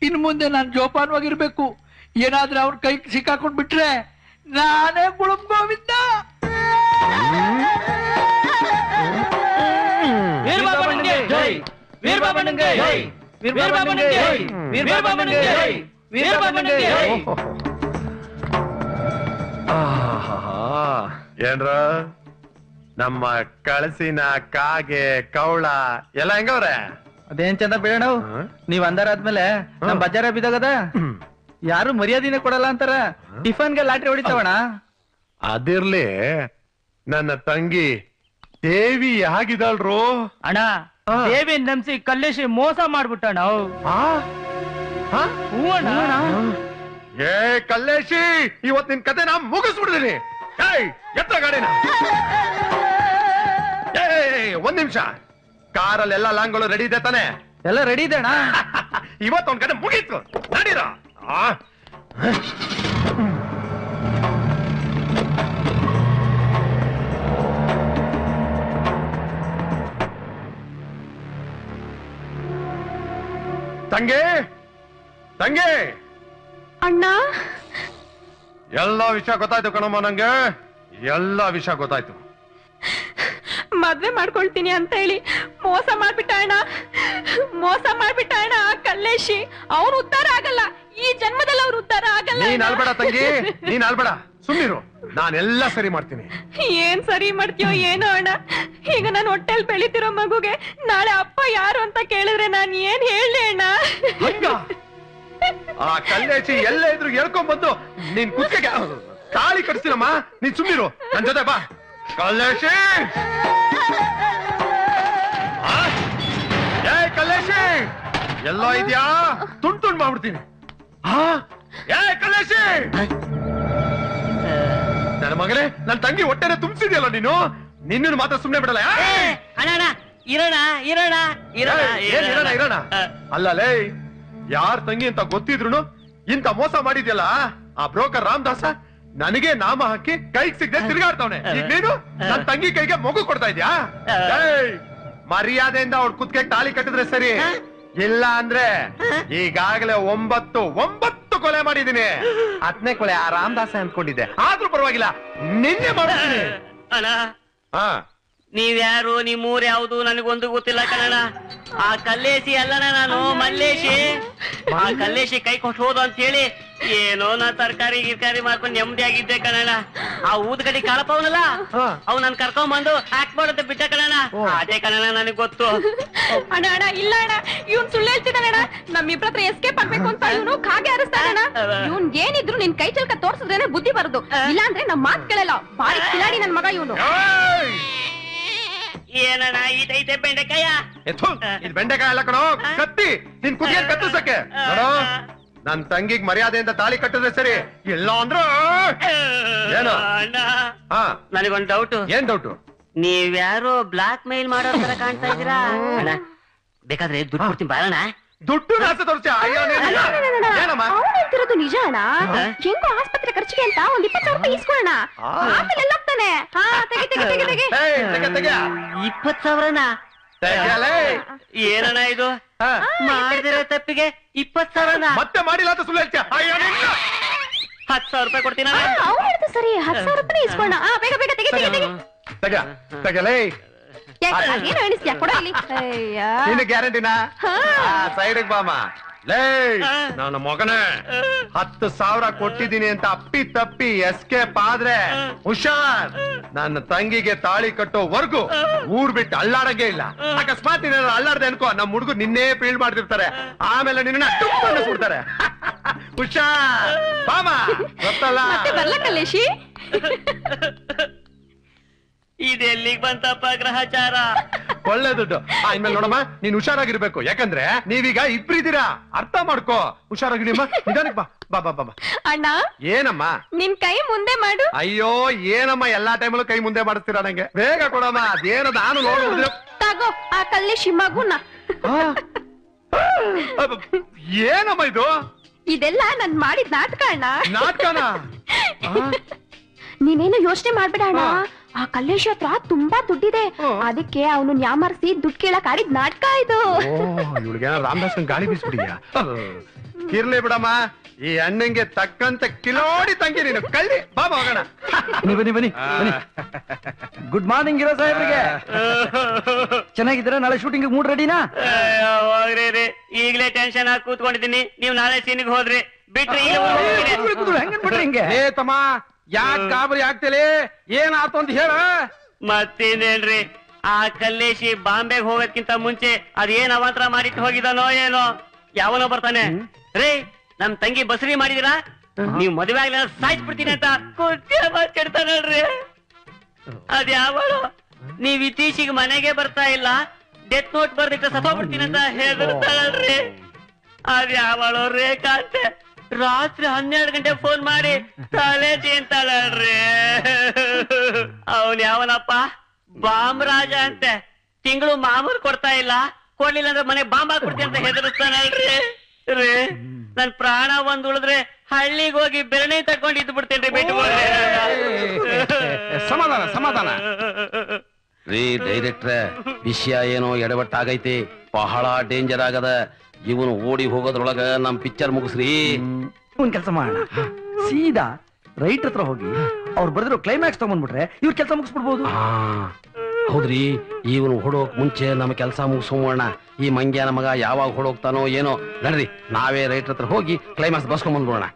ಇನ್ ಮುಂದೆ ನಾನು ಜೋಪಾನವಾಗಿರ್ಬೇಕು. ಏನಾದ್ರೆ ಅವ್ರ ಕೈ ಸಿಕ್ಕಾಕೊಂಡ್ ಬಿಟ್ರೆ ನಾನೇ ಗುಳುಂ ಗೋವಿಂದ
ವೀರಬಾಬಣ್ಣಂಗೆ ಜೈ ವೀರಬಾಬಣ್ಣಂಗೆ ಜೈ ವೀರಬಾಬಣ್ಣಂಗೆ ಜೈ ವೀರಬಾಬಣ್ಣಂಗೆ ಜೈ ವೀರಬಾಬಣ್ಣಂಗೆ ಜೈ
ಆಹಾಹಾ. ಏನ್ರ ನಮ್ಮ ಕಳಸಿನ ಕಾಗೆ ಕವಳ ಎಲ್ಲ ಹೆಂಗವ್ರೆ
ಅದೇನ್ ಚಂದ ಬೇಡ ನೀವ್ ಅಂದಾರ ಆದ್ಮೇಲೆ ನಮ್ ಬಜಾರ ಬಿದ್ದಾಗದ ಯಾರು ಮರ್ಯಾದಿನೇ ಕೊಡಲ್ಲ ಅಂತಾರ? ಟಿಫನ್ಗೆ ಲಾಟ್ರಿ ಹೊಡಿತಾವಣ
ಅದಿರ್ಲಿ. ನನ್ನ ತಂಗಿ ದೇವಿ ಆಗಿದಳ್ರು
ಅಣ್ಣ ದೇವಿ ನಂಬಿಸಿ ಕಲ್ಲೇಶಿ ಮೋಸ ಮಾಡ್ಬಿಟ್ಟಣ
ಏ ಕಲ್ಲೇಶಿ ಇವತ್ ನಿನ್ ಕತೆ ನಾ ಮುಗಿಸ್ಬಿಡ್ತೀನಿ ಎತ್ತ ಗಾಡಿನ? ಏಯ್ ಒಂದ್ ನಿಮಿಷ. ಕಾರಲ್ಲಿ ಎಲ್ಲ ಲಾಂಗ್ಗಳು ರೆಡಿ ಇದೆ ತಾನೆ?
ಎಲ್ಲ ರೆಡಿ ಇದೆ ಅಣ್ಣ.
ಇವತ್ತೊಂದ್ ಕತೆ ಮುಗೀತು. ನಡೀರ. ತಂಗಿ? ತಂಗಿ?
ಅಣ್ಣ?
ಎಲ್ಲ ವಿಷಯ ಗೊತ್ತಾಯ್ತು ಕಣಮ್ಮ ನಂಗೆ. ಎಲ್ಲ ವಿಷಯ ಗೊತ್ತಾಯ್ತು.
ಮದ್ವೆ ಮಾಡ್ಕೊಳ್ತೀನಿ ಅಂತ ಹೇಳಿ ಮೋಸ ಮಾಡ್ಬಿಟ್ಟ ಅಣ್ಣ. ಮೋಸ ಮಾಡ್ಬಿಟ್ಟ ಅಣ್ಣ ಕಲ್ಲೇಶಿ. ಅವ್ನು ಉದ್ಧಾರ ಆಗಲ್ಲ. ಈ ಜನ್ಮದಲ್ಲಿ ಅವ್ರು ಉದ್ಧಾರ ಆಗಲ್ಲ
ನೀನ್
ಆಲ್ಬೇಡ
ಅಲ್ಬೇಡ ತಂಗಿ ನೀನ್ ಅಲ್ಬೇಡ ಸುಮ್ಮಿರು ನಾನೆಲ್ಲ ಸರಿ ಮಾಡ್ತೀನಿ.
ಏನ್ ಸರಿ ಮಾಡ್ತೀಯೋ ಏನೋ ಅಣ್ಣ. ಈಗ ನಾನು ಹೊಟ್ಟೆಲ್ ಬೆಳಿತಿರೋ ಮಗುಗೆ ನಾಳೆ ಅಪ್ಪ ಯಾರು ಅಂತ ಕೇಳಿದ್ರೆ ನಾನ್ ಏನ್ ಹೇಳಿ ಅಣ್ಣ?
ಆ ಕಲ್ಲೇಚಿ ಎಲ್ಲ ಇದ್ರು ಹೇಳ್ಕೊಂಡ್ ಬಂದು ನೀನ್ ಕುತ್ತಿಗೆ ತಾಳಿ ಕಟ್ಸ್ತೀನಮ್ಮ ನೀನ್ ಸುಮ್ಮಿರು ನನ್ ಜೊತೆ ಬಾ. ಕಲ್ಲೇಶಿ? ಏ ಕಲ್ಲೇಶಿ! ಎಲ್ಲೋ ಇದ್ಯಾ? ತುಂಡ್ ತುಂಡ್ ಮಾಡ್ಬಿಡ್ತೀನಿ. ನನ್ನ ಮಗನೇ ನನ್ ತಂಗಿ ಹೊಟ್ಟೆನೆ ತುಂಬಿಸಿದ್ಯಲ್ಲ ನೀನು? ನಿನ್ನನ್ನು ಮಾತ್ರ ಸುಮ್ನೆ ಬಿಡಲ್ಲ!
ಅಣ್ಣ ಇರೋಣ ಇರೋಣ ಇರೋಣ
ಏನ್ ಇರೋಣ. ಇರೋಣ ಅಲ್ಲ ಲೇ ಯಾರ್ ತಂಗಿ ಅಂತ ಗೊತ್ತಿದ್ರು ಇಂತ ಮೋಸ ಮಾಡಿದ್ಯಲ್ಲ ಆ ಬ್ರೋಕರ್ ರಾಮದಾಸ ನನಗೆ ನಾಮ ಹಾಕಿ ಕೈಗೆ ಸಿಗದೆ ತಿರುಗಾಡ್ತಾವನೆ. ಈಗ ನೀನು ನನ್ನ ತಂಗಿ ಕೈಗೆ ಮಗು ಕೊಡ್ತಾ ಇದ್ಯಾ? ಮರ್ಯಾದೆಯಿಂದ ಅವ್ರ ಕುತ್ಕೆ ತಾಳಿ ಕಟ್ಟಿದ್ರೆ ಸರಿ. ಇಲ್ಲ ಅಂದ್ರೆ ಈಗಾಗಲೇ ಒಂಬತ್ತು ಒಂಬತ್ತು ಕೊಲೆ ಮಾಡಿದೀನಿ ಹತ್ತನೇ ಕೊಲೆ ಆ ರಾಮದಾಸ ಅಂದ್ಕೊಂಡಿದ್ದೆ. ಆದ್ರೂ ಪರವಾಗಿಲ್ಲ ನಿನ್ನೆ ಮಾಡ್ತೀನಿ.
ಅಣ್ಣ
ಹಾ.
ನೀವ್ಯಾರು ನಿಮ್ಮೂರ್ ಯಾವ್ದು ನನಗೊಂದು ಗೊತ್ತಿಲ್ಲ ಕನ್ನಡ. ಆ ಕಲ್ಲೇಶಿ ಅಲ್ಲಣ್ಣ ನಾನು ಮಲ್ಲೇಶಿ. ಆ ಕಲ್ಲೇಶಿ ಕೈ ಕೊಟ್ಟು ಹೋದು ಅಂತ ಹೇಳಿ ಏನೋ ನಾ ತರಕಾರಿ ಗಿರ್ಕಾರಿ ಮಾಡ್ಕೊಂಡು ನೆಮ್ಮದಿಯಾಗಿದ್ದೆ ಕಣಣ್ಣ ಆ ಊದ್ಗಡಿ ಕಾಳಪ್ಪ ಅವನಲ್ಲ? ಅವ್ ನನ್ ಕರ್ಕೊಂಡ್ ಬಂದು ಹ್ಯಾಕ್ ಮಾಡೋದು ಬಿಟ್ಟ ಕಣಣ್ಣ ಅದೇ ಕಣಣ್ಣ ನನಗ್ ಗೊತ್ತು.
ಅಣ್ಣ ಅಣ್ಣ ಇಲ್ಲ ಅಣ್ಣ. ಇವ್ನ್ ಸುಳ್ಳು ಹೇಳ್ತಿದ್ದಾನೆ ಅಣ್ಣ. ನಮ್ಮಿಬ್ರ ಹತ್ರ ಎಸ್ಕೇಪ್ ಆಗ್ಬೇಕು ಅಂತ ಇವನು ಕಾಗೆ ಹಾರಿಸ್ತಾನ ಇವ್ನ್ ಏನಿದ್ರು ನಿನ್ ಕೈ ಚಲ್ಕ ತೋರ್ಸಿದ್ರೇನೆ ಬುದ್ಧಿ ಬರುದು. ಇಲ್ಲಾಂದ್ರೆ ನಮ್ ಮಾತ್ ಕೇಳಲ್ಲ. ಬಾರಿ ಕಿಲಾಡಿ ನನ್ ಮಗ ಇವನು.
ಏನಣ್ಣ ಇದೈತೆ ಬೆಂಡೆಕಾಯ?
ಎತ್ತು ಇದು ಬೆಂಡೆಕಾಯಿ ಅಲ್ಲ ಕಣೋ ಕತ್ತಿ ನಿನ್ ಕುದಿಯ ಕತ್ತಿಸಕ್ಕೆ ನೋಡೋ ನನ್ ತಂಗಿಗ್ ಮರ್ಯಾದೆಯಿಂದ ತಾಳಿ ಕಟ್ಟಿದ್ರೆ ಸರಿ ಇಲ್ಲ ಅಂದ್ರ ಏನು? ಹಾ
ನನಗೊಂದ್ ಡೌಟ್
ಏನ್ ಡೌಟ್
ನೀವ್ಯಾರೋ ಬ್ಲಾಕ್ ಮೇಲ್ ಮಾಡೋ ತರ ಕಾಣ್ತಾ ಇದೀರಾ ಅಣ್ಣ ಬೇಕಾದ್ರೆ ದುಡ್ಡು ಕೊಡ್ತೀನಿ ಬಾರಣ್ಣ
ದುಡ್ಡು ನಾಸ ತೋರಿಸಿ ಏನಮ್ಮ?
ಅವ್ನು ಹೇಳ್ತಿರೋದು ನಿಜ ಅಣ್ಣ? ಹೆಂಗೋ ಆಸ್ಪತ್ರೆ ಖರ್ಚಿಗೆ ಅಂತ ಒಂದ್ ಇಪ್ಪತ್ತು ಸಾವಿರ ರೂಪಾಯಿ ಇಸ್ಕೊಳ್ಳೋಣ ಆಮೇಲೆ ಎಲ್ಲೋಗ್ತಾನೆ ಹಾ ತೆಗಿ ತೆಗಿ ತೆಗಿ ತೆಗಿ.
ಏಯ್, ತೆಗೆ, ತೆಗೆ.
ಇಪ್ಪತ್ ಸಾವಿರನ. ಏನಣ್ಣ ಇದು? ಮಾಡಿದಿರೋ ತಪ್ಪಿಗೆ ಇಪ್ಪತ್ ಸಾವಿರನ?
ಮತ್ತೆ ಮಾಡಿಲ್ಲ ಅಂತ ಸುಳ್ಳು ಹೇಳ್ತೀಯ.
ಹತ್ತು ಸಾವಿರ ರೂಪಾಯಿ ಕೊಡ್ತೀನ
ಅವ್ನು ಹೇಳ್ತು ಸರಿ ಹತ್ತು ಸಾವಿರ ರೂಪಾಯಿ ಇಸ್ಕೊಳ್ಳೋಣ ಆ ಬೇಗ ಬೇಗ ತೆಗಿ ತೆಗಿ ತೆಗಿ.
ತೆಗೆ, ತೆಗೆಲೇ.
ಯಾಕೆ? ಅದೇನು ಎಣಿಸ್ತೀಯ ಕೊಡ ಇಲ್ಲಿ. ಅಯ್ಯ.
ನೀನು ಗ್ಯಾರಂಟಿನಾ. ಸೈಡಿಗೆ ಬಾಮ ಲೇ ನನ್ನ ಮಗನೇ. ಹತ್ತು ಸಾವಿರ ಕೊಟ್ಟಿದ್ದೀನಿ ಅಂತ ಅಪ್ಪಿ ತಪ್ಪಿ ಎಸ್ಕೇಪ್ ಆದ್ರೆ ಹುಷಾರ್. ನನ್ನ ತಂಗಿಗೆ ತಾಳಿ ಕಟ್ಟೋವರೆಗೂ ಊರ್ ಬಿಟ್ಟು ಅಲ್ಲಾಡಂಗೆ ಇಲ್ಲ. ಅಕಸ್ಮಾತ್ ನೀನು ಅಲ್ಲಾಡ್ದೆ ಅನ್ಕೋ ನಮ್ಮ ಹುಡುಗ ನಿನ್ನೇ ಫೀಲ್ಡ್ ಮಾಡ್ತಿರ್ತಾರೆ. ಆಮೇಲೆ ನಿನ್ನ ಸುಡ್ತಾರೆ ಹುಷಾರ್. ಬಾಮಾ ಗೊತ್ತಲ್ಲ?
ಮತ್ತೆ ಬರ್ಲ ಕಲ್ಲೇಶಿ?
ಇದೆಲ್ಲಿಗ್ ಬಂತಪ್ಪ ಗ್ರಹಚಾರ?
ಒಳ್ಳೆ ದುಡ್ಡು. ಆ, ಇನ್ಮೇಲೆ ನೋಡಮ್ಮ ನೀನ್ ಹುಷಾರಾಗಿರ್ಬೇಕು. ಯಾಕಂದ್ರೆ ನೀವೀಗ ಇಬ್ರಿದ್ದೀರಾ? ಅರ್ಥ ಮಾಡ್ಕೋ. ಹುಷಾರಾಗಿಡಿಯಮ್ಮ ನಿಧಾನಕ್ಕೆ ಬಾ. ಬಾ ಬಾ ಬಾ ಬಾ.
ಅಣ್ಣ
ಏನಮ್ಮ?
ನಿನ್ ಕೈ ಮುಂದೆ ಮಾಡು.
ಅಯ್ಯೋ ಏನಮ್ಮ ಎಲ್ಲಾ ಟೈಮಲ್ಲೂ ಕೈ ಮುಂದೆ ಮಾಡಿಸ್ತೀರಾ ನಂಗೆ? ಬೇಗ ಕೊಡಮ್ಮ ಅದೇನು ನಾನು ನೋಡಿದ್ರೆ
ತಗೋ ಆ ಕಲ್ಲಿ ಮಗುನ
ಏನಮ್ಮ ಇದು?
ಇದೆಲ್ಲ ನನ್ ಮಾಡಿದ್ ನಾಟಕ ಅಣ್ಣ.
ನಾಟಕನ?
ನೀನೇನು ಯೋಚನೆ ಮಾಡ್ಬೇಡ ಅಣ್ಣ. ಆ ಕಲ್ಲೇಶ್ ಹತ್ರ ತುಂಬಾ ದುಡ್ಡಿದೆ. ಅದಕ್ಕೆ ಅವನು ನ್ಯಾಮರ್ಸಿ ದುಡ್ಡು ಕೇಳಕ್ ಆಡಿದ್ ನಾಟಕ ಇದು.
ಇವಳಿಗೆ ರಾಮದಾಸ್ ಗಾಳಿ ಬೀಸ್ಬಿಡಿಯಾ ಇರ್ಲಿ ಬಿಡಮ್ಮ ಈ ಅಣ್ಣಂಗೆ ತಕ್ಕಂತ ಕಿಲೋಡಿ ತಂಗಿ ನೀನು. ಕಳ್ಳಿ ಬಾ ಬಾ ಹೋಗೋಣ.
ಬನ್ನಿ ಬನ್ನಿ ಬನ್ನಿ ಗುಡ್ ಮಾರ್ನಿಂಗ್ ಇರೋ ಸಾಹೇಬ್ರಿಗೆ. ಚೆನ್ನಾಗಿದ್ದೀರಾ? ನಾಳೆ ಶೂಟಿಂಗ್ ಮೂಡ್ ರೆಡಿನಾ
ಹೋಗ್ರಿ ರೀ ಈಗ್ಲೇ ಟೆನ್ಷನ್ ಹಾಕಿ ಕೂತ್ಕೊಂಡಿದ್ದೀನಿ. ನೀವು ನಾಳೆ ಸೀನಿಗೆ ಹೋದ್ರಿ ಬಿಟ್ರಿ ಹೆಂಗ್ ಬಿಟ್ರಿ
ಹಿಂಗೆ.
ಏ ತಮ್ಮ ಯಾಕ್ ಗಾಬರಿ ಆಗ್ತಲೇ? ಏನಾತು ಅಂತ ಹೇಳ.
ಮತ್ತೇನೇನ್ರಿ ಆ ಕಲ್ಲೇಶಿ ಬಾಂಬೆಗೆ ಹೋಗೋದ್ಕಿಂತ ಮುಂಚೆ ಅದೇನ್ ಅವಾಂತರ ಮಾಡಿಟ್ಟು ಹೋಗಿದಾನೋ ಏನೋ? ಯಾವನೋ ಬರ್ತಾನೆ. ರೇ ನಮ್ ತಂಗಿ ಬಸರಿ ಮಾಡಿದಿರಾ? ನೀವ್ ಮದುವೆ ಆಗ್ಲಿ ಸಾಯ್ಸ್ಬಿಡ್ತೀನಿ ಅಂತ ಕುರ್ಚಿ ಮಾತಾಡ್ತಾನಲ್ರಿ ಅದ್ ಯಾವಳು ನೀವ್ ಇತ್ತೀಚಿಗೆ ಮನೆಗೆ ಬರ್ತಾ ಇಲ್ಲ. ಡೆತ್ ನೋಟ್ ಬರ್ದಿಟ್ಟು ಸಫಾ ಬಿಡ್ತೀನಿ ಅಂತ ಹೇಳ್ತಾಳ್ರಿ ಅದ್ ಯಾವಳು ರೇಖಾ ಅಂತೆ. ರಾತ್ರಿ ಹನ್ನೆರಡು ಗಂಟೆ ಫೋನ್ ಮಾಡಿ ತಲೆ ತಿಂತಾಳ್ರಿ ಅವನ್ ಯಾವನಪ್ಪ? ಬಾಂಬ್ ರಾಜ ಅಂತೆ. ತಿಂಗಳು ಮಾಮೂಲು ಕೊಡ್ತಾ ಇಲ್ಲ. ಕೊಡ್ಲಿಲ್ಲ ಅಂದ್ರೆ ಮನೆ ಬಾಂಬ್ ಹಾಕ್ಬಿಡ್ತೀನಿ ಅಂತ ಹೆದರ್ಸ್ತಾನಲ್ರಿ ರೀ ನನ್ ಪ್ರಾಣ ಒಂದ್ ಉಳಿದ್ರೆ ಹಳ್ಳಿಗೆ ಹೋಗಿ ಬೆರಣೆ ತಕೊಂಡ್ ಇದ್ ಬಿಡ್ತೇನ್ರಿ
ಸಮಾಧಾನ ಸಮಾಧಾನ. ರೀ ಡೈರೆಕ್ಟ್ರ ವಿಷಯ ಏನೋ ಎಡವಟ್ಟಾಗೈತಿ. ಬಹಳ ಡೇಂಜರ್ ಆಗದ. ಇವನು ಓಡಿ ಹೋಗೋದ್ರೊಳಗ ನಮ್ ಪಿಕ್ಚರ್ ಮುಗಿಸ್ರಿ.
ಒಂದ್ ಕೆಲಸ ಮಾಡೋಣ. ಸೀದಾ ರೈಟ್ ಹತ್ರ ಹೋಗಿ ಅವ್ರು ಬರೆದಿರೋ ಕ್ಲೈಮ್ಯಾಕ್ಸ್ ತಗೊಂಡ್ಬಿಟ್ರೆ ಇವ್ರ ಕೆಲಸ ಮುಗಿಸ್ಬಿಡ್ಬೋದು.
ಹೌದ್ರಿ. ಇವನು ಹೊಡೋಕ್ ಮುಂಚೆ ನಮ್ಮ ಕೆಲಸ ಮುಗಿಸೋಣ ಈ ಮಂಗ್ಯಾನ ಮಗ ಯಾವಾಗ ಹೊಡೋಗ್ತಾನೋ ಏನೋ. ನಡ್ರಿ ನಾವೇ ರೈಟ್ ಹತ್ರ ಹೋಗಿ ಕ್ಲೈಮ್ಯಾಕ್ಸ್ ಬಸ್ಕೊಂಡ್ ಬಂದ್ಬಿಡೋಣ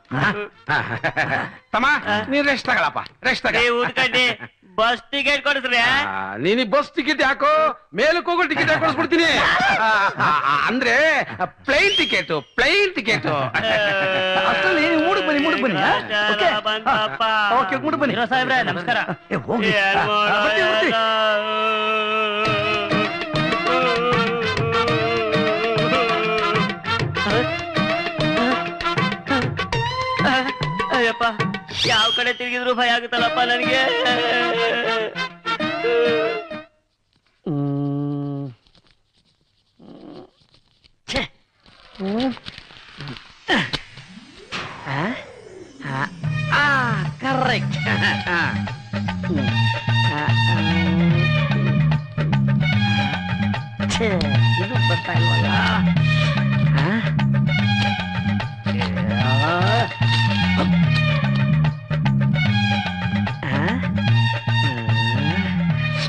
ತಮ್ಮ ನೀನ್ ರೆಸ್ಟ್ ತಗೊಳಪ್ಪ ರೆಸ್ಟ್
ಬಸ್ ಟಿಕೆಟ್ ಕೊಡಿಸ್ರಿ
ನೀನ್ ಬಸ್ ಟಿಕೆಟ್ ಯಾಕೋ? ಮೇಲಕ್ಕೆ ಹೋಗೋ ಟಿಕೆಟ್ ಯಾಕೆ ಕೊಡಿಸ್ಬಿಡ್ತೀನಿ? ಅಂದ್ರೆ ಪ್ಲೈನ್ ಟಿಕೆಟ್ ಪ್ಲೈನ್ ಟಿಕೆಟ್
ಅಷ್ಟರಲ್ಲಿ ನೀವು ಮೂಡಕ್ ಬನ್ನಿ ಮೂಡಕ್ ಬನ್ನಿ ಓಕೆ ಮೂಡಕ್ ಬನ್ನಿ.
ಸಾಹೇಬ್ರೆ ನಮಸ್ಕಾರ.
ಹೋಗಿ. ಆ, ಆ, ಬರ್ತೀವಿ, ಬರ್ತೀವಿ.
ಅಯ್ಯಪ್ಪ ಯಾವ ಕಡೆ ತಿರುಗಿದ್ರು ಭಯ ಆಗುತ್ತಲ್ಲಪ್ಪ ನನಗೆ
ಕರೆಕ್ಟ್ ಇದು ಬರ್ತಾ ಇಲ್ವಲ್ಲ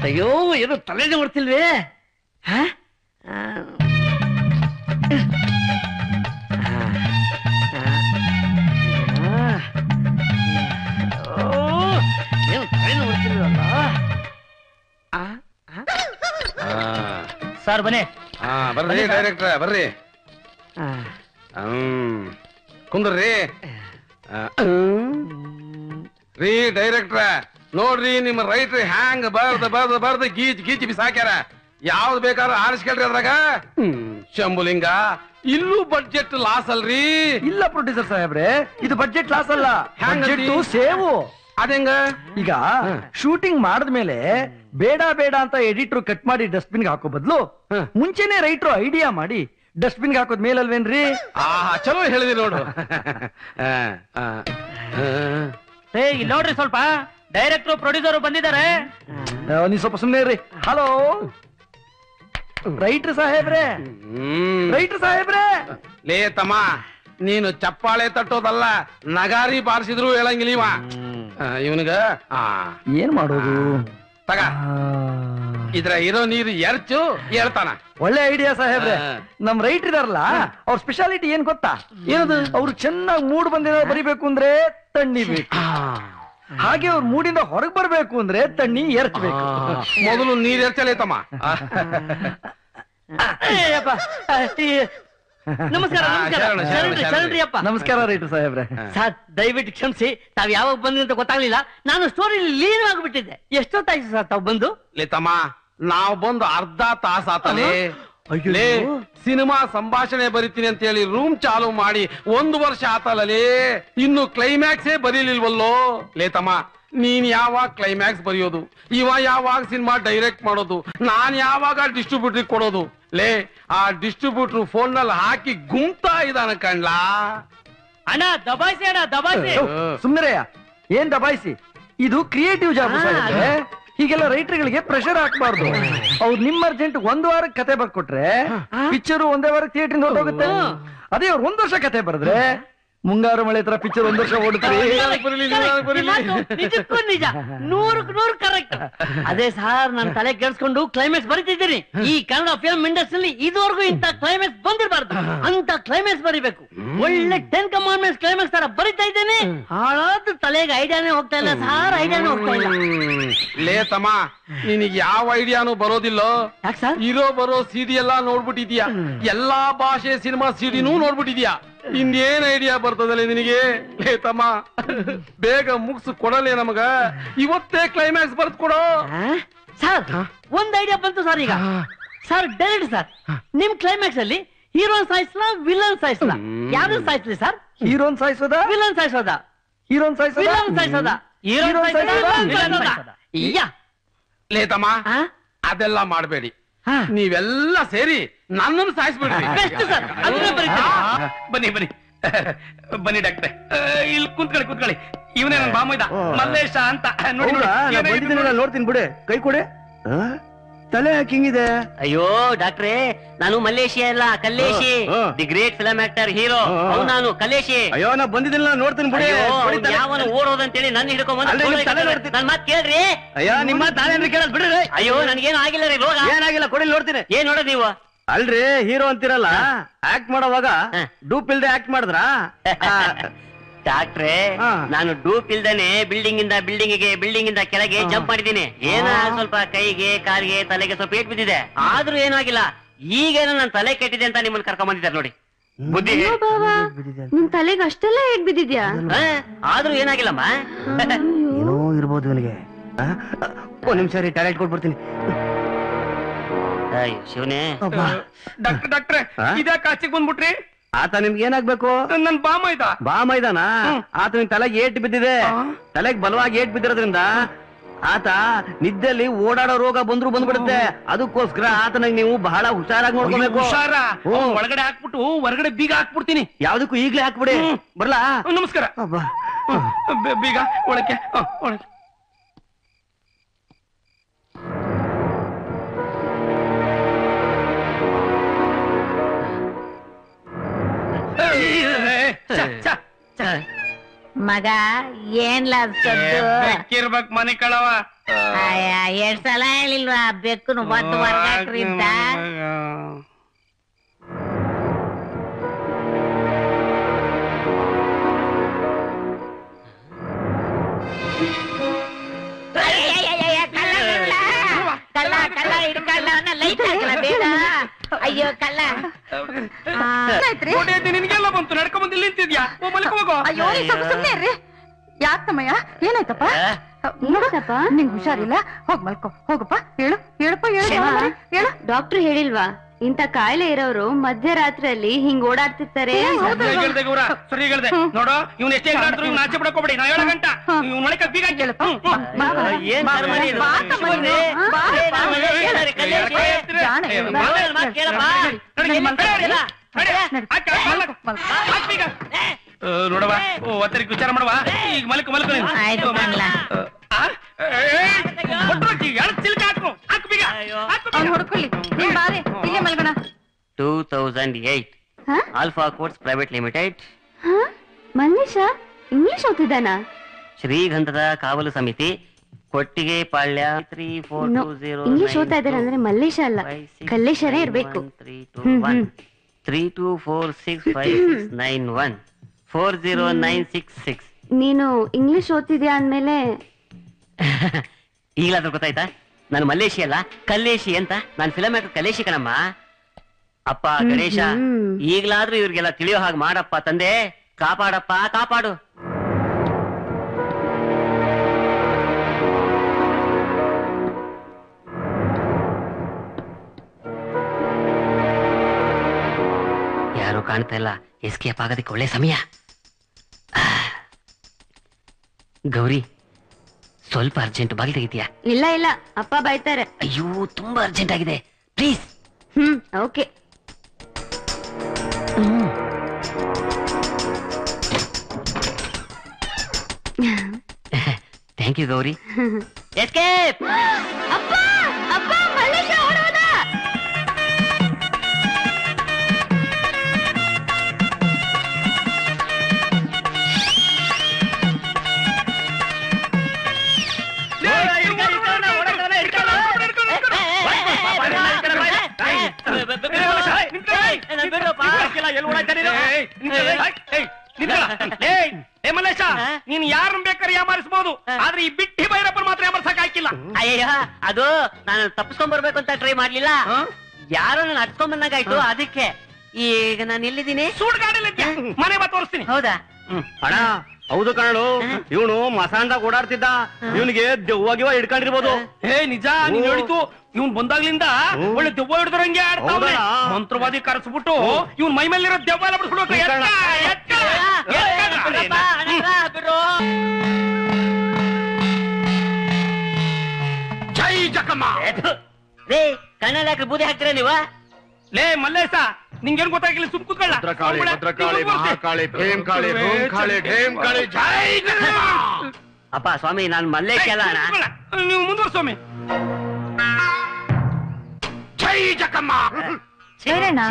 ಅಯ್ಯೋ ಏನು ತಲೆನೇ ಹೊಡ್ತಿಲ್ವೇ ಹಾ ಏನು ತಲೆನೇ? ಆ?
ಸರ್ ಬನ್ನಿ
ಹಾ ಬರ್ರಿ ಡೈರೆಕ್ಟ್ರ ಬರ್ರಿ ಹ್ಮ್ ಕುಂದ್ರಿ ಆ, ರೀ ಡೈರೆಕ್ಟ್ರ ನೋಡ್ರಿ ನಿಮ್ಮ ರೈತರು ಹ್ಯಾಂಗ್ ಬರ್ದ ಬರ್ದ ಬರ್ದ ಗೀಚ್ ಗೀಚ್ ಬಿಸಾಕ್ಯಾರ. ಯಾವ್ದು ಬೇಕಾದ್ರೂ ಆರಿಸ್ಕೊಳ್ರಿ ಅದ್ರಾಗ. ಹ್ಮ್, ಶಂಭುಲಿಂಗ ಇಲ್ಲೂ ಬಡ್ಜೆಟ್ ಲಾಸ್ ಅಲ್ರಿ.
ಇಲ್ಲ ಪ್ರೊಡ್ಯೂಸರ್ ಸಾಹೇಬ್ರೆ ಇದು ಬಡ್ಜೆಟ್ ಲಾಸ್ ಅಲ್ಲ.
ಹ್ಯಾಂಗಂತಿ?
Budget save.
ಅದೆಂಗ?
ಈಗ ಶೂಟಿಂಗ್ ಮಾಡಿದ್ಮೇಲೆ ಬೇಡ ಬೇಡ ಅಂತ ಎಡಿಟರ್ ಕಟ್ ಮಾಡಿ ಡಸ್ಟ್ಬಿನ್ ಹಾಕೋ ಬದಲು ಮುಂಚೆನೆ ರೈಟ್ರು ಐಡಿಯಾ ಮಾಡಿ ಡಸ್ಟ್ಬಿನ್ ಹಾಕೋದ್ ಮೇಲಲ್ವೇನ್ರಿ?
ಆ ಚಲೋ ಹೇಳಿದಿ ನೋಡು. ಆ, ಆ, ಆ.
ಏ ಇಲ್ಲಿ ನೋಡ್ರಿ ಸ್ವಲ್ಪ. ಡೈರೆಕ್ಟ್ರು ಪ್ರೊಡ್ಯೂಸರ್ ಬಂದಿದ್ದಾರೆ.
ನೀವು ಸ್ವಲ್ಪ ಸುಮ್ಮನೆ ಇರ್ರಿ. ಹಲೋ ರೈಟ್ರ್ ಸಾಹೇಬ್ರೆ. ರೈಟ್ರ್ ಸಾಹೇಬ್ರೆ?
ಲೇ ತಮ್ಮ ನೀನು ಚಪ್ಪಾಳೆ ತಟ್ಟೋದಲ್ಲ ನಗಾರಿ ಬಾರಿಸಿದ್ರು ಹೇಳಂಗಿಲ್ಲ ಇವ. ಇವನಿಗ ಆ.
ಏನ್ ಮಾಡೋದು?
ತಗ. ಇದ್ರ ಇರೋ ನೀರು ಎರ್ಚು ಹೇಳ್ತಾನ
ಒಳ್ಳೆ ಐಡಿಯಾ ಸಾಹೇಬ್ರೆ. ನಮ್ ರೈಟ್ ಇದಾರಲ್ಲ ಅವ್ರ ಸ್ಪೆಷಾಲಿಟಿ ಏನ್ ಗೊತ್ತಾ? ಏನದು? ಅವ್ರು ಚೆನ್ನಾಗಿ ಮೂಡ್ ಬಂದಿರೋ ಬರಿಬೇಕು ಅಂದ್ರೆ ತಣ್ಣಿ ಬೇಕು. ಹಾಗೆ ಅವ್ರ ಮೂಡಿಂದ ಹೊರಗ್ ಬರ್ಬೇಕು ಅಂದ್ರೆ ತಣ್ಣಿ ಎರಚಬೇಕು.
ಮೊದಲು ನೀರ್ ಎರ್ಚಲೇ ತಮ್ಮ.
ನಮಸ್ಕಾರ
ಆ,
ನಮಸ್ಕಾರ.
ಶರಣ, ಶರಣ,
ಶರಣ್ರಿ,
ಶರಣ್ರಿ.
ಶರಣ್ರಿ ಅಪ್ಪ.
ನಮಸ್ಕಾರ ರೈಟ್ರ್ ಸಾಹೇಬ್ರೆ.
ಸರ್ ದಯವಿಟ್ಟು ಕ್ಷಮಿಸಿ ತಾವ್ ಯಾವಾಗ ಬಂದ್ರಿ ಅಂತ ಗೊತ್ತಾಗ್ಲಿಲ್ಲ. ನಾನು ಸ್ಟೋರಿ ಲೀನ್ ಆಗಿಬಿಟ್ಟಿದ್ದೆ ಎಷ್ಟೊತ್ತಾಯ್ತು ಸರ್ ತಾವ್ ಬಂದು?
ಲೇ ತಮ್ಮ ನಾವ್ ಬಂದು ಅರ್ಧ ತಾಸ ಆತಲೇ ಲೇ ಸಿನಿಮಾ ಸಂಭಾಷಣೆ ಬರಿತೀನಿ ಅಂತ ಹೇಳಿ ರೂಮ್ ಚಾಲು ಮಾಡಿ ಒಂದು ವರ್ಷ ಆತಲೇ ಇನ್ನು ಕ್ಲೈಮ್ಯಾಕ್ಸೇ ಬರೀಲಿಲ್ವಲ್ಲೋ? ಲೇ ತಮ್ಮ ನೀನ್ ಯಾವಾಗ ಕ್ಲೈಮ್ಯಾಕ್ಸ್ ಬರೆಯೋದು? ಇವ ಯಾವಾಗ ಸಿನಿಮಾ ಡೈರೆಕ್ಟ್ ಮಾಡೋದು? ನಾನ್ ಯಾವಾಗ ಡಿಸ್ಟ್ರಿಬ್ಯೂಟರ್ ಕೊಡೋದು? ಲೇ ಆ ಡಿಸ್ಟ್ರಿಬ್ಯೂಟರ್ ಫೋನ್ನಲ್ಲಿ ಹಾಕಿ ಗುಂಪ್ತಾ ಇದಾನ ಕಣ್ಲಾ?
ಅಣ್ಣ ದಬಾಯಿಸಿ ಅಣ್ಣ ದಬಾಯಿಸಿ.
ಸುಮ್ನರಯ್ಯ. ಏನ್ ದಬಾಯಿಸಿ? ಇದು ಕ್ರಿಯೇಟಿವ್ ಜಾಬ್ ಹೀಗೆಲ್ಲ ರೈಟರ್ಗಳಿಗೆ ಪ್ರೆಷರ್ ಹಾಕ್ಬಾರ್ದು. ಅವ್ರು ನಿಮ್ ಅರ್ಜೆಂಟ್ ಒಂದ್ ವಾರಕ್ಕೆ ಕತೆ ಬರ್ಕೊಟ್ರೆ ಪಿಕ್ಚರ್ ಒಂದೇ ವಾರಕ್ಕೆ ಥಿಯೇಟರ್ ಹೊರಟೋಗುತ್ತೆ. ಅದೇ ಅವ್ರು ಒಂದ್ ವರ್ಷ ಕತೆ ಬರೆದ್ರೆ
ಮುಂಗಾರು ಮಳೆ ತರ ಪಿಕ್ಚರ್ ಒಂದ್ ವರ್ಷ ಓಡುತ್ತೆ
ನಿಜಕ್ಕೂ ನಿಜ. ನೂರು ನೂರು ಕರೆಕ್ಟ್ ಅದೇ ಸಾರ್ ನಾನು ತಲೆ ಕೆಡ್ಸ್ಕೊಂಡು ಕ್ಲೈಮ್ಯಾಕ್ಸ್ ಬರೀತಿದ್ದೀನಿ. ಈ ಕನ್ನಡ ಫಿಲ್ಮ್ ಇಂಡಸ್ಟ್ರಿಲಿ ಇದುವರೆಗೂ ಇಂತ ಕ್ಲೈಮ್ಯಾಕ್ಸ್ ಬಂದಿರಬಾರ್ದು. ಅಂತ ಕ್ಲೈಮ್ಯಾಕ್ಸ್ ಬರಿಬೇಕು. ಒಳ್ಳೆ ಟೆನ್ ಕಮಾಂಡ್ಮೆಂಟ್ಸ್ ಕ್ಲೈಮ್ಯಾಕ್ಸ್ ತರ ಬರಿತಾ ಇದ್ದೇನೆ. ಹಾಳಾದ ತಲೆಗೆ ಐಡಿಯಾನೇ ಹೋಗ್ತಾ ಇಲ್ಲ. ಸಾರ್ ಐಡಿಯಾನೇ ಹೋಗ್ತಾ ಇಲ್ಲ.
ಲೇ ತಮ್ಮ ನಿನಗೆ ಯಾವ ಐಡಿಯಾನು ಬರೋದಿಲ್ಲೋ? ಇರೋ ಬರೋ ಸಿಡಿ ಎಲ್ಲಾ ನೋಡ್ಬಿಟ್ಟಿದ್ಯಾ ಎಲ್ಲಾ ಭಾಷೆ ಸಿನಿಮಾ ಸಿಡಿನೂ ನೋಡ್ಬಿಟ್ಟಿದ್ಯಾ ಇನ್ನೇನ್ ಐಡಿಯಾ ಬರ್ತದಲ್ಲ ನಿನಗೆ? ಲೇ ತಮ್ಮ ಬೇಗ ಮುಗ್ಸು ಕೊಡಲೇ ನಮಗ. ಇವತ್ತೇ ಕ್ಲೈಮ್ಯಾಕ್ಸ್ ಬರ್ತ್ ಕೊಡೋ.
ಸರ್ ಒಂದ್ ಐಡಿಯಾ ಬಂತು ಸರ್ ಈಗ. ಸರ್ ಡೈರೆಕ್ಟ್ ಸರ್ ನಿಮ್ ಕ್ಲೈಮ್ಯಾಕ್ಸ್ ಅಲ್ಲಿ ಹೀರೋನ್ ಸಾಯಿಸ್ಲಾ ವಿಲನ್ ಸಾಯಿಸ್ಲಾ? ಯಾರು ಸಾಯಿಸ್ಲಿ ಸರ್?
ಹೀರೋನ್ ಸಾಯಿಸೋದ?
ವಿಲನ್ ಸಾಯಿಸೋದ.
ಹೀರೋನ್ ಸಾಯಿಸೋದ?
ವಿಲನ್ ಸಾಯಿಸೋದ. ಹೀರೋನ್ ಸಾಯಿಸೋದ
ಲೇ ತಮ್ಮ ಅದೆಲ್ಲ ಮಾಡಬೇಡಿ. ನೀವೆಲ್ಲ ಸೇರಿ ನನ್ನನ್ನು ಸಾಯಿಸ್ಬಿಡ್ರಿ.
Best sir. ಅದನ್ನೇ ಬರೀತೀನಿ.
ಬನ್ನಿ ಬನ್ನಿ. ಬನ್ನಿ ಡಾಕ್ಟ್ರೆ. ಇಲ್ಲಿ ಕುಂತ್ಕೊಳ್ಳಿ ಕುಂತ್ಕೊಳ್ಳಿ. ಇವನೇ ನನ್ನ ಬಾಮೈದ ಮಲ್ಲೇಶ ಅಂತ. ನೋಡಿ ನೋಡಿ, ಇವನೇ ನೋಡಿ.
ನೋಡ್ತೀನಿ ಬಿಡೆ. ಕೈ ಕೊಡೆ. ತಲೆ ಹಾಕಿಂಗಿದೆ
ಅಯ್ಯೋ ಡಾಕ್ಟ್ರೇ ನಾನು ಮಲ್ಲೇಶಿ ಅಲ್ಲ Kalleshi. The great film actor hero. ಅವ್ನು ನಾನು ಕಲ್ಲೇಶಿ.
ಅಯ್ಯೋ ನಾ ಬಂದಿದ್ದಿಲ್ಲ ನೋಡ್ತೀನಿ ಬಿಡಿ.
ಯಾವನು ಓಡೋದಂತೇಳಿ ನನ್ನ ಹಿಡ್ಕೊಂಡ್. ನನ್ ಮಾತ್ ಕೇಳ್ರಿ.
ಅಯ್ಯೋ ನಿಮ್ಮ ತಾನೇನ್ರಿ ಕೇಳದ್ ಬಿಡ್ರಿ.
ಅಯ್ಯೋ ನನ್ಗೇನು ಆಗಿಲ್ಲ ರೀ ರೋಗ.
ಏನಾಗಿಲ್ಲ ಕೊಡಿ ನೋಡ್ತೀನಿ.
ಏನ್ ನೋಡೋದ್ ನೀವು?
ಅಲ್ರಿ ಹೀರೋ ಅಂತಿರಲ್ಲ ಆಕ್ಟ್ ಮಾಡೋವಾಗ ಡೂಪ್ ಇಲ್ದೆ ಆಕ್ಟ್ ಮಾಡಿದ್ರಾ?
ಡಾಕ್ಟ್ರೇ ನಾನು ಡೂಪ್ ಇಲ್ದೇನೆ ಬಿಲ್ಡಿಂಗ್ ಇಂದ ಬಿಲ್ಡಿಂಗ್ಗೆ ಬಿಲ್ಡಿಂಗ್ ಇಂದ ಕೆಳಗೆ ಜಂಪ್ ಮಾಡಿದ್ದೀನಿ. ಏನೋ ಸ್ವಲ್ಪ ಕೈಗೆ ಕಾಲಿಗೆ ತಲೆಗೆ ಸ್ವಲ್ಪ ಏಟ್ ಬಿದ್ದಿದೆ. ಆದ್ರೂ ಏನೂ ಆಗಿಲ್ಲ. ಈಗೇನೋ ನನ್ನ ತಲೆ ಕೆಟ್ಟಿದೆ ಅಂತ ನಿಮ್ಮನ್ನ ಕರ್ಕೊಂಡ್ ಬಂದಿದ್ದಾರೆ ನೋಡಿ. ಬುದ್ಧಿ
ಅಯ್ಯೋ ಬಾವ ನಿನ್ ತಲೆಗೆ ಅಷ್ಟೆಲ್ಲ ಏಟ್ ಬಿದ್ದಿದ್ಯಾ?
ಆ, ಆದ್ರೂ ಏನಾಗಿಲ್ಲಮ್ಮ.
ಏನೋ ಇರ್ಬೋದು ಇವನಿಗೆ. ಒಂದ್ ನಿಮಿಷ ರೀ ಟ್ಯಾಲೆಂಟ್ ಕೊಟ್ಬಿಡ್ತೀನಿ
ಅಯ್ಯೋ ಶಿವನೇ.
ಡಾಕ್ಟ್ರೆ ಡಾಕ್ಟ್ರೆ ಇದ್ಯಾಕೆ ಆಚೆಗೆ ಬಂದ್ಬಿಟ್ರಿ.
ಆತ ನಿಮ್ಗೆ ಏನಾಗ್ಬೇಕು?
ನನ್ ಬಾಮೈದ
ಬಾ ಮೈದಾನ? ಆತ ನಿಮ್ ತಲೆಗೆ ಏಟ್ ಬಿದ್ದಿದೆ. ತಲೆಗೆ ಬಲವಾಗಿ ಏಟ್ ಬಿದ್ದಿರೋದ್ರಿಂದ ಆತ ನಿದ್ದೆಲಿ ಓಡಾಡೋ ರೋಗ ಬಂದ್ರು ಬಂದ್ಬಿಡುತ್ತೆ. ಅದಕ್ಕೋಸ್ಕರ ಆತನಿಗೆ ನೀವು ಬಹಳ ಹುಷಾರಾಗಿ ನೋಡ್ಕೋಬೇಕು.
ಹುಷಾರ. ಒಳಗಡೆ ಹಾಕ್ಬಿಟ್ಟು ಹೊರಗಡೆ ಬೀಗ ಹಾಕ್ಬಿಡ್ತೀನಿ.
ಯಾವ್ದಕ್ಕೂ ಈಗ್ಲೇ ಹಾಕ್ಬಿಡಿ. ಬರ್ಲಾ?
ನಮಸ್ಕಾರ. ಬೀಗ ಒಳಕ್ಕೆ ಒಳಕ್ಕೆ.
ಮಗ ಏನ್
ಬೆಕ್ಕಿರ್ಬೇಕ್ ಮನೆ ಕಳವ
ಅಯ್ಯ ಎರಡ್ ಸಲ ಹೇಳಿಲ್ವಾ ಬೆಕ್ಕನು ಬಂದು ಹೊರ್ಗಾಕ್ರಿ ಅಂತ ಅಯ್ಯಯ್ಯಯ್ಯಯ್ಯ, ಕಳ್ಳ, ಕಳ್ಳ. ಕಳ್ಳ ಕಳ್ಳ ಹಿಡ್ಕಳ್ಳ ಅವ್ನ ಲೈಟ್ ಹಾಕಲ್ಲ ಬೇಡ ಅಯ್ಯೋ ಕಳ್ಳ.
ಹೊಡೆಯೋದು ನಿನ್ಗೆಲ್ಲ ಬಂತು. ನಡ್ಕೊಂಡ್ ಬಂದು ಇಲ್ಲಿ ನಿಂತಿದ್ಯಾ? ಓ ಮಲ್ಕೊ ಹೋಗೋ.
ಅಯ್ಯೋ ನೀ ಸ್ವಲ್ಪ ಸುಮ್ನೆ ಇರ್ರಿ. ಯಾಕಮ್ಮಯ್ಯ ಏನಾಯ್ತಪ್ಪ? ನೋಡಪ್ಪ. ನಿಂಗ್ ಹುಷಾರಿಲ್ಲ? ಹೋಗ್ ಮಲ್ಕೋ. ಹೋಗಪ್ಪ. ಹೇಳು. ಹೇಳಪ್ಪ ಹೇಳು. ಹೇಳು.
ಡಾಕ್ಟರ್ ಹೇಳಿಲ್ವಾ? ಇಂತ ಕಾಯಿಲೆ ಇರೋರು ಮಧ್ಯರಾತ್ರಿಯಲ್ಲಿ ಹಿಂಗ್ ಓಡಾಡ್ತಿರ್ತಾರೆ ನೋಡೋ
ಹೇಳ್ದೆ ಗೌರ ನೋಡು ಇವ್ನ ಎಷ್ಟೇ ನಾಚೆ ಇವ್ನ ಆಚೆ ಬಿಡಕ್ ಹೋಗ್ಬೇಡಿ ನಾ ಗಂಟ ಇವ್ ಬೀಗ ಒತ್ತರಿಗೆ ವಿಚಾರ ಮಾಡವ ಈಗ ಮಲ್ಕ ಮಲ್ಕ
ಹೊಡ್ಕೊಳ್ಳಿ ನೀನ್ ಬಾರೆ
ಟೂ ತೌಸಂಡ್ ಏಟ್
ಹ?
ಆಲ್ಫಾ ಕೋರ್ಸ್ ಪ್ರೈವೇಟ್ ಲಿಮಿಟೆಡ್
ಹಾ? ಮಲ್ಲೇಶ ಇಂಗ್ಲಿಷ್ ಓದ್ತಿದ್ದಾನಾ?
ಶ್ರೀಗಂಧದ ಕಾವಲು ಸಮಿತಿ Kottige Palya three four
No,
two zero
English ಓದ್ತಾ ಇದ್ದಾರೆ ಅಂದ್ರೆ ಮಲ್ಲೇಶ ಅಲ್ಲ ಕಲ್ಲೇಶರೇ ಇರ್ಬೇಕು. ಹ್ಮ್, ಹ್ಮ್.
Three two four six five six nine one four zero nine six six
ನೀನು ಇಂಗ್ಲಿಷ್ ಓದ್ತಿದ್ಯಾ ಅಂದ್ಮೇಲೆ?
ಈಗಲಾದ್ರೂ ಗೊತ್ತಾಯ್ತಾ? ನಾನು ಮಲ್ಲೇಶಿ ಅಲ್ಲ ಕಲ್ಲೇಶಿ ಅಂತ? ನಾನು ಫಿಲಮ್ ಮೇಕರ್ ಕಲ್ಲೇಶಿ ಕಣಮ್ಮ ಅಪ್ಪ ಗಣೇಶ ಈಗಲಾದ್ರೂ ಇವ್ರಿಗೆಲ್ಲ ತಿಳಿಯೋ ಹಾಗೆ ಮಾಡಪ್ಪ ತಂದೆ. ಕಾಪಾಡಪ್ಪ ಕಾಪಾಡು. ಯಾರು ಕಾಣ್ತಾ ಇಲ್ಲ. ಎಸ್ಕೇಪ್ ಆಗೋದಕ್ಕೆ ಒಳ್ಳೆ ಸಮಯ. ಗೌರಿ ಸ್ವಲ್ಪ ಅರ್ಜೆಂಟ್ ಬಾಗಿಲು ತೆಗಿತೀಯಾ?
ಇಲ್ಲ ಇಲ್ಲ. ಅಪ್ಪ ಬೈತಾರೆ.
ಅಯ್ಯೋ ತುಂಬಾ ಅರ್ಜೆಂಟ್ ಆಗಿದೆ. Please
hmm okay.
Thank you Gauri escape
ಅಪ್ಪ ಮಲ್ಲೇಶ
ನೀನ್
ಯಾರನ್ನ ಬೇಕಾದ್ರೆ ಯಾಮಾರಿಸಬಹುದು ಆದ್ರೆ ಈ ಬಿಟ್ಟಿ ಭೈರಪ್ಪನ ಮಾತ್ರ ಯಾಮರ್ಸಕ್ ಹಾಕಿಲ್ಲ
ಅಯ್ಯ ಅದು ನಾನು ತಪ್ಪಿಸ್ಕೊಂಡ್ ಬರ್ಬೇಕು ಅಂತ ಟ್ರೈ ಮಾಡ್ಲಿಲ್ಲ. ಯಾರೋ ನಾನು ಹಚ್ಕೊಂಡ್ ಬಂದಂಗಾಯ್ತು ಅದಕ್ಕೆ. ಈಗ ನಾನು ಎಲ್ಲಿದ್ದೀನಿ?
ಸುಡ್ಗಾಡಲ್ಲಿ ಮನೆ ಬಾ ತೋರಿಸ್ತೀನಿ.
ಹೌದಾ?
ಅಣ್ಣ ಹೌದು ಕಣಳು. ಇವನು ಮಸಾಂಡ ಓಡಾಡ್ತಿದ್ದ. ಇವನಿಗೆ ದೆವ್ವಾಗಿವ ಹಿಡ್ಕೊಂಡಿರ್ಬೋದು.
ಹೇ. ನಿಜ ನೀನ್ ಹೇಳಿತು ಇವ್ನ್ ಬಂದಾಗ್ಲಿಂದ ಒಳ್ಳೆ ದೆವ್ವ ಹಿಡಿದ್ರಂಗೆ
ಆಡ್ತಾವೆ?
ಮಂತ್ರವಾದಿ ಕರೆಸ್ಬಿಟ್ಟು ಇವನ್ ಮೈ ಮೇಲಿರೋ ದೆವ್ವ ಎಲ್ಲ ಬಿಡ್ಸ್ಬಿಟ್ಟು ಎತ್ತ, ಎತ್ತ, ಎತ್ತ.
ಜೈ ಜಕಮ್ಮ.
ರೇ ಕಣ್ಣಲ್ಲಿ ಹಾಕಿ ಬೂದಿ ಹಾಕ್ತೀರ ನೀವ?
ಲೇ ಮಲ್ಲೇಶ ನಿಂಗೇನ್ ಗೊತ್ತಾಗಿಲ್ಲ ಸುಮ್ ಕೂತ್ಕೊಳ್ಳ.
ಭದ್ರಕಾಳಿ ಭದ್ರಕಾಳಿ ಮಹಾಕಾಳಿ ಭೇಮ್ ಕಾಳಿ ಭೂಮ್ ಕಾಳಿ ಢೇಮ್ ಕಾಳಿ ಜೈ ಜಕಮ್ಮ
ಅಪ್ಪ ಸ್ವಾಮಿ ನಾನ್ ಮಲ್ಲೇಶ ಅಲ್ಲ
ನೀವು ಮುಂದುವರ್ ಮುಂದುವರ್ಸೋಮಿ
ಜೈ ಜಕಮ್ಮ
ಹೇಳಣ್ಣ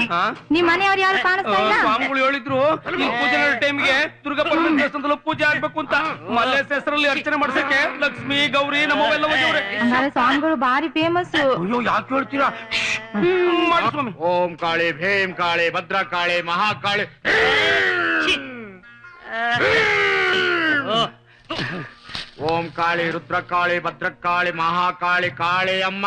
ನಿಮ್ ಮನೆಯವ್ರು ಯಾರು ಕಾಣಿಸ್ತಾ ಇಲ್ಲ?
ಸ್ವಾಮಿಗಳು ಹೇಳಿದ್ರು ಈ ಪೂಜೆ ಟೈಮ್ಗೆ ದುರ್ಗಾ ಪರಮೇಶ್ವರ ದೇವಸ್ಥಾನದಲ್ಲೂ ಪೂಜೆ ಆಗ್ಬೇಕು ಅಂತ ಮಲ್ಲೇಶ ಹೆಸರಲ್ಲಿ ಅರ್ಚನೆ ಮಾಡ್ಸಕ್ಕೆ ಲಕ್ಷ್ಮಿ ಗೌರಿ ನಮ್ಮವೆಲ್ಲ ಹೋಗಿವ್ರೆ
ಹಂಗಾರೆ ಸ್ವಾಮಿಗಳು ಬಾರಿ ಫೇಮಸ್
ಅಯ್ಯೋ ಯಾಕೆ ಹೇಳ್ತೀರಾ? ಮಾಡಿ ಸ್ವಾಮಿ.
ಓಂ ಕಾಳಿ ಭೀಮ್ ಕಾಳಿ ಭದ್ರಕಾಳಿ ಮಹಾಕಾಳಿ ಓಂ ಕಾಳಿ ರುದ್ರಕಾಳಿ ಭದ್ರಕಾಳಿ ಮಹಾಕಾಳಿ ಕಾಳಿ ಅಮ್ಮ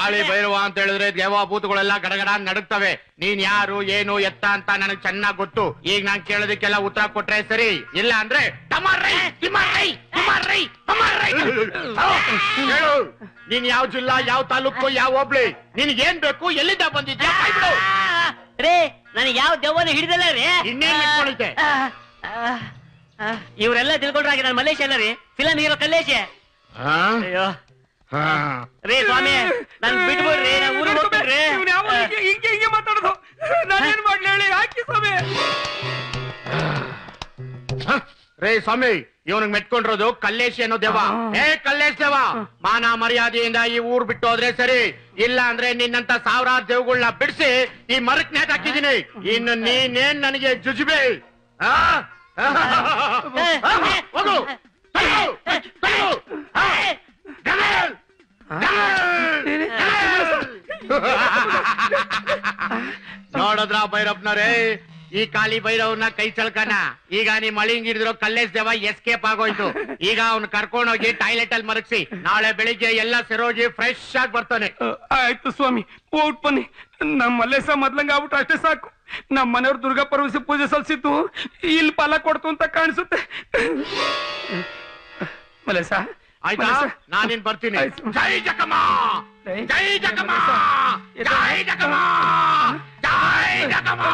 ಕಾಳಿ ಭೈರವ ಅಂತ ಹೇಳಿದ್ರೆ ದೇವಭೂತಗಳೆಲ್ಲ ಗಡಗಡ ನಡುಕ್ತವೆ ನೀನ್ ಯಾರು ಏನು ಎತ್ತ ಅಂತ ನನಗ್ ಚೆನ್ನಾಗ್ ಗೊತ್ತು. ಈಗ ನಾನ್ ಕೇಳೋದಕ್ಕೆಲ್ಲ ಉತ್ತರ ಕೊಟ್ರೆ ಸರಿ. ಇಲ್ಲ ಅಂದ್ರೆ. ಹೇಳು. ನೀನ್ ಯಾವ ಜಿಲ್ಲಾ ಯಾವ ತಾಲೂಕು ಯಾವ ಹೋಬ್ಳಿ? ನಿನ್ಗೆ ಏನ್ ಬೇಕು ಎಲ್ಲಿಂದ ಬಂದಿದ್ಯಾ.
ರೇ ನನಗೆ ಯಾವ ದೆವ್ವನ ಹಿಡಿದಲ್ಲ ರೀ.
ಇನ್ನೇನ್?
ಇವರೆಲ್ಲ ತಿಳ್ಕೊಂಡ್ರಾಗಿ ನಾನು ಮಲೇಶಿಯಲ್ಲ ಅಲ್ಲ ರೀ ಫಿಲಂ ಹೀರೋ ಕಲ್ಲೇಶ್. ಅಯ್ಯೋ. ರೇ ಸ್ವಾಮಿ ನನ್ ಬಿಟ್ಬಿಡ್ರಿ ನಾ ಊರಿಗೆ ಹೋಗ್ಬಿಡ್ರಿ
ಇವ್ನು ಯಾವ ಹಿಂಗೆ ಮಾತಾಡೋದು. ನಾನೇನ್ ಮಾಡ್ಲಿ ಹೇಳಿ ಹಾಕಿ ಸ್ವಾಮಿ.
ಹ? ರೇ ಸ್ವಾಮಿ ಇವನಿಗೆ ಮೆಟ್ಕೊಂಡಿರೋದು ಕಲ್ಲೇಶಿ ಅನ್ನೋ ದೇವ. ಹೇ. ಕಲ್ಲೇಶ್ ದೇವ ಮಾನ ಮರ್ಯಾದೆಯಿಂದ ಈ ಊರ್ ಬಿಟ್ಟು ಹೋದ್ರೆ ಸರಿ. ಇಲ್ಲ ಅಂದ್ರೆ ನಿನ್ನಂತ ಸಾವಿರಾರು ದೇವಗಳನ್ನ ಬಿಡಿಸಿ ಈ ಮರಕ್ ನೇತ್ ಹಾಕಿದೀನಿ ಇನ್ನು ನೀನೇನ್ ನನಗೆ ಜುಜುಬೆ? ಹೋಗು. ನೋಡಿದ್ರ ಭೈರಪ್ಪನವ್ರೇ, ಈ ಕಾಲಿ ಭೈರವ್ನ ಕೈ ಚಳ್ಕನ. ಈಗ ನಿಮ್ ಮಳಿಂಗ್ ಹಿಡಿದಿರೋ ಕಲ್ಲೇಶ್ ದೇವ ಎಸ್ಕೇಪ್ ಆಗೋಯ್ತು. ಈಗ ಅವ್ನ ಕರ್ಕೊಂಡೋಗಿ ಟಾಯ್ಲೆಟ್ ಅಲ್ಲಿ ಮರಗಿಸಿ. ನಾಳೆ ಬೆಳಿಗ್ಗೆ ಎಲ್ಲ ಸೆರೋಗಿ ಫ್ರೆಶ್ ಆಗಿ ಬರ್ತಾನೆ.
ಆಯ್ತು ಸ್ವಾಮಿ ಹೋಗ್ಬಿಟ್ ಬನ್ನಿ. ನಮ್ಮ ಮಲ್ಲೇಶ ಮೊದ್ಲಂಗ ಆಗ್ಬಿಟ್ಟು ಅಷ್ಟೇ ಸಾಕು. ನಮ್ಮ ಮನೆಯವ್ರು ದುರ್ಗಾ ಪರ್ವಿಸಿ ಪೂಜೆ ಸಲ್ಸಿತ್ತು ಇಲ್ಲಿ ಫಲ ಕೊಡ್ತು ಅಂತ ಕಾಣಿಸುತ್ತೆ. ಮಲ್ಲೇಶ
ಆಯ್ತಾ? ನಾನೇನ್ ಬರ್ತೀನಿ. ಜೈ ಜಕಮ! ಜೈ ಜಕಮ. ಜೈ ಜಕಮ! ಜೈ
ಜಕಮ!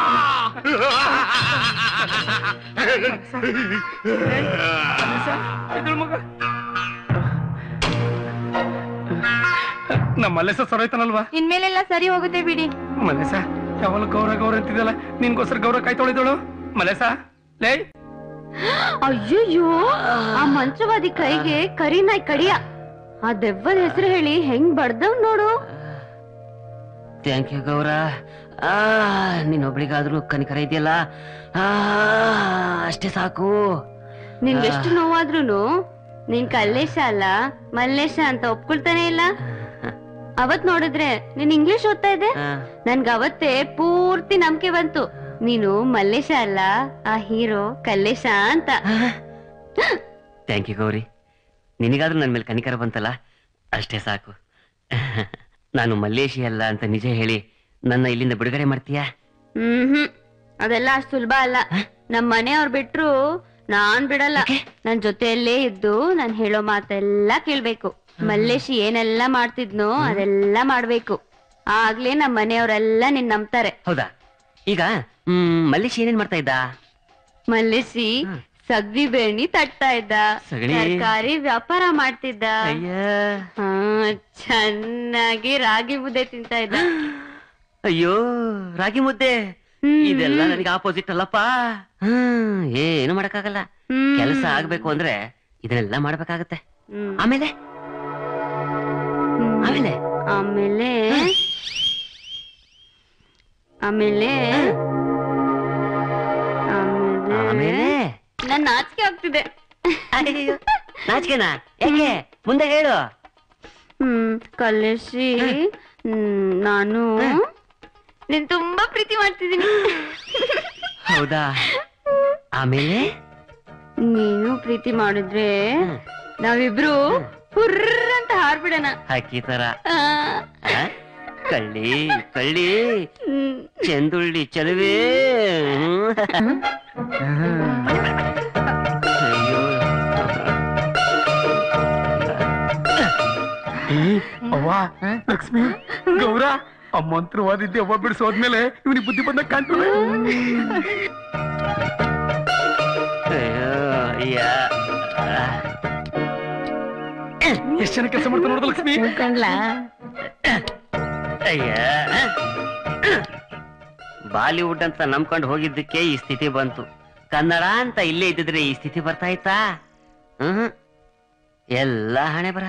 ನಮ್ಮ ಮಲ್ಲೇಶ ಸರೋಯ್ತಾನಲ್ವಾ
ಇನ್ಮೇಲೆಲ್ಲ ಸರಿ ಹೋಗುತ್ತೆ ಬಿಡಿ.
ಮಲೆಸ ಯಾವಾಗ ಗೌರ ಗೌರ ಅಂತಿದ್ದಲ್ಲ ನಿನ್ಗೋಸ್ಕರ ಗೌರ ಕಾಯ್ತೊಳಿದಳು ಮಲೆಸ ಮಲೇಸ ಲೇ.
ಅಯ್ಯಯ್ಯೋ ಆ ಮಂಚವಾದಿ ಕೈಗೆ ಕರಿನಾಯ್ ಕಡಿಯ. ಆ ದೆವ್ವದ ಹೆಸರು ಹೇಳಿ ಹೆಂಗ್ ಬಡ್ದವ್ ನೋಡು.
Thank you Gaura. ಆ ನೀನೊಬ್ಳಿಗಾದ್ರೂ ಕನಿಕರ ಇದೆಯಲ್ಲ? ಅಷ್ಟೇ ಸಾಕು.
ನಿನ್ಗೆಷ್ಟು ನೋವಾದ್ರೂನು ನಿನ್ ಕಲ್ಲೇಶ ಅಲ್ಲ ಮಲ್ಲೇಶ ಅಂತ ಒಪ್ಕೊಳ್ತಾನೆ ಇಲ್ಲ. ಅವತ್ ನೋಡಿದ್ರೆ ನೀನ್ ಇಂಗ್ಲಿಷ್ ಓದ್ತಾ
ಇದೆ?
ನನ್ಗ ಅವತ್ತೇ ಪೂರ್ತಿ ನಂಬಿಕೆ ಬಂತು. ನೀನು ಮಲ್ಲೇಶ ಅಲ್ಲ ಆ ಹೀರೋ ಕಲ್ಲೇಶ ಅಂತ.
Thank you Gauri. ನಿನಗಾದ್ರೂ ನನ್ನ ಮೇಲೆ ಕನಿಕರ ಬಂತಲ್ಲ? ಅಷ್ಟೇ ಸಾಕು. ನಾನು ಮಲ್ಲೇಶಿ ಅಲ್ಲ ಅಂತ ನಿಜ ಹೇಳಿ ನನ್ನ ಇಲ್ಲಿಂದ ಬಿಡುಗಡೆ ಮಾಡ್ತೀಯಾ?
ಹ್ಮ್ ಹ್ಮ್ ಅದೆಲ್ಲ ಅಷ್ಟು ಸುಲಭ ಅಲ್ಲ. ನಮ್ ಮನೆಯವ್ರ್ ಬಿಟ್ರು ನಾನ್ ಬಿಡಲ್ಲ. ನನ್ ಜೊತೆಯಲ್ಲೇ ಇದ್ದು ನಾನ್ ಹೇಳೋ ಮಾತೆಲ್ಲ ಕೇಳ್ಬೇಕು. ಮಲ್ಲೇಶಿ ಏನೆಲ್ಲ ಮಾಡ್ತಿದ್ನೋ ಅದೆಲ್ಲ ಮಾಡ್ಬೇಕು. ಆಗ್ಲೇ ನಮ್ ಮನೆಯವರೆಲ್ಲ ನಿನ್ ನಂಬ್ತಾರೆ.
ಹೌದಾ? ಈಗ ಹ್ಮ್ ಮಲ್ಲೇಶ್ ಏನೇನ್ ಮಾಡ್ತಾ ಇದ್ದ?
ಮಲ್ಲೇಶಿ ಸಗ್ದಿ ಬೇಣಿ ತಟ್ತಾ ಇದ್ದ.
ಸಗಣಿ?
ತರಕಾರಿ ವ್ಯಾಪಾರ ಮಾಡ್ತಿದ್ದ.
ಅಯ್ಯ.
ಹಾ ಚೆನ್ನಾಗಿ ರಾಗಿ ಮುದ್ದೆ ತಿಂತಾ ಇದ್ದ.
ಅಯ್ಯೋ ರಾಗಿ ಮುದ್ದೆ?
ಹ್ಮ್.
ಇದೆಲ್ಲ ನನಗೆ ಆಪೋಸಿಟ್ ಅಲ್ಲಪ್ಪ. ಹ್ಮ್ ಏನು ಮಾಡಕ್ಕಾಗಲ್ಲ.
ಹ್ಮ್.
ಕೆಲಸ ಆಗ್ಬೇಕು ಅಂದ್ರೆ ಇದನ್ನೆಲ್ಲ ಮಾಡ್ಬೇಕಾಗತ್ತೆ.
ಹ್ಮ್.
ಆಮೇಲೆ? ಆಮೇಲೆ?
ಆಮೇಲೆ ಆಮೇಲೆ
ಆಮೇಲೆ?
ನನ್ ನಾಚಿಕೆ ಆಗ್ತಿದೆ.
ನಾಚಿಕೆನಾ? ಹೇಗೆ ಮುಂದೆ ಹೇಳು.
ಹ್ಮ್ ಕಲಸಿ ಹ್ಮ್, ನಾನು ನೀನ್ ತುಂಬಾ ಪ್ರೀತಿ ಮಾಡ್ತಿದ್ದೀನಿ.
ಹೌದಾ? ಆಮೇಲೆ?
ನೀನು ಪ್ರೀತಿ ಮಾಡಿದ್ರೆ ನಾವಿಬ್ರು ಹುರ್ರಂತ ಅಂತ ಹಾರ್ಬಿಡಣ.
ಹಕ್ಕಿ ತರ.
ಆ,
ಆ? ಕಳ್ಳಿ ಕಳ್ಳಿ ಚೆಂದುಳ್ಳಿ ಚಲುವೆ ಅಯ್ಯೋ
ಅವ್ವ ಲಕ್ಷ್ಮಿ ಗೌರ ಆ ಮಂತ್ರವಾದಿದ್ದೆ ಅವ್ವ ಬಿಡಿಸೋದ್ಮೇಲೆ ಇವನಿಗೆ ಬುದ್ಧಿ ಬಂದಾಗ ಕಾಣ್ತದೆ
ಅಯ್ಯೋ ಅಯ್ಯ
ಎಷ್ಟು ಜನ ಕೆಲಸ ಮಾಡ್ತಾರೆ ನೋಡ್ದ ಲಕ್ಷ್ಮಿ
ಬಾಲಿವುಡ್ ಅಂತ ನಂಬ್ಕೊಂಡು ಹೋಗಿದ್ದಕ್ಕೆ ಈ ಸ್ಥಿತಿ ಬಂತು. ಕನ್ನಡ ಅಂತ ಇಲ್ಲೇ ಇದ್ದಿದ್ರೆ ಈ ಸ್ಥಿತಿ ಬರ್ತಾ ಇತ್ತಾ? ಹ್ಮ್. ಎಲ್ಲ ಹಣೆ ಬರ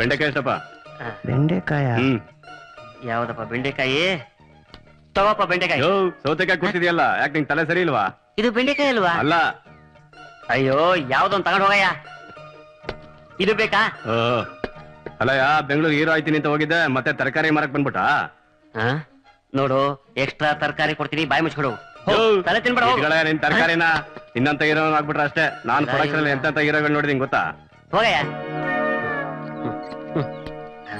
ಬೆಂಡೆಕಾಯಿ ಎಷ್ಟಪ್ಪ
ಬೆಂಡೆಕಾಯ?
ಹ್ಮ್.
ಯಾವ್ದಪ್ಪ ಬೆಂಡೆಕಾಯಿ? ತಗೋಪ್ಪ ಬೆಂಡೆಕಾಯಿ.
ಯೋ ಸೌತೆಕಾಯಿ ಕೊಡ್ತಿದ್ಯಲ್ಲ ಯಾಕೆ ನಿಂಗೆ ತಲೆ ಸರಿ ಇಲ್ವಾ?
ಇದು ಬೆಂಡೆಕಾಯಿ ಅಲ್ವಾ?
ಅಲ್ಲ.
ಅಯ್ಯೋ ಯಾವ್ದೊಂದು ತಗೊಂಡ್ ಹೋಗಯ್ಯ. ಇದು ಬೇಕಾ?
ಓ. ಅಲ್ಲಯ್ಯ ಬೆಂಗಳೂರು ಹೀರೋ ಆಯ್ತೀನಿ ಅಂತ ಹೋಗಿದ್ದೆ ಮತ್ತೆ ತರಕಾರಿ ಮಾರಕ್ ಬಂದ್ಬಿಟ್ಟ
ಆ? ನೋಡು ಎಕ್ಸ್ಟ್ರಾ ತರಕಾರಿ ಕೊಡ್ತೀನಿ ಬಾಯಿ ಮುಚ್ಕೊಡು. ಹೋಗ್, ತಲೆ ತಿನ್ಬೇಡ ಹೋಗು.
ನಿನ್ ತರಕಾರಿನ ಇನ್ನಂತ ಹೀರೋ ಆಗ್ಬಿಟ್ರ ಅಷ್ಟೇ. ನಾನ್ ಪ್ರೊಡಕ್ಷನ್ ಎಂತ ಹೀರೋಗಳು ನೋಡಿದೀನಿ ಗೊತ್ತಾ?
ಹೋಗಯ್ಯ.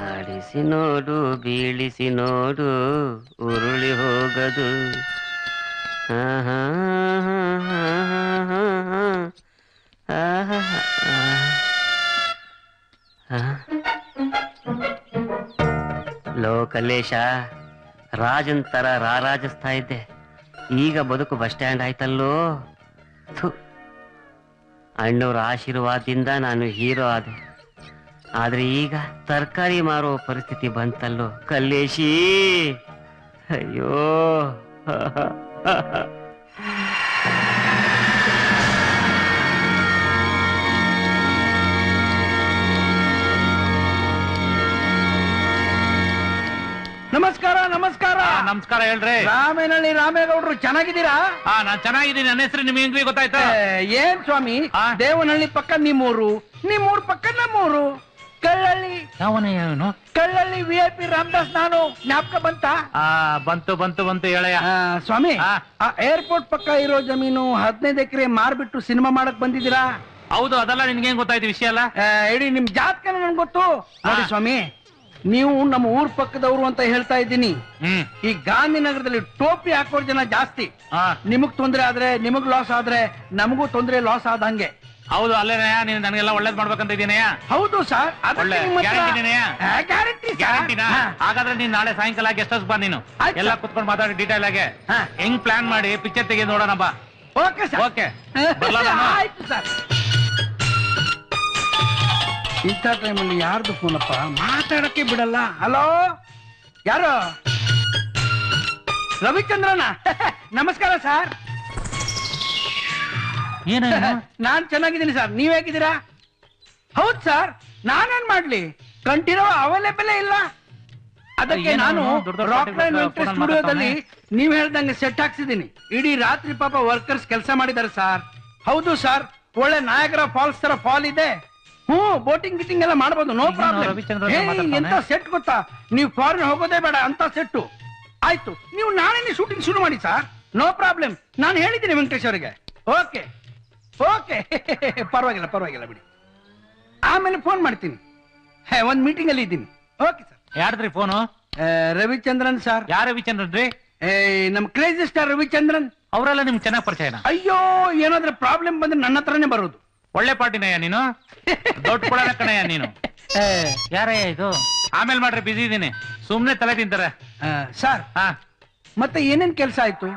ಆಡಿಸಿ ನೋಡು ಬೀಳಿಸಿ ನೋಡು ಉರುಳಿ ಹೋಗದು. ಲೋ ಕಲ್ಲೇಶ ರಾಜನ್ ತರ ರಾರಾಜಿಸ್ತಾ ಇದ್ದೆ ಈಗ ಬದುಕು ಬಸ್ ಸ್ಟ್ಯಾಂಡ್ ಆಯ್ತಲ್ಲೋ. ಅಣ್ಣವ್ರ ಆಶೀರ್ವಾದದಿಂದ ನಾನು ಹೀರೋ ಆದೆ ಆದ್ರೆ ಈಗ ತರಕಾರಿ ಮಾರೋ ಪರಿಸ್ಥಿತಿ ಬಂತಲ್ಲೋ ಕಲ್ಲೇಶಿ. ಅಯ್ಯೋ.
ನಮಸ್ಕಾರ ನಮಸ್ಕಾರ.
ನಮಸ್ಕಾರ ಹೇಳ್ರಿ.
ರಾಮೇನಹಳ್ಳಿ ರಾಮೇಗೌಡರು ಚೆನ್ನಾಗಿದ್ದೀರಾ?
ಹಾ ನಾನ್ ಚೆನ್ನಾಗಿದ್ದೀನಿ. ನನ್ನ ಹೆಸರು ನಿಮ್ಗೆ ಹೆಂಗ್ರಿ ಗೊತ್ತಾಯ್ತಾ?
ಏನ್ ಸ್ವಾಮಿ? ದೇವನಹಳ್ಳಿ ಪಕ್ಕ ನಿಮ್ಮೂರು ನಿಮ್ಮೂರ್ ಪಕ್ಕ ನಮ್ಮೂರು. ಕಳ್ಳಳ್ಳಿ.
ಯಾವನ
Kallalli V I P Ramadas ನಾನು. ಜ್ಞಾಪಕ ಬಂತ?
ಆ ಬಂತು ಬಂತು ಬಂತು ಹೇಳಯ್ಯ
ಸ್ವಾಮಿ ಆ. ಏರ್ಪೋರ್ಟ್ ಪಕ್ಕ ಇರೋ ಜಮೀನು ಹದಿನೈದು ಎಕರೆ ಮಾರ್ಬಿಟ್ಟು ಸಿನಿಮಾ ಮಾಡಕ್ ಬಂದಿದ್ದೀರಾ?
ಹೌದು ಅದೆಲ್ಲ ನಿನ್ಗೆ ಹೆಂಗ್ ಗೊತ್ತಾಯ್ತು ವಿಷಯ ಅಲ್ಲ
ಆ, ಇಡೀ ನಿಮ್ ಜಾತಕ ನನ್ಗೆ ಗೊತ್ತು. ನೋಡಿ ಸ್ವಾಮಿ ನೀವು ನಮ್ಮ ಊರ್ ಪಕ್ಕದವರು ಅಂತ ಹೇಳ್ತಾ ಇದ್ದೀನಿ.
ಹ್ಮ್.
ಈ ಗಾಂಧಿನಗರದಲ್ಲಿ ಟೋಪಿ ಹಾಕೋರ್ ಜನ ಜಾಸ್ತಿ. ನಿಮಗ್ ತೊಂದ್ರೆ ಆದ್ರೆ ನಿಮಗ್ ಲಾಸ್ ಆದ್ರೆ ನಮಗೂ ತೊಂದ್ರೆ ಲಾಸ್ ಆದಂಗೆ.
ಹೌದು ಅಲ್ಲೇನಯ್ಯ ನೀನು ನನಗೆಲ್ಲ ಒಳ್ಳೇದ್ ಮಾಡ್ಬೇಕಂತ ಇದೀನಯ್ಯ
ಹೌದು ಸರ್
ಒಳ್ಳೆ ಗ್ಯಾರಂಟಿನೇನಯ್ಯ
ಗ್ಯಾರಂಟಿ
ಗ್ಯಾರಂಟಿನಾ ಹಾಗಾದ್ರೆ ನೀನ್ ನಾಳೆ ಸಾಯಂಕಾಲ ಗೆಸ್ಟ್ ಹೌಸ್ ಬಾ ನೀನು. ಎಲ್ಲ ಕುತ್ಕೊಂಡು ಮಾತಾಡಿ ಡೀಟೇಲ್ ಆಗಿ. ಹೆಂಗ್ ಪ್ಲಾನ್ ಮಾಡಿ ಪಿಕ್ಚರ್ ತೆಗೆದು ನೋಡೋಣ ಬಾ. Okay sir okay?
ಆಯ್ತು ಸರ್ ಇಂಥ ಟೈಮಲ್ಲಿ ಯಾರ್ದು ಫೋನಪ್ಪ ಮಾತಾಡಕ್ಕೆ ಬಿಡಲ್ಲ. ಹಲೋ ಯಾರು? ರವಿಚಂದ್ರನ? ನಮಸ್ಕಾರ ಸರ್ ನಾನ್ ಚೆನ್ನಾಗಿದ್ದೀನಿ ಸರ್. ನೀವ್ ಹೇಗಿದ್ದೀರಾ? ಹೌದ್ ಸರ್ ನಾನೇನ್ ಮಾಡ್ಲಿ? ಕಂಟಿರೋ ಅವೈಲೇಬಲ್ ಇಲ್ಲ. ಅದಕ್ಕೆ ನಾನು ರಾಕ್ ಲೈನ್ ವೆಂಕಟೇಶ್ ಸ್ಟುಡಿಯೋದಲ್ಲಿ ನೀವ್ ಹೇಳ್ದಂಗೆ ಸೆಟ್ ಹಾಕ್ಸಿದೀನಿ ಇಡೀ ರಾತ್ರಿ ಪಾಪ ವರ್ಕರ್ಸ್ ಕೆಲಸ ಮಾಡಿದ್ದಾರೆ ಸರ್. ಹೌದು ಸರ್ ಒಳ್ಳೆ ನಾಯಕರ ಫಾಲ್ಸ್ ತರ ಫಾಲ್ ಇದೆ. ಹ್ಞೂ ಬೋಟಿಂಗ್ ಗಿಟಿಂಗ್ ಎಲ್ಲ ಮಾಡ್ಬೋದು ನೋ ಪ್ರಾಬ್ಲಮ್. ಎಂತ ಸೆಟ್ ಗೊತ್ತಾ? ನೀವು ಫಾರಿನ್ ಹೋಗೋದೇ ಬೇಡ ಅಂತ ಸೆಟ್ಟು ಆಯ್ತು ನೀವು ನಾಳೆನೇ ಶೂಟಿಂಗ್ ಶುರು ಮಾಡಿ ಸರ್. ನೋ ಪ್ರಾಬ್ಲಮ್ ನಾನು ಹೇಳಿದ್ದೀನಿ ವೆಂಕಟೇಶ್ ಅವರಿಗೆ. ಓಕೆ ಓಕೆ ಪರವಾಗಿಲ್ಲ ಪರವಾಗಿಲ್ಲ ಬಿಡಿ. ಆಮೇಲೆ ಫೋನ್ ಮಾಡ್ತೀನಿ. ಹೇ, ಒಂದ್ ಮೀಟಿಂಗ್ ಅಲ್ಲಿ ಇದ್ದೀನಿ. ಓಕೆ ಸರ್
ಯಾರ್ದ್ರಿ ಫೋನು
ರವಿಚಂದ್ರನ್ ಸರ್
ಯಾರ ರವಿಚಂದ್ರನ್ ರೀ?
ನಮ್ ಕ್ರೇಜಿ ಸ್ಟಾರ್ ರವಿಚಂದ್ರನ್.
ಅವರೆಲ್ಲ ನಿಮ್ಗೆ ಚೆನ್ನಾಗಿ ಪರಿಚಯನ?
ಅಯ್ಯೋ ಏನಾದ್ರೂ ಪ್ರಾಬ್ಲಮ್ ಬಂದ್ರೆ ನನ್ನ ಹತ್ರನೇ ಬರೋದು.
ಒಳ್ಳೆ ಪಾರ್ಟಿನಯ್ಯ ನೀನು? ದೊಡ್ಡ ಕೊಡೋಣ ಕಣಯ್ಯ ನೀನು? ಯಾರಯ್ಯ ಇದು? ಆಮೇಲೆ ಮಾಡ್ರಿ ಬಿಸಿ ಇದೀನಿ. ಸುಮ್ನೆ ತಲೆ ತಿಂತಾರೆ.
ಸರ್ ಮತ್ತೆ ಏನೇನ್ ಕೆಲಸ ಆಯ್ತು?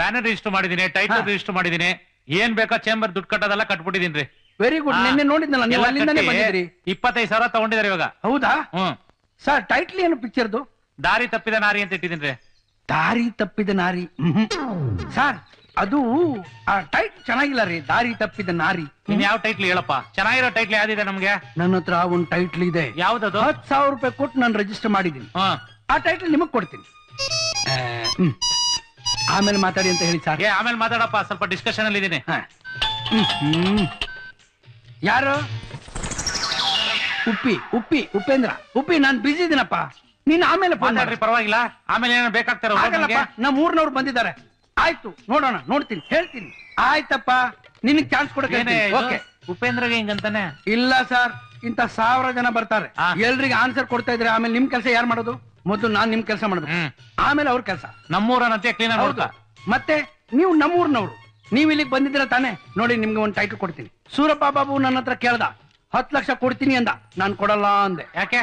ಬ್ಯಾನರ್ ರಿಜಿಸ್ಟರ್ ಮಾಡಿದೀನಿ ಟೈಟಲ್ ರಿಜಿಸ್ಟರ್ ಮಾಡಿದೀನಿ.
ಏನ್ ಬೇಕೋ ಚೇಂಬರ್ ದುಡ್ಡು ಕಟ್ಟೋದೆಲ್ಲ ಕಟ್ಬಿಟ್ಟಿದೀನಿ
ವೆರಿ ಗುಡ್ ನಿನ್ನೆ ನೋಡಿದ್ನಲ್ಲ ನೀವು ಅಲ್ಲಿಂದಾನೇ ಬಂದಿದ್ರಿ.
ಇಪ್ಪತ್ತೈದು ಸಾವಿರ ತಗೊಂಡಿದ್ದಾರೆ ಇವಾಗ.
ಹೌದಾ?
ಹ್ಮ್.
ಸರ್ ಟೈಟ್ಲಿ ಏನು ಪಿಕ್ಚರ್ದು
ದಾರಿ ತಪ್ಪಿದ ನಾರಿ ಅಂತ ಇಟ್ಟಿದ್ದೀನಿ
ದಾರಿ ತಪ್ಪಿದ ನಾರಿ. ಸರ್ ಅದು ಆ ಟೈಟ್ ಚೆನ್ನಾಗಿಲ್ಲ ರೀ. ದಾರಿ ತಪ್ಪಿದ ನಾರಿ.
ನೀನ್ ಯಾವ ಟೈಟ್ಲ್ ಹೇಳಪ್ಪ? ಚೆನ್ನಾಗಿರೋ ಟೈಟ್ಲ್ ಯಾವ್ದಿದೆ ನಮ್ಗೆ?
ನನ್ನ ಹತ್ರ ಒಂದ್ ಟೈಟ್ಲ್ ಇದೆ.
ಯಾವ್ದದು?
ಹತ್ ಸಾವಿರ ರೂಪಾಯಿ ಕೊಟ್ಟು ನಾನು ರಿಜಿಸ್ಟರ್ ಮಾಡಿದ್ದೀನಿ. ಆ ಟೈಟ್ಲ್ ನಿಮಗ್ ಕೊಡ್ತೀನಿ. ಆ, ಹ್ಮ್. ಆಮೇಲೆ ಮಾತಾಡಿ ಅಂತ ಹೇಳಿ ಸರ್
ಏ ಆಮೇಲೆ ಮಾತಾಡಪ್ಪ ಸ್ವಲ್ಪ ಡಿಸ್ಕಷನ್ ಅಲ್ಲಿ ಇದೀನಿ
ಯಾರು? ಉಪ್ಪಿ ಉಪ್ಪಿ ಉಪೇಂದ್ರ. ಉಪ್ಪಿ ನಾನ್ ಬಿಜಿ ಇದೀನಪ್ಪ. ನೀನ್ ಆಮೇಲೆ ಫೋನ್
ಮಾತಾಡ್ರಿ ಪರವಾಗಿಲ್ಲ. ಆಮೇಲೆ ಏನೋ ಬೇಕಾಗ್ತಾರ
ಆಗಲ್ಲಪ್ಪ ನಮ್ಮ ಊರ್ನವ್ರು ಬಂದಿದ್ದಾರೆ. ಆಯ್ತು ನೋಡೋಣ ನೋಡ್ತೀನಿ ಹೇಳ್ತೀನಿ. ಆಯ್ತಪ್ಪ ನಿನಗ್ ಚಾನ್ಸ್ ಕೊಡಕ್ಕೆ? ಓಕೆ
ಉಪೇಂದ್ರಗೆ ಹಿಂಗಂತಾನೆ?
ಇಲ್ಲ ಸರ್ ಇಂತ ಸಾವಿರ ಜನ ಬರ್ತಾರೆ. ಎಲ್ರಿಗೆ ಆನ್ಸರ್ ಕೊಡ್ತಾ ಇದ್ರೆ ಆಮೇಲೆ ನಿಮ್ ಕೆಲಸ ಯಾರು ಮಾಡೋದು? ಮೊದಲು ನಾನ್ ನಿಮ್ ಕೆಲಸ ಮಾಡ್ಬೇಕು ಆಮೇಲೆ ಅವ್ರ ಕೆಲಸ.
ನಮ್ಮೂರನಂತೆ ಕ್ಲೀನ್
ಮತ್ತೆ ನೀವು ನಮ್ಮೂರ್ನವ್ರು. ನೀವ್ ಇಲ್ಲಿಗೆ ಬಂದಿದ್ರ ತಾನೆ? ನೋಡಿ ನಿಮ್ಗೆ ಒಂದು ಟೈಟಲ್ ಕೊಡ್ತೀನಿ. ಸೂರಪ್ಪ ಬಾಬು ನನ್ನ ಹತ್ರ ಕೇಳ್ದ. ಹತ್ ಲಕ್ಷ ಕೊಡ್ತೀನಿ ಅಂದ. ನಾನ್ ಕೊಡಲ್ಲ ಅಂದೆ.
ಯಾಕೆ?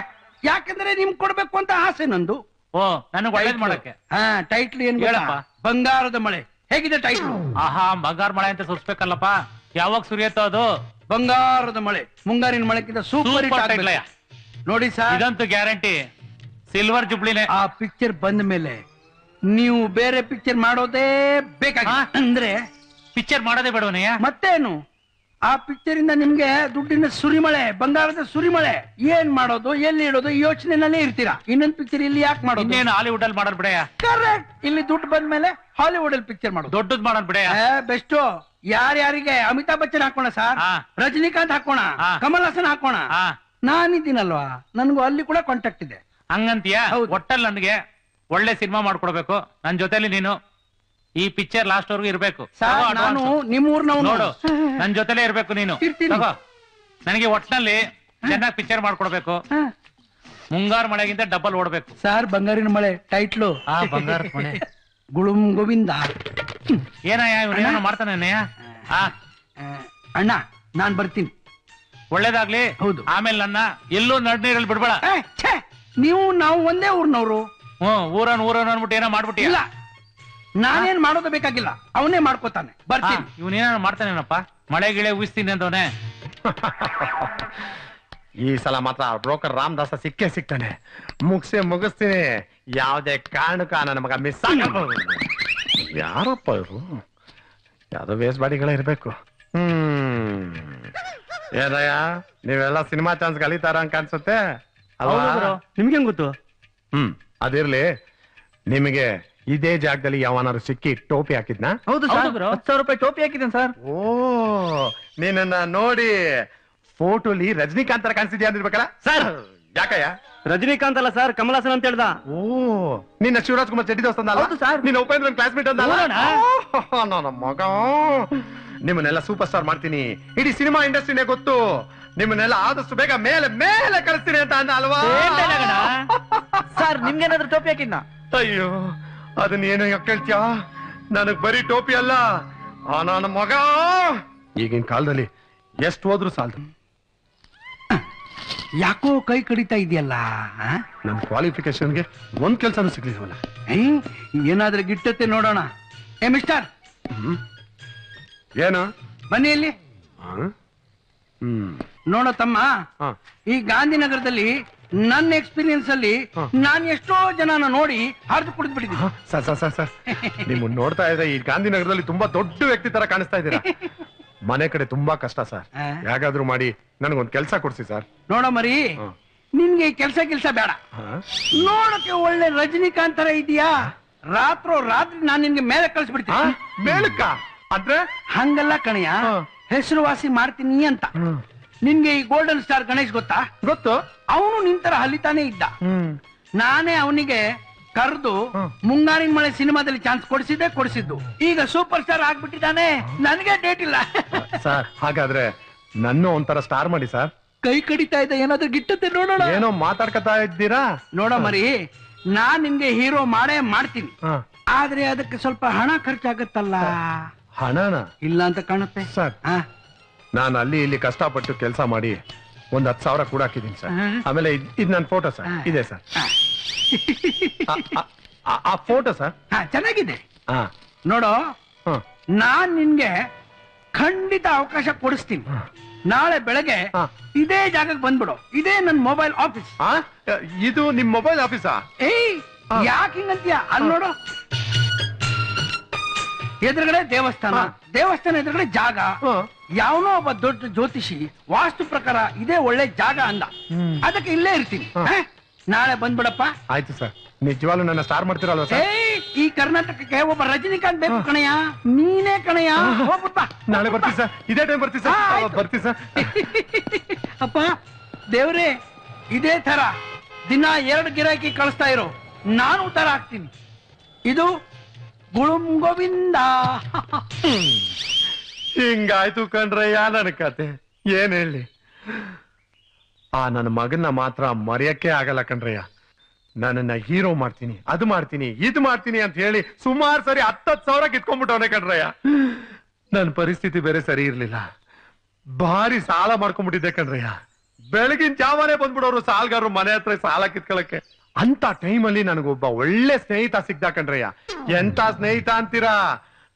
ಯಾಕಂದ್ರೆ ನಿಮ್ ಕೊಡ್ಬೇಕು ಅಂತ ಆಸೆ ನಂದು.
ಓ ನನಗೆ ಒಳ್ಳೇದ್ ಮಾಡಕ್ಕೆ.
ಹಾ ಟೈಟ್ಲ್ ಏನ್?
ಹೇಳಪ್ಪ.
ಬಂಗಾರದ ಮಳೆ. ಹೇಗಿದೆ ಟೈಟ್ಲ್
ಆಹಾ ಬಂಗಾರ ಮಳೆ ಅಂತ ಸುರ್ಸ್ಬೇಕಲ್ಲಪ್ಪ ಯಾವಾಗ ಸುರಿಯತ್ತೋ ಅದು?
ಬಂಗಾರದ ಮಳೆ ಮುಂಗಾರಿನ ಮಳೆಕ್ಕಿಂತ ಸೂಪರ್ ಆಗ್ಬೇಕು. ನೋಡಿ ಸರ್
ಇದಂತೂ ಗ್ಯಾರಂಟಿ ಸಿಲ್ವರ್ ಜುಬ್ಳಿನೇ
ಆ ಪಿಕ್ಚರ್ ಬಂದ ಮೇಲೆ ನೀವು ಬೇರೆ ಪಿಕ್ಚರ್ ಮಾಡೋದೇ ಬೇಕಾಗಿ ಅಂದ್ರೆ
ಪಿಕ್ಚರ್ ಮಾಡೋದೇ ಬೇಡವನಯ್ಯ
ಮತ್ತೇನು? ಆ ಪಿಕ್ಚರ್ ಇಂದ ನಿಮ್ಗೆ ದುಡ್ಡಿನ ಸುರಿಮಳೆ ಬಂಗಾರದ ಸುರಿಮಳೆ ಏನ್ ಮಾಡೋದು ಎಲ್ಲಿ ಇಡೋದು ಈ ಯೋಚನೆನಲ್ಲೇ ಇರ್ತೀರಾ? ಇನ್ನೊಂದು ಪಿಕ್ಚರ್ ಇಲ್ಲಿ ಯಾಕೆ ಮಾಡೋದು?
ಇನ್ನೇನು ಹಾಲಿವುಡ್ ಅಲ್ಲಿ ಮಾಡೋದ್ ಬಿಡಯ್ಯ?
ಕರೆಕ್ಟ್ ಇಲ್ಲಿ ದುಡ್ಡು ಬಂದ ಮೇಲೆ ಹಾಲಿವುಡ್ ಅಲ್ಲಿ ಪಿಕ್ಚರ್ ಮಾಡೋದು.
ದೊಡ್ಡದ್ ಮಾಡೋದ್ ಬಿಡಯ್ಯ?
ಬೆಸ್ಟ್ ಯಾರ್ಯಾರಿಗೆ? ಅಮಿತಾಬ್ ಬಚ್ಚನ್ ಹಾಕೋಣ ಸರ್. ರಜನಿಕಾಂತ್ ಹಾಕೋಣ. ಕಮಲ್ ಹಾಸನ್ ಹಾಕೋಣ. ನಾನಿದ್ದೀನಲ್ವಾ? ನನ್ಗೂ ಅಲ್ಲಿ ಕೂಡ ಕಾಂಟ್ಯಾಕ್ಟ್ ಇದೆ.
ಹಂಗಂತೀಯ? ಒಟ್ಟಲ್ಲಿ ನನಗೆ ಒಳ್ಳೆ ಸಿನಿಮಾ ಮಾಡ್ಕೊಡ್ಬೇಕು. ನನ್ ಜೊತೆಲಿ ನೀನು ಈ ಪಿಕ್ಚರ್ ಲಾಸ್ಟ್ ವರ್ಗು ಇರ್ಬೇಕು.
ಸರ್
ತಗೋ advance.
ನಾನು ನಿಮ್ಮೂರ್ನವನು.
ನೋಡು ನನ್ ಜೊತೆಲೇ ಇರ್ಬೇಕು ನೀನು. ತಗೋ. ನನಗೆ ಒಟ್ಟಿನಲ್ಲಿ ಚೆನ್ನಾಗಿ ಪಿಕ್ಚರ್ ಮಾಡ್ಕೊಡ್ಬೇಕು. ಮುಂಗಾರು ಮಳೆಗಿಂತ ಡಬಲ್ ಓಡ್ಬೇಕು.
ಸರ್ ಬಂಗಾರಿನ ಮಳೆ ಟೈಟ್ಲು.
ಆ ಬಂಗಾರ ಮಳೆ
ಗುಳುಂ ಗೋವಿಂದ.
ಇವನೇನೋ ಮಾಡ್ತಾನೆ
ಅಣ್ಣ ನಾನ್ ಬರ್ತೀನಿ.
ಒಳ್ಳೇದಾಗ್ಲಿ.
ಹೌದು.
ಆಮೇಲೆ ನನ್ನ ಎಲ್ಲೂ ನಡ್ನೀರಲ್ಲಿ ಬಿಡ್ಬೇಡ.
ನೀವು ನಾವು ಒಂದೇ ಊರ್ನವ್ರು.
ಹ್ಮ್ ಊರನ್ ಊರನ್ ಅನ್ಬಿಟ್ಟು ಏನೋ ಮಾಡ್ಬಿಟ್ಟಿ
ಇಲ್ಲ. ನಾನೇನ್ ಮಾಡೋದು ಬೇಕಾಗಿಲ್ಲ. ಅವನೇ ಮಾಡ್ಕೋತಾನೆ. ಬರ್ತೀನಿ.
ಇವನೇನೋ ಮಾಡ್ತಾನೇನಪ್ಪ ಮಳೆ ಗಿಳೆ ಉಯಿಸ್ತೀನಿ ಅಂತವನೇ
ಈ ಸಲ ಮಾತ್ರ ಬ್ರೋಕರ್ ರಾಮದಾಸ ಸಿಕ್ಕೇ ಸಿಗ್ತಾನೆ. ಮುಗಿಸೇ ಮುಗಿಸ್ತೀನಿ. ಯಾವುದೇ ಕಾರಣಕ್ಕ ನನ್ನ ಮಗ ಮಿಸ್ ಆಗಬಹುದು. ಯಾರಪ್ಪ ಇವರು? ಯಾವ್ದೋ ವೇಸ್ ಬಾಡಿಗಳೇ ಇರ್ಬೇಕು. ಹ್ಮ್. ಏನಯ್ಯ ನೀವೆಲ್ಲ ಸಿನಿಮಾ ಚಾನ್ಸ್ ಕಲಿತಾರ ಅಂತ ಅನ್ಸುತ್ತೆ? ಅಲ್ವಾ?
ನಿಮ್ಗೆ ಗೊತ್ತು?
ಹ್ಮ್ ಅದಿರ್ಲಿ. ನಿಮಗೆ ಇದೇ ಜಾಗದಲ್ಲಿ ಯಾವನಾರು ಸಿಕ್ಕಿ ಟೋಪಿ ಹಾಕಿದ್ನಾ?
ಹೌದು ಸರ್ ಹತ್ತು ಸಾವಿರ ರೂಪಾಯಿ ಟೋಪಿ ಹಾಕಿದ್ದೇನೆ ಸರ್
ಓ ನಿನ್ನ ನೋಡಿ ಫೋಟೋಲಿ ರಜನಿಕಾಂತರ ತರ ಕಾಣಿಸಿದ್ಯಾ ಅಂದಿರ್ಬೇಕಲ್ಲ?
ಸರ್
ಯಾಕಯ್ಯ?
ರಜನಿಕಾಂತ್ ಅಲ್ಲ ಸರ್ ಕಮಲಾಸನ್ ಅಂತ ಹೇಳ್ದ.
ಓ ನಿನ್ನ ಶಿವರಾಜ್ ಕುಮಾರ್ ಚೆಡ್ಡಿ ದೋಸ್ತ
ಹೌದು ಸರ್.
ನಿನ್ನ ಉಪೇಂದ್ರ ಕ್ಲಾಸ್ಮೇಟ್
ನೋಡೋಣ.
ನನ್ನ ಮಗ. ನಿಮ್ಮನ್ನೆಲ್ಲ ಸೂಪರ್ ಸ್ಟಾರ್ ಮಾಡ್ತೀನಿ. ಇಡೀ ಸಿನಿಮಾ ಇಂಡಸ್ಟ್ರಿನೇ ಗೊತ್ತು. ನಿಮ್ಮನ್ನೆಲ್ಲ ಆದಷ್ಟು ಬೇಗ ಮೇಲೆ ಮೇಲೆ ಕಳಿಸ್ತೀನಿ ಅಂತ ಅಂದ ಅಲ್ವಾ?
ಸರ್ ನಿಮ್ಗೇನಾದ್ರೂ ಟೋಪಿ ಹಾಕಿನ್ನ
ಅಯ್ಯೋ ಅದನ್ನ ಏನೋ ಕೇಳ್ತೀಯ? ನನಗ್ ಬರೀ ಟೋಪಿ ಅಲ್ಲ. ಆ ನನ್ನ ಮಗ. ಈಗಿನ ಕಾಲದಲ್ಲಿ ಎಷ್ಟು ಹೋದ್ರು ಸಾಲದು.
ಯಾಕೋ ಕೈ ಕಡಿತಾ ಇದೆಯಲ್ಲ
ನಮ್ ಕ್ವಾಲಿಫಿಕೇಶನ್ಗೆ ಒಂದ್ ಕೆಲ್ಸನೂ ಸಿಗ್ಲಿಲ್ವಲ್ಲ?
ಏನಾದ್ರೂ ಗಿಟ್ಟತ್ತೆ ನೋಡೋಣ. ಏ ಮಿಸ್ಟರ್
ಏನು?
ಬನ್ನಿ ಇಲ್ಲಿ.
ನೋಡ
ನೋಡೋ ತಮ್ಮ ಈ ಗಾಂಧಿನಗರದಲ್ಲಿ ನನ್ನ ಎಕ್ಸ್ಪೀರಿಯನ್ಸ್ ಅಲ್ಲಿ ನಾನು ಎಷ್ಟೋ ಜನನ ನೋಡಿ ಹಾರ್ದು ಕುಡಿದು ಬಿಟ್ಟಿದ್ದೀನಿ.
ಸರ್ ಸರ್ ಸರ್ ಸರ್ ನಿಮ್ಮನ್ನ ನೋಡ್ತಾ ಇದ್ರೆ ಈ ಗಾಂಧಿನಗರದಲ್ಲಿ ತುಂಬಾ ದೊಡ್ಡ ವ್ಯಕ್ತಿ ತರ ಕಾಣಿಸ್ತಾ ಇದ್ದೀರಾ? ಮನೆ ಕಡೆ ತುಂಬಾ ಕಷ್ಟ ಸರ್.
ಆ?
ಯಾಗಾದ್ರೂ ಮಾಡಿ ನನಗೊಂದ್ ಕೆಲಸ ಕೊಡ್ಸಿ ಸರ್.
ನೋಡ ಮರಿ ನಿನ್ಗೆ ಕೆಲಸ ಕೆಲಸ ಬೇಡ. ನೋಡಕ್ಕೆ ಒಳ್ಳೆ ರಜನಿಕಾಂತ್ ತರ ಇದೆಯಾ ರಾತ್ರೋ ರಾತ್ರಿ ನಾನ್ ನಿನ್ಗೆ ಮೇಲೆ ಕಳ್ಸಿಬಿಡ್ತೀನಿ.
ಮೇಲಕ್ಕ? ಅಂದ್ರೆ
ಹಂಗಲ್ಲ ಕಣಯ್ಯ. ಹೆಸರುವಾಸಿ ಮಾಡ್ತೀನಿ ಅಂತ. ನಿನ್ಗೆ ಈ ಗೋಲ್ಡನ್ ಸ್ಟಾರ್ ಗಣೇಶ್ ಗೊತ್ತಾ?
ಗೊತ್ತು.
ಅವನು ನಿಂತರ ಹಲಿತಾನೆ ಇದ್ದ. ನಾನೇ ಅವನಿಗೆ ಕರೆದು ಮುಂಗಾರಿನ ಮಳೆ ಸಿನಿಮಾದಲ್ಲಿ ಚಾನ್ಸ್ ಕೊಡಿಸಿದ್ದೆ ಕೊಡಿಸಿದ್ದು. ಈಗ ಸೂಪರ್ ಸ್ಟಾರ್ ಆಗ್ಬಿಟ್ಟಿದ್ದಾನೆ. ನನಗೆ ಡೇಟ್ ಇಲ್ಲ.
ಸರ್ ಹಾಗಾದ್ರೆ ನನ್ನ ಒಂಥರ ಸ್ಟಾರ್ ಮಾಡಿ ಸರ್
ಕೈ ಕಡಿತಾ ಇದೆ ಏನಾದ್ರೂ ಗಿಟ್ಟತ್ತೆ ನೋಡೋಣ.
ಏನೋ ಮಾತಾಡ್ಕತಾ ಇದ್ದೀರಾ?
ನೋಡ ಮರಿ ನಾನ್ ನಿಮ್ಗೆ ಹೀರೋ ಮಾಡೇ ಮಾಡ್ತೀನಿ. ಆದ್ರೆ ಅದಕ್ಕೆ ಸ್ವಲ್ಪ ಹಣ ಖರ್ಚಾಗತ್ತಲ್ಲ.
ಹಣನ?
ಇಲ್ಲ ಅಂತ ಕಾಣುತ್ತೆ.
ಸರ್ ನಾನು ಅಲ್ಲಿ ಇಲ್ಲಿ ಕಷ್ಟಪಟ್ಟು ಕೆಲಸ ಮಾಡಿ ಒಂದ್ ಹತ್ತು ಸಾವಿರ ಕೂಡ ಹಾಕಿದ್ದೀನಿ ಸರ್. ಆಮೇಲೆ ಇದು ನನ್ನ ಫೋಟೋ ಸರ್. ಇದೆ ಸರ್. ಆ ಫೋಟೋ ಸರ್.
ಚೆನ್ನಾಗಿದೆ.
ಹಾ.
ನೋಡು
ನಾನು
ನಾನ್ ನಿನ್ಗೆ ಖಂಡಿತ ಅವಕಾಶ ಕೊಡಿಸ್ತೀನಿ. ನಾಳೆ ಬೆಳಗ್ಗೆ ಇದೇ ಜಾಗಕ್ಕೆ ಬಂದ್ಬಿಡು. ಇದೇ ನನ್ನ ಮೊಬೈಲ್ ಆಫೀಸ್
ಇದು ನಿಮ್ ಮೊಬೈಲ್ ಆಫೀಸಾ
ಏಯ್ ಯಾಕೆ ಹಿಂಗಂತೀಯ? ಅಲ್ಲಿ ನೋಡು. ಎದುರುಗಡೆ ದೇವಸ್ಥಾನ. ದೇವಸ್ಥಾನ ಎದುರುಗಡೆ ಜಾಗ. ಯಾವನೋ ಒಬ್ಬ ದೊಡ್ಡ ಜ್ಯೋತಿಷಿ ವಾಸ್ತು ಪ್ರಕಾರ ಇದೇ ಒಳ್ಳೆ ಜಾಗ ಅಂದ. ಅದಕ್ಕೆ ಇಲ್ಲೇ ಇರ್ತೀನಿ. ಹ? ನಾಳೆ ಬಂದ್ಬಿಡಪ್ಪ.
ಆಯ್ತು ಸರ್. ನಿಜವಾಗ್ಲೂ ನನ್ನ ಸ್ಟಾರ್ ಮಾಡ್ತೀರಲ್ವ ಸರ್?
ಏಯ್ ಈ ಕರ್ನಾಟಕಕ್ಕೆ ಒಬ್ಬ ರಜನಿಕಾಂತ್ ಬೇಕು ಕಣಯ್ಯ. ನೀನೇ ಕಣಯ್ಯ. ಹೋಗುತ್ತ
ನಾಳೆ ಬರ್ತೀವಿ ಸರ್. ಇದೇ ಟೈಮ್ ಬರ್ತೀವಿ
ಹಾ,
ಸರ್.
ಆಯ್ತು.
ಬರ್ತೀವಿ ಸರ್.
ಅಪ್ಪ ದೇವ್ರೆ ಇದೇ ತರ ದಿನ ಎರಡು ಗಿರಾಕಿ ಕಳಿಸ್ತಾ ಇರೋ. ನಾನು ತರ ಹಾಕ್ತೀನಿ. ಇದು ಗುಳುಂ ಗೋವಿಂದ.
ಹಿಂಗಾಯ್ತು ಕಣ್ರಯ್ಯ ನನ್ನ ಕತೆ. ಏನ್ ಹೇಳಿ? ಆ ನನ್ನ ಮಗನ್ನ ಮಾತ್ರ ಮರೆಯಕ್ಕೆ ಆಗಲ್ಲ ಕಣ್ರಯ್ಯ. ನನ್ನನ್ನ ಹೀರೋ ಮಾಡ್ತೀನಿ, ಅದು ಮಾಡ್ತೀನಿ, ಇದು ಮಾಡ್ತೀನಿ ಅಂತ ಹೇಳಿ ಸುಮಾರು ಸರಿ ಹತ್ತತ್ ಸಾವಿರ ಕಿತ್ಕೊಂಡ್ಬಿಟ್ಟವನೆ ಕಣ್ರಯ್ಯ. ನನ್ನ ಪರಿಸ್ಥಿತಿ ಬೇರೆ ಸರಿ ಇರ್ಲಿಲ್ಲ. ಭಾರಿ ಸಾಲ ಮಾಡ್ಕೊಂಡ್ಬಿಟ್ಟಿದ್ದೆ ಕಣ್ರಯ್ಯ. ಬೆಳಗಿನ ಜಾವನೇ ಬಂದ್ಬಿಡೋರು ಸಾಲ್ಗಾರರು ಮನೆ ಹತ್ರ ಸಾಲ ಕಿತ್ಕೊಳಕ್ಕೆ. ಅಂತ ಟೈಮಲ್ಲಿ ನನಗೊಬ್ಬ ಒಳ್ಳೆ ಸ್ನೇಹಿತ ಸಿಗ್ದ ಕಣ್ರಯ್ಯ. ಎಂತ ಸ್ನೇಹಿತ ಅಂತೀರಾ?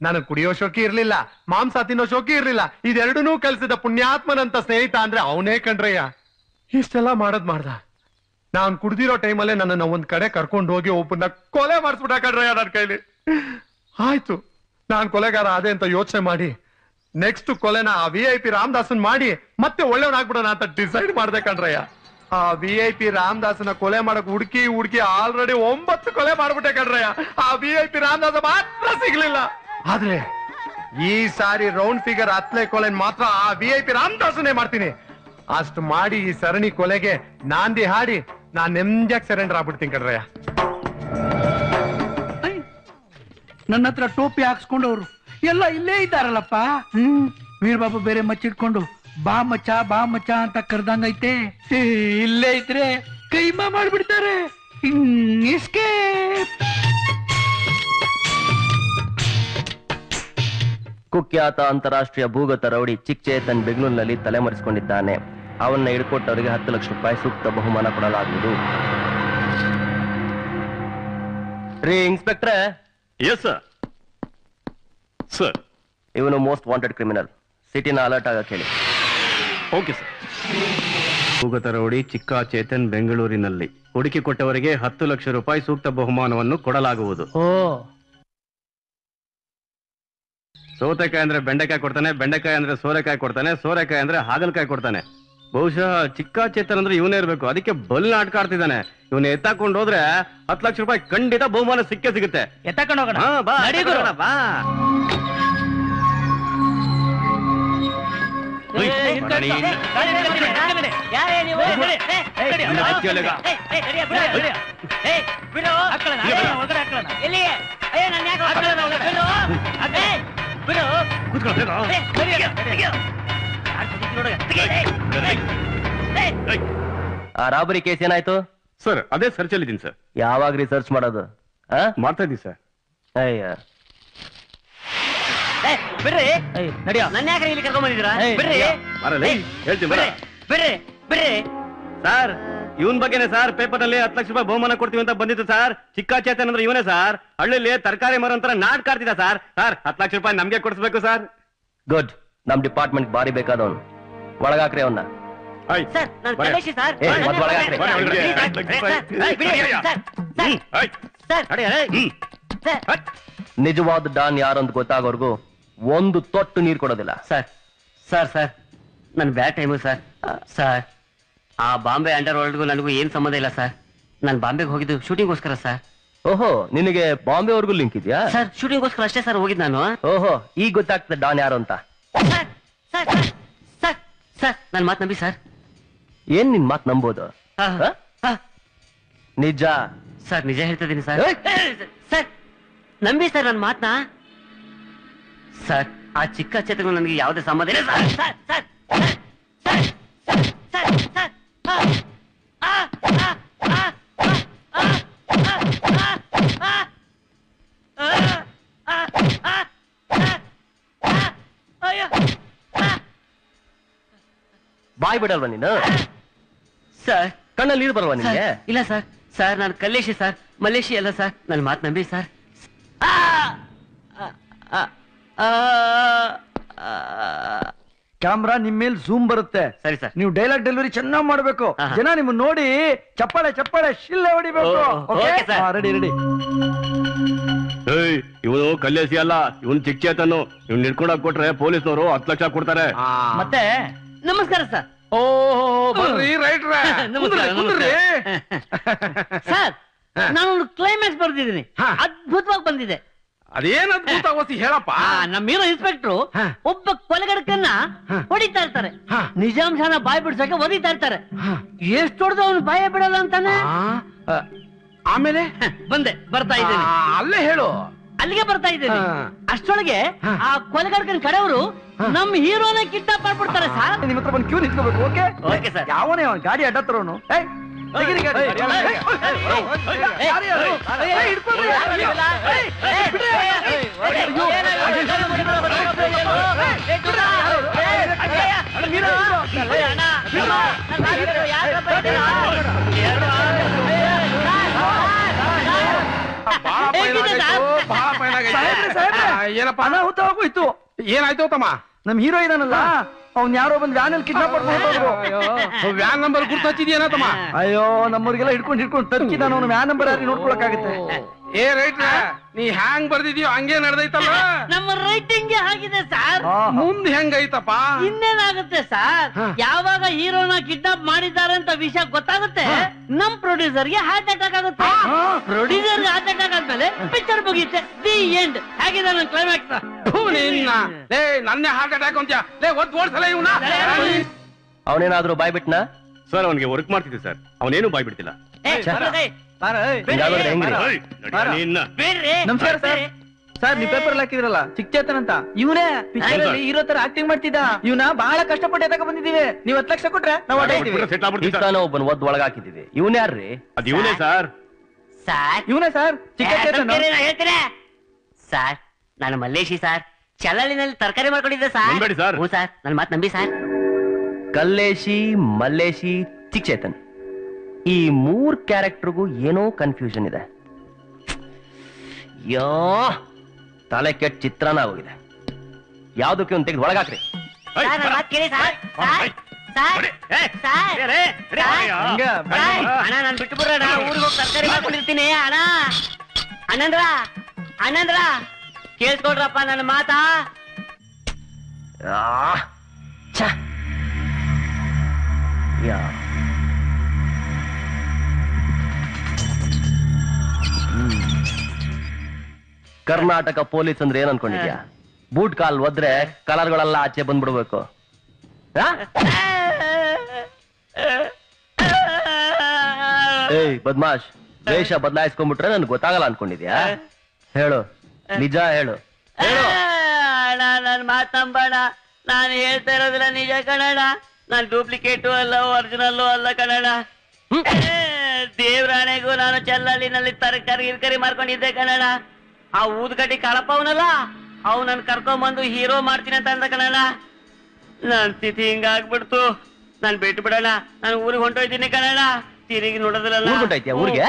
ನನಗ್ ಕುಡಿಯೋ ಶೋಕಿ ಇರ್ಲಿಲ್ಲ, ಮಾಂಸ ತಿನ್ನೋ ಶೋಕಿ ಇರ್ಲಿಲ್ಲ, ಇದೆರಡನ್ನೂ ಕಲ್ಸಿದ ಪುಣ್ಯಾತ್ಮನಂತ ಸ್ನೇಹಿತ ಅಂದ್ರೆ ಅವನೇ ಕಂಡ್ರಯ್ಯ ಇಷ್ಟೆಲ್ಲ ಮಾಡದ್ ಮಾಡ್ದ. ನಾನ್ ಕುಡ್ದಿರೋ ಟೈಮಲ್ಲೇ ನನ್ನನ್ನ ಒಂದ್ ಕಡೆ ಕರ್ಕೊಂಡು ಹೋಗಿ ಒಬ್ಬನ ಕೊಲೆ ಮಾಡಿಸ್ಬಿಟ್ಟ ಕಣ್ರಯ್ಯ ನನ್ನ ಕೈಲಿ. ಆಯ್ತು, ನಾನ್ ಕೊಲೆಗಾರ ಅದೇ ಅಂತ ಯೋಚನೆ ಮಾಡಿ ನೆಕ್ಸ್ಟ್ ಕೊಲೆನ ಆ ವಿ ಐ ಪಿ ರಾಮದಾಸನ್ ಮಾಡಿ, ಮತ್ತೆ ಒಳ್ಳೆಯವನಾಗ್ಬಿಡೋಣ ಅಂತ ಡಿಸೈಡ್ ಮಾಡ್ದೆ ಕಣ್ರಯ್ಯ. ಆ ವಿ ಐ ಪಿ ರಾಮದಾಸನ ಕೊಲೆ ಮಾಡಕ್ ಹುಡುಕಿ ಹುಡುಕಿ ಆಲ್ರೆಡಿ ಒಂಬತ್ತು ಕೊಲೆ ಮಾಡ್ಬಿಟ್ಟೆ ಕಣ್ರಯ್ಯ. ಆ ವಿ ಐ ಪಿ ರಾಮದಾಸ ಮಾತ್ರ ಸಿಗ್ಲಿಲ್ಲ. ಆದ್ರೆ ಈ ಸಾರಿ ರೌಂಡ್ ಫಿಗರ್ ಅತ್ಲೆ ಕೊಲೆ ಮಾತ್ರ ಆ ವಿ ಐ ಪಿ ರಾಮದಾಸನೇ ಮಾಡ್ತೀನಿ. ಅಷ್ಟು ಮಾಡಿ ಈ ಸರಣಿ ಕೊಲೆಗೆ ನಾಂದಿ ಹಾಡಿ ನಾನ್ ನೆಮ್ಮದಿಯಾಗಿ ಸರೆಂಡರ್ ಆಗ್ಬಿಡ್ತೀನಿ ಕಡ್ರಯ್ಯ
ನನ್ನ ಹತ್ರ ಟೋಪಿ ಹಾಕ್ಸ್ಕೊಂಡವ್ರು. ಎಲ್ಲ ಇಲ್ಲೇ ಇದ್ದಾರಲ್ಲಪ್ಪ. ಹ್ಮ್, ವೀರಬಾಬು ಬೇರೆ ಮಚ್ಚಿಟ್ಕೊಂಡು, ಬಾ ಮಚ್ಚ ಬಾ ಮಚ್ಚ ಅಂತ ಕರ್ದಂಗೈತೆ. ಐತೆ ಇಲ್ಲೇ ಇದ್ರೆ ಕೈಮಾ ಮಾಡ್ಬಿಡ್ತಾರೆ. ಎಸ್ಕೇಪ್
ಕುಖ್ಯಾತ ಅಂತಾರಾಷ್ಟ್ರೀಯ ಭೂಗತ ರೌಡಿ ಚಿಕ್ ಚೇತನ್ ಬೆಂಗಳೂರಿನಲ್ಲಿ ತಲೆಮರೆಸಿಕೊಂಡಿದ್ದಾನೆ. ಅವನ್ನ ಹಿಡ್ಕೊಟ್ಟವರಿಗೆ ಹತ್ತು ಲಕ್ಷ ರೂಪಾಯಿ ಸೂಕ್ತ ಬಹುಮಾನ ಕೊಡಲಾಗುವುದು. ರೀ ಇನ್ಸ್ಪೆಕ್ಟ್ರೆ?
ಎಸ್ ಸರ್ ಸರ್
ಇವನು ಮೋಸ್ಟ್ ವಾಂಟೆಡ್ ಕ್ರಿಮಿನಲ್. ಸಿಟಿನ ಅಲರ್ಟ್ ಆಗಕ್ಕೆ ಹೇಳಿ
ಓಕೆ ಸರ್ ಭೂಗತ ರೌಡಿ ಚಿಕ್ಕ ಚೇತನ್ ಬೆಂಗಳೂರಿನಲ್ಲಿ. ಹುಡುಕಿ ಕೊಟ್ಟವರಿಗೆ ಹತ್ತು ಲಕ್ಷ ರೂಪಾಯಿ ಸೂಕ್ತ ಬಹುಮಾನವನ್ನು ಕೊಡಲಾಗುವುದು.
ಓ.
ಸೌತೆಕಾಯಿ ಅಂದ್ರೆ ಬೆಂಡೆಕಾಯಿ ಕೊಡ್ತಾನೆ ಬೆಂಡೆಕಾಯಿ ಅಂದ್ರೆ ಸೋರೆಕಾಯಿ ಕೊಡ್ತಾನೆ ಸೋರೆಕಾಯಿ ಅಂದ್ರೆ ಹಾಗಲಕಾಯಿ ಕೊಡ್ತಾನೆ ಬಹುಶಃ ಚಿಕ್ಕ ಚೇತನ್ ಅಂದ್ರೆ ಇವನೇ ಇರ್ಬೇಕು ಅದಕ್ಕೆ ಬಲ್ ಆಟ ಆಡ್ತಿದ್ದಾನೆ ಇವನ್ನ ಎತ್ತಾಕೊಂಡು ಹೋದ್ರೆ ಹತ್ತು ಲಕ್ಷ ರೂಪಾಯಿ ಖಂಡಿತ ಬಹುಮಾನ ಸಿಕ್ಕೇ ಸಿಗುತ್ತೆ
ಎತ್ತಕೊಂಡು ಹೋಗೋಣ
ಹಾ, ಬಾ,
ನಡಿ
ಎತ್ತಾಕೊಂಡು
ಗುರು.
ಹೋಗೋಣ, ಬಾ.
ಏ,
ಏಯ್,
ನಿಂತ್ಕೊಳ್ಳಿ.
ಬನ್ನಿ.
ಏ, ಗಾಡಿ ನಿಂತ್ಕೊಳ್ಳಿ, ನಿಂತ್ಕೊಳ್ಳಿ.
ಯಾರೇ ನೀವು
ಏ,
ಬಿಡಿ.
ಏ,
ಏ,
ನಡಿ,
ಬಿಡು.
ಹಚ್ಚಿ ಒಳಗ.
ಏ, ಏ, ನಡಿಯ, ಬಿಡು, ಬಿಡು. ಏ, ಬಿಡು.
ಹಾಕ್ಕೊಳ್ಳೋಣ, ಹಾಕ್ಕೊಳ್ಳೋಣ, ಒಳಗಡೆ ಹಾಕ್ಕೊಳ್ಳೋಣ.
ಎಲ್ಲಿ ಅಯ್ಯೋ ನನ್ನ ಯಾಕೆ
ಹಾಕ್ಕೊಳ್ಳೋಣ, ಒಳಗಡೆ.
ಬಿಡು. ಏ, ಬಿಡು.
ಆ ರಾಬರಿ ಕೇಸ್ ಏನಾಯ್ತು?
ಸರ್ ಅದೇ ಸರ್ಚ್ ಅಲ್ಲಿದ್ದೀನಿ ಸರ್.
ಯಾವಾಗ ರಿಸರ್ಚ್ ಮಾಡೋದು?
ಮಾಡ್ತಾ ಇದ್ದೀನಿ ಸರ್.
ಅಯ್ಯ.
ಬಿಡ್ರಿ.
ನಡಿಯೋ.
ನನ್ನ ಯಾಕೆ ಇಲ್ಲಿ ಕರ್ಕೊಂಡ್ ಬಂದಿದ್ದೀರಾ? ಬಿಡ್ರಿ.
ಹೇಳ್ತೀನಿ
ಬಿಡ್ರಿ ಬಿಡ್ರಿ ಬಿಡ್ರಿ.
ಸರ್ ಇವನ್ ಬಗ್ಗೆನೆ ಸರ್ ಪೇಪರ್ ಅಲ್ಲಿ ಹತ್ತು ಲಕ್ಷ ರೂಪಾಯಿ ಬಹುಮಾನ ಕೊಡ್ತೀವಿ ಅಂತ ಬಂದಿತ್ತು ಸರ್. ಚಿಕ್ಕ ಚೇತನ್ ಅಂದ್ರೆ ಇವನೇ ಸರ್. ಹಳ್ಳಿಲಿ ತರಕಾರಿ ಮರ ಅಂತರ ನಾಟಕ ಕಾಡ್ತಿದ್ದ ಸರ್. ಸರ್ ಹತ್ತು ಲಕ್ಷ ರೂಪಾಯಿ ನಮ್ಗೆ ಕೊಡಿಸ್ಬೇಕು ಸರ್.
ಗುಡ್. ನಮ್ ಡಿಪಾರ್ಟ್ಮೆಂಟ್ ಬಾರಿ ಬೇಕಾದವನು. ಒಳಗಾಕ್ರಿ ಅವನ್ನ
ಸರ್ ನಾನು. ಕಲೇಶಿ.
ನಿಜವಾದ ಡಾನ್ ಯಾರು ಅಂತ ಗೊತ್ತಾಗೋರ್ಗು ಒಂದು ತೊಟ್ಟು ನೀರ್ ಕೊಡೋದಿಲ್ಲ.
Sir sir sir. ನನ್ ಬ್ಯಾಡ್ ಟೈಮು ಸರ್. ಸರ್. ಆ ಬಾಂಬೆ ಅಂಡರ್ ವರ್ಲ್ಡ್ಗೂ ನನಗೂ ಏನ್ ಸಂಬಂಧ ಇಲ್ಲ ಸರ್ ನಾನು ಬಾಂಬೆಗೆ ಹೋಗಿದ್ದು ಶೂಟಿಂಗ್ಗೋಸ್ಕರ ಸರ್
ಓಹೋ ನಿನಗೆ ಬಾಂಬೆವರೆಗೂ ಲಿಂಕ್ ಇದೆಯಾ
ಸರ್ ಶೂಟಿಂಗ್ಗೋಸ್ಕರ ಅಷ್ಟೇ ಸರ್ ಹೋಗಿದ್ ನಾನು
ಓಹೋ ಈಗ ಗೊತ್ತಾಗ್ತದೆ ಡಾನ್ ಯಾರು ಅಂತ
ಸರ್ ಸರ್ ಸರ್ ಸರ್ ನನ್ನ ಮಾತು ನಂಬಿ ಸರ್
ಏನ್ ನಿನ್ ಮಾತು ನಂಬೋದು ಹಾ,
ಹ?
ನಿಜ
ಸರ್ ನಿಜ ಹೇಳ್ತಿದ್ದೀನಿ ಸರ್
ಏಯ್!
ಸರ್ ನಂಬಿ ಸರ್ ನನ್ನ ಮಾತನ್ನ ಸರ್ ಆ ಚಿಕ್ಕ ಚೇತನ ನನಗೆ ಯಾವುದೇ ಸಂಬಂಧ ಇಲ್ಲ
sir sir, sir, sir, sir, sir, sir, sir.
ಬಾಯ್ ಬಿಡಲ್ವ ನೀನು
ಸರ್
ಕಣ್ಣಲ್ಲಿ ನೀರು ಬರಲ್ವಾ
ನಿಮಗೆ ಇಲ್ಲ ಸರ್ ಸರ್ ನಾನು ಕಲ್ಲೇಶಿ ಸರ್ ಮಲೇಶಿ ಅಲ್ಲ ಸರ್ ನನ್ನ ಮಾತು ನಂಬಿ ಸರ್ ಆ ಆ
ಕ್ಯಾಮ್ರಾ ನಿಮ್ ಮೇಲೆ ಝೂಮ್ ಬರುತ್ತೆ.
ಸರಿ ಸರ್.
ನೀವು ಡೈಲಾಗ್ ಡೆಲಿವರಿ ಚೆನ್ನಾಗಿ ಮಾಡ್ಬೇಕು. ಜನ ನಿಮ್ ನೋಡಿ ಚಪ್ಪಾಳೆ ಚಪ್ಪಾಳೆ ಶಿಲ್ಲೆ ಹೊಡಿಬೇಕು.
ಓ, ಓಕೆ ಸರ್.
ರೆಡಿ ರೆಡಿ
ಏಯ್ ಇವನು ಕಲ್ಲೇಸಿ ಅಲ್ಲ. ಇವನ್ ಚಿಕ್ಕ ಚೇತನು ಇವ್ನ್ ಕೊಟ್ರೆ ಕೊಟ್ರೆ ಪೊಲೀಸ್ನವರು ಹತ್ ಲಕ್ಷ ಕೊಡ್ತಾರೆ.
ಮತ್ತೆ? ನಮಸ್ಕಾರ ಸರ್.
ಓ ಬರ್ರಿ ರೈಟ್ರ.
ನಮಸ್ಕಾರ,
ಕುಂದ್ರಿ
ಸರ್ ನಾನೊಂದು ಕ್ಲೈಮ್ಯಾಕ್ಸ್ ಬರ್ದಿದ್ದೀನಿ. ಅದ್ಭುತವಾಗಿ ಬಂದಿದೆ.
ಅದೇನ್ ಅದ್ಭುತ ಓಸಿ ಹೇಳಪ್ಪ?
ನಮ್ಮಿರೋ ನಮ್ಮ ಇನ್ಸ್ಪೆಕ್ಟ್ರು ಒಬ್ಬ ಕೊಲೆಗಡಕನ್ನ ಹೊಡಿತಾ ಇರ್ತಾರೆ. ನಿಜಾಂಶನ ಬಾಯಿ ಬಿಡ್ಸಕ್ಕೆ ಒದಿತಾ ಇರ್ತಾರೆ. ಎಷ್ಟು ಹೊಡೆದು ಅವನು ಬಾಯ ಬಿಡಲ್ಲ ಅಂತಾನೆ?
ಆಮೇಲೆ?
ಬಂದೆ ಬರ್ತಾ ಇದ್ದೀನಿ.
ಅಲ್ಲೇ ಹೇಳು.
ಅಲ್ಲಿಗೆ ಬರ್ತಾ ಇದ್ದೀನಿ. ಅಷ್ಟೊಳಗೆ ಆ ಕೊಲೆಗಡಕನ್ ಕಡೆಯವರು ನಮ್ ಹೀರೋನ ಕಿಡ್ನಾಪ್ ಮಾಡ್ಬಿಡ್ತಾರೆ ಸರ್.
ನಿಮ್ ಹತ್ರ ಬಂದು ಕ್ಯೂ ನಿಂತ್ಕೋಬೇಕು ಓಕೆ?
Okay sir.
ಯಾವನೇ ಅವನ್ ಗಾಡಿ ಅಡ್ಡ ತರೋನು?
ಏನಪ್ಪ
ಅನಾಹುತ ಆಗೋಯ್ತು
ಏನಾಯ್ತು ತಮ್ಮ
ನಮ್ ಹೀರೋ ಇದಾನಲ್ಲ ಅವ್ನ್ ಯಾರೋ ಬಂದ್ ವ್ಯಾನ್ ಅಲ್ಲಿ ಕಿಡ್ನಾಪ್ ಮಾಡ್ಕೊಂಡು.
ವ್ಯಾನ್ ನಂಬರ್ ಗುರ್ತು ಹಚ್ಚಿದ್ಯೇನ ತಮ್ಮ?
ಅಯ್ಯೋ ನಮ್ಮವ್ರಿಗೆಲ್ಲ ಹಿಡ್ಕೊಂಡು ಹಿಡ್ಕೊಂಡು ತರ್ಕಿದಾನ ಅವ್ನು ವ್ಯಾನ್ ನಂಬರ್ ಯಾರು ನೋಡ್ಕೊಳಕ್ಕಾಗುತ್ತೆ.
ಏ ರೈಟ್ ನೀ ಹ್ಯಾಂಗ್ ಬರ್ದಿದ್ಯೋ ಹಂಗೆ ನಡೆದೈತಲ್ಲ?
ನಮ್ಮ ರೈಟಿಂಗ್ ಆಗಿದೆ ಸರ್.
ಮುಂದ್ ಹೆಂಗೈತಪ್ಪ?
ಇನ್ನೇನಾಗುತ್ತೆ ಸರ್? ಯಾವಾಗ ಹೀರೋನ ಕಿಡ್ನಾಪ್ ಮಾಡಿದ್ದಾರೆ ಅಂತ ವಿಷಯ ಗೊತ್ತಾಗುತ್ತೆ? ನಮ್ ಪ್ರೊಡ್ಯೂಸರ್ಗೆ ಹಾರ್ಟ್ ಅಟ್ಯಾಕ್ ಆಗುತ್ತೆ. ಪ್ರೊಡ್ಯೂಸರ್ಗೆ ಹಾರ್ಟ್ ಅಟ್ಯಾಕ್ ಆದ್ಮೇಲೆ ಪಿಕ್ಚರ್ ಮುಗಿಯುತ್ತೆ. ದಿ ಎಂಡ್ ಹೇಗಿದೆ ನನ್ನ ಕ್ಲೈಮ್ಯಾಕ್ಸ್
ಲೇ ನನ್ನೇ ಹಾರ್ಟ್ ಅಟ್ಯಾಕ್ ಅಂತ ಲೇ ಒದ್ ಓಡ್ಸಲ ಇವನ?
ಅವನೇನಾದ್ರೂ ಬಾಯ್ ಬಿಟ್ನಾ
ಸರ್ ಅವನಿಗೆ ವರ್ಕ್ ಮಾಡ್ತಿದ್ದೆ ಸರ್. ಅವನೇನು ಬಾಯ್ ಬಿಡ್ತಿಲ್ಲ
ನಮಸ್ಕಾರ ಸರ್. ಸರ್ ನೀವು ಪೇಪರ್ ಹಾಕಿದ್ರಲ್ಲ ಚಿಕ್ಕಚೇತನ್ ಅಂತ. ಇವನೇ ಪಿಕ್ಚರ್ ಅಲ್ಲಿ ಹೀರೋ ತರ ಆಕ್ಟಿಂಗ್ ಮಾಡ್ತಿದ್ದ. ಇವನ ಬಹಳ ಕಷ್ಟಪಟ್ಟು ಎದಕ ಬಂದಿದೀವಿ ನೀವ್ ಹತ್ತು ಲಕ್ಷ ಕೊಟ್ರೆ ನಾವು
ತಾನೇ ಒಬ್ಬನ್ ಒದ್ ಒಳಗ್ ಹಾಕಿದೀವಿ ಇವನ್ ಯಾರ್ರಿ?
ಅದ್ ಇವನೇ ಸರ್.
ಸರ್.
ಇವನೇ ಸರ್ ಚಿಕ್ಕಚೇತನ್.
ಹೇಳ್ತೀರಾ? ಸರ್ ನಾನು ಮಲ್ಲೇಶಿ ಸರ್. ಚಲಳಿನಲ್ಲಿ ತರಕಾರಿ ಮಾಡ್ಕೊಂಡಿದ್ದೆ ಸರ್. ಹ್ಞೂ ಸರ್ ನನ್ನ ಮಾತು ನಂಬಿ ಸರ್.
ಕಲ್ಲೇಶಿ ಮಲ್ಲೇಶಿ ಚಿಕ್ಕಚೇತನ್. ಈ ಮೂರ್ ಕ್ಯಾರೆಕ್ಟರ್ಗೂ ಏನೋ ಕನ್ಫ್ಯೂಷನ್ ಇದೆ. ಯೋ ತಲೆ ಕೆಟ್ಟ ಚಿತ್ರನ ಹೋಗಿದೆ ಯಾವ್ದಕ್ಕೆ ಒಂದು ತೆಗೆದು ಒಳಗಾಕ್ರಿ.
ಸರ್ ನನ್ನ ಮಾತಾ. ಕೇಳಿ ಮಾತಾ
ಸರ್ ಕರ್ನಾಟಕ ಪೊಲೀಸ್ ಅಂದ್ರೆ ಏನ್ ಅನ್ಕೊಂಡಿದ್ಯಾ? ಬೂಟ್ ಕಾಲ್ ಒದ್ರೆ ಕಲರ್ಗಳೆಲ್ಲ ಆಚೆ ಬಂದ್ಬಿಡ್ಬೇಕು? ಏಯ್ ಬದ್ಮಾಶ್ ವೇಷ ಬದಲಾಯಿಸ್ಕೊಂಡ್ಬಿಟ್ರೆ ನನ್ಗೆ ಗೊತ್ತಾಗಲ್ಲ ಅನ್ಕೊಂಡಿದ್ಯಾ? ಹೇಳು ನಿಜ ಹೇಳು.
ನನ್ ಮಾತಂಬಣ ನಾನು ಹೇಳ್ತಾ ಇರೋದಿಲ್ಲ ನಿಜ ಕನ್ನಡ. ನಾನ್ ಡೂಪ್ಲಿಕೇಟು ಅಲ್ಲ ಒರಿಜಿನಲ್ಲು ಅಲ್ಲ ಕನ್ನಡ. ದೇವ್ರಾಣೆಗೂ ನಾನು ಚೆಲ್ಲಲ್ಲಿನಲ್ಲಿ ತರಕಾರಿ ಇರ್ಕರಿ ಮಾಡ್ಕೊಂಡಿದ್ದೆ ಕಣಣ ಆ ಊದ್ಗಡ್ಡಿ ಕಳಪ ಅವನಲ್ಲ ಅವ್ ನನ್ ಕರ್ಕೊಂಬಂದು ಹೀರೋ ಮಾಡ್ತೀನಿ ಅಂತ ಅಂದ ಕಣಣ್ಣ ನನ್ ಸ್ಥಿತಿ ಹಿಂಗಾಗ್ಬಿಡ್ತು ನಾನ್ ಬಿಟ್ಟು ಬಿಡೋಣ ನಾನು ಊರಿಗೆ ಹೊಂಟೋಯ್ತೀನಿ ಕಣಣ್ಣ ತಿರುಗಿ ನೋಡೋದಿಲ್ಲ
ಊರ್ಗ್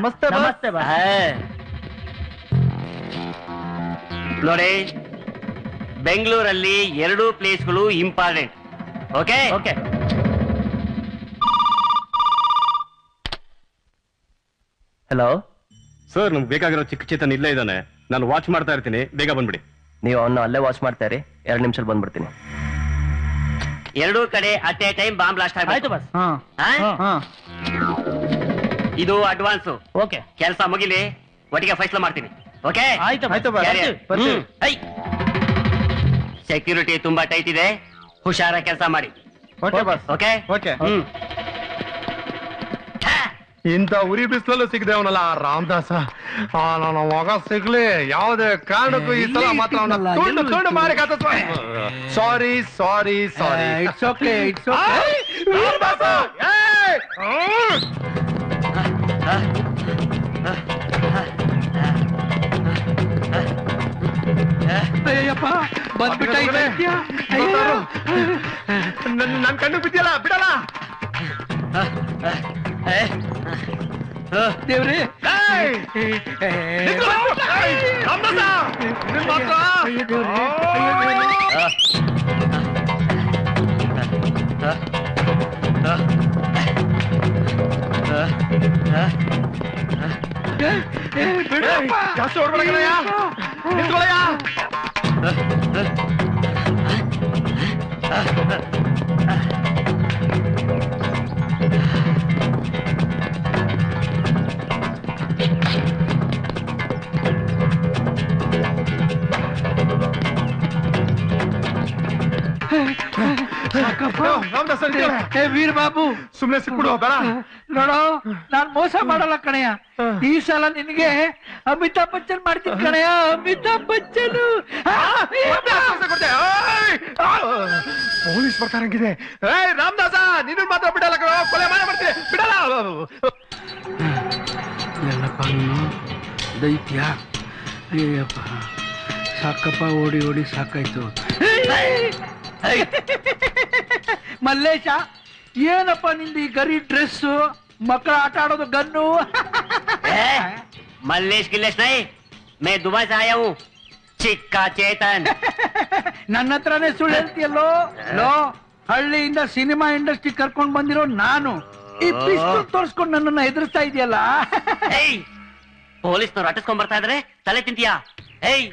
ನಮಸ್ತೆ
ನಮಸ್ತೆ ನೋಡಿ ಬೆಂಗಳೂರಲ್ಲಿ ಎರಡು ಪ್ಲೇಸ್ಗಳು important. Okay? Okay.
Hello?
Sir ನಮ್ಗೆ ಬೇಕಾಗಿರೋ ಚಿಕ್ಕ ಚೇತನ್ ಇಲ್ಲೇ ಇದ್ದಾನೆ. ನಾನು ವಾಚ್ ಮಾಡ್ತಾ ಇರ್ತೀನಿ. ಬೇಗ ಬಂದ್ಬಿಡಿ.
ನೀವು ಅವನ್ನ ಅಲ್ಲೇ ವಾಚ್ ಮಾಡ್ತಾ ಇರಿ. ಎರಡು ನಿಮಿಷದಲ್ಲಿ ಬಂದ್ಬಿಡ್ತೀನಿ.
ಎರಡೂ ಕಡೆ at a time bomb blast
ಆಯ್ತು
ಆಯ್ತು
ಬಸ್. ಹಾ.
ಇದು ಅಡ್ವಾನ್ಸ್ ಓಕೆ. ಕೆಲಸ ಮುಗಿಲಿ ಒಟ್ಟಿಗೆ ಫೈಸಲ ಮಾಡ್ತೀನಿ. ಓಕೆ?
ಆಯ್ತು ಆಯ್ತು ಬರ್ತೀವಿ
ಸೆಕ್ಯೂರಿಟಿ ತುಂಬಾ ಟೈಟ್ ಇದೆ. ಹುಷಾರ ಕೆಲಸ ಮಾಡಿ.
Okay boss
okay?
ಓಕೆ.
ಹ್ಮ್.
ಇಂಥ ಉರಿ ಬಿಸಿಲಲ್ಲೂ ಸಿಗದೆ ಅವನಲ್ಲ ಆ ರಾಮದಾಸ. ಆ ನನ್ನ ಮಗ ಸಿಗ್ಲಿ ಯಾವುದೇ ಕಾರಣಕ್ಕೂ ಈ ಸಲ ಮಾತ್ರ ಅವನ
ಸಿಕ್ನಲ್ಲ,
ತುಂಡು ತುಂಡು ಮಾಡಿ
ಸಿಕ್ಕಿಲ್ಲ.
Sorry sorry sorry
it's okay it's okay
Ramadasa! ಏಯ್!
ಅಯ್ಯಪ್ಪ ಬಂದ್ಬಿಟ್ಟ.
ನನ್ ಕಣ್ಣು ಬಿದ್ದಿಲ್ಲ ಬಿಡಲ್ಲ.
ದೇವ್ರಿ. ದೇವ್ರೇ,
ಜಾಸ್ತಿ ಹೊಡ್ಬೇಡ ಕಣಯ್ಯ.
ವೀರ್ ಬಾಬು
ಸುಮ್ನೆ ಸಿಕ್ಬಿಡು ಬೇಡ.
ನೋಡು ನಾನ್ ಮೋಸ ಮಾಡಲ್ಲ ಕಣಯ್ಯ. ಈ ಸಲ ನಿನಗೆ ಅಮಿತಾಬ್ ಬಚ್ಚನ್ ಮಾಡ್ತೀನಿ ಕಣಯ್ಯ. ಅಮಿತಾಬ್ ಬಚ್ಚನ್.
ಪೊಲೀಸ್ ಬರ್ತಾರಂಗಿದೆ ಏಯ್ ರಾಮದಾಸ ನಿನ್ನ ಮಾತ್ರ ಬಿಡಲ್ಲ ಕಣ. ಕೊಲೆ ಮಾಡ ಮಾಡ್ತೀನಿ ಬಿಡಲ್ಲ.
ಎಲ್ಲಪ್ಪ ನೀನು ದೈತ್ಯ. ಅಯ್ಯಪ್ಪ ಸಾಕಪ್ಪ ಓಡಿ ಓಡಿ ಸಾಕಾಯ್ತು. ಮಲ್ಲೇಶ ಏನಪ್ಪ ನಿಂದು ಈ ಗರಿ ಡ್ರೆಸ್ ಮಕ್ಕಳ ಆಟ ಆಡೋದು ಗನ್ನು
मल्लेश गिल्लेश नहीं मैं दुबई से आया हूँ चिक्का चेतन
ನನ್ನ ಹತ್ರನೇ ಸುಳ್ಳು ಹೇಳ್ತೀಯಲ್ಲೋ ಲೋ ಹಳ್ಳಿಯಿಂದ ಸಿನಿಮಾ ಇಂಡಸ್ಟ್ರಿ ಕರ್ಕೊಂಡ್ ಬಂದಿರೋ ನಾನು ಈ ಪಿಸ್ತೂಲ್ ತೋರ್ಸ್ಕೊಂಡು ನನ್ನನ್ನ ಹೆದರ್ಸ್ತಾ ಇದೆಯಲ್ಲ
ಏಯ್ ಪೊಲೀಸ್ನವ್ರು ಅಟ್ಟಿಸ್ಕೊಂಡ್ ಬರ್ತಾ ಇದ್ರೆ ತಲೆ ತಿಂತೀಯಾ ಏಯ್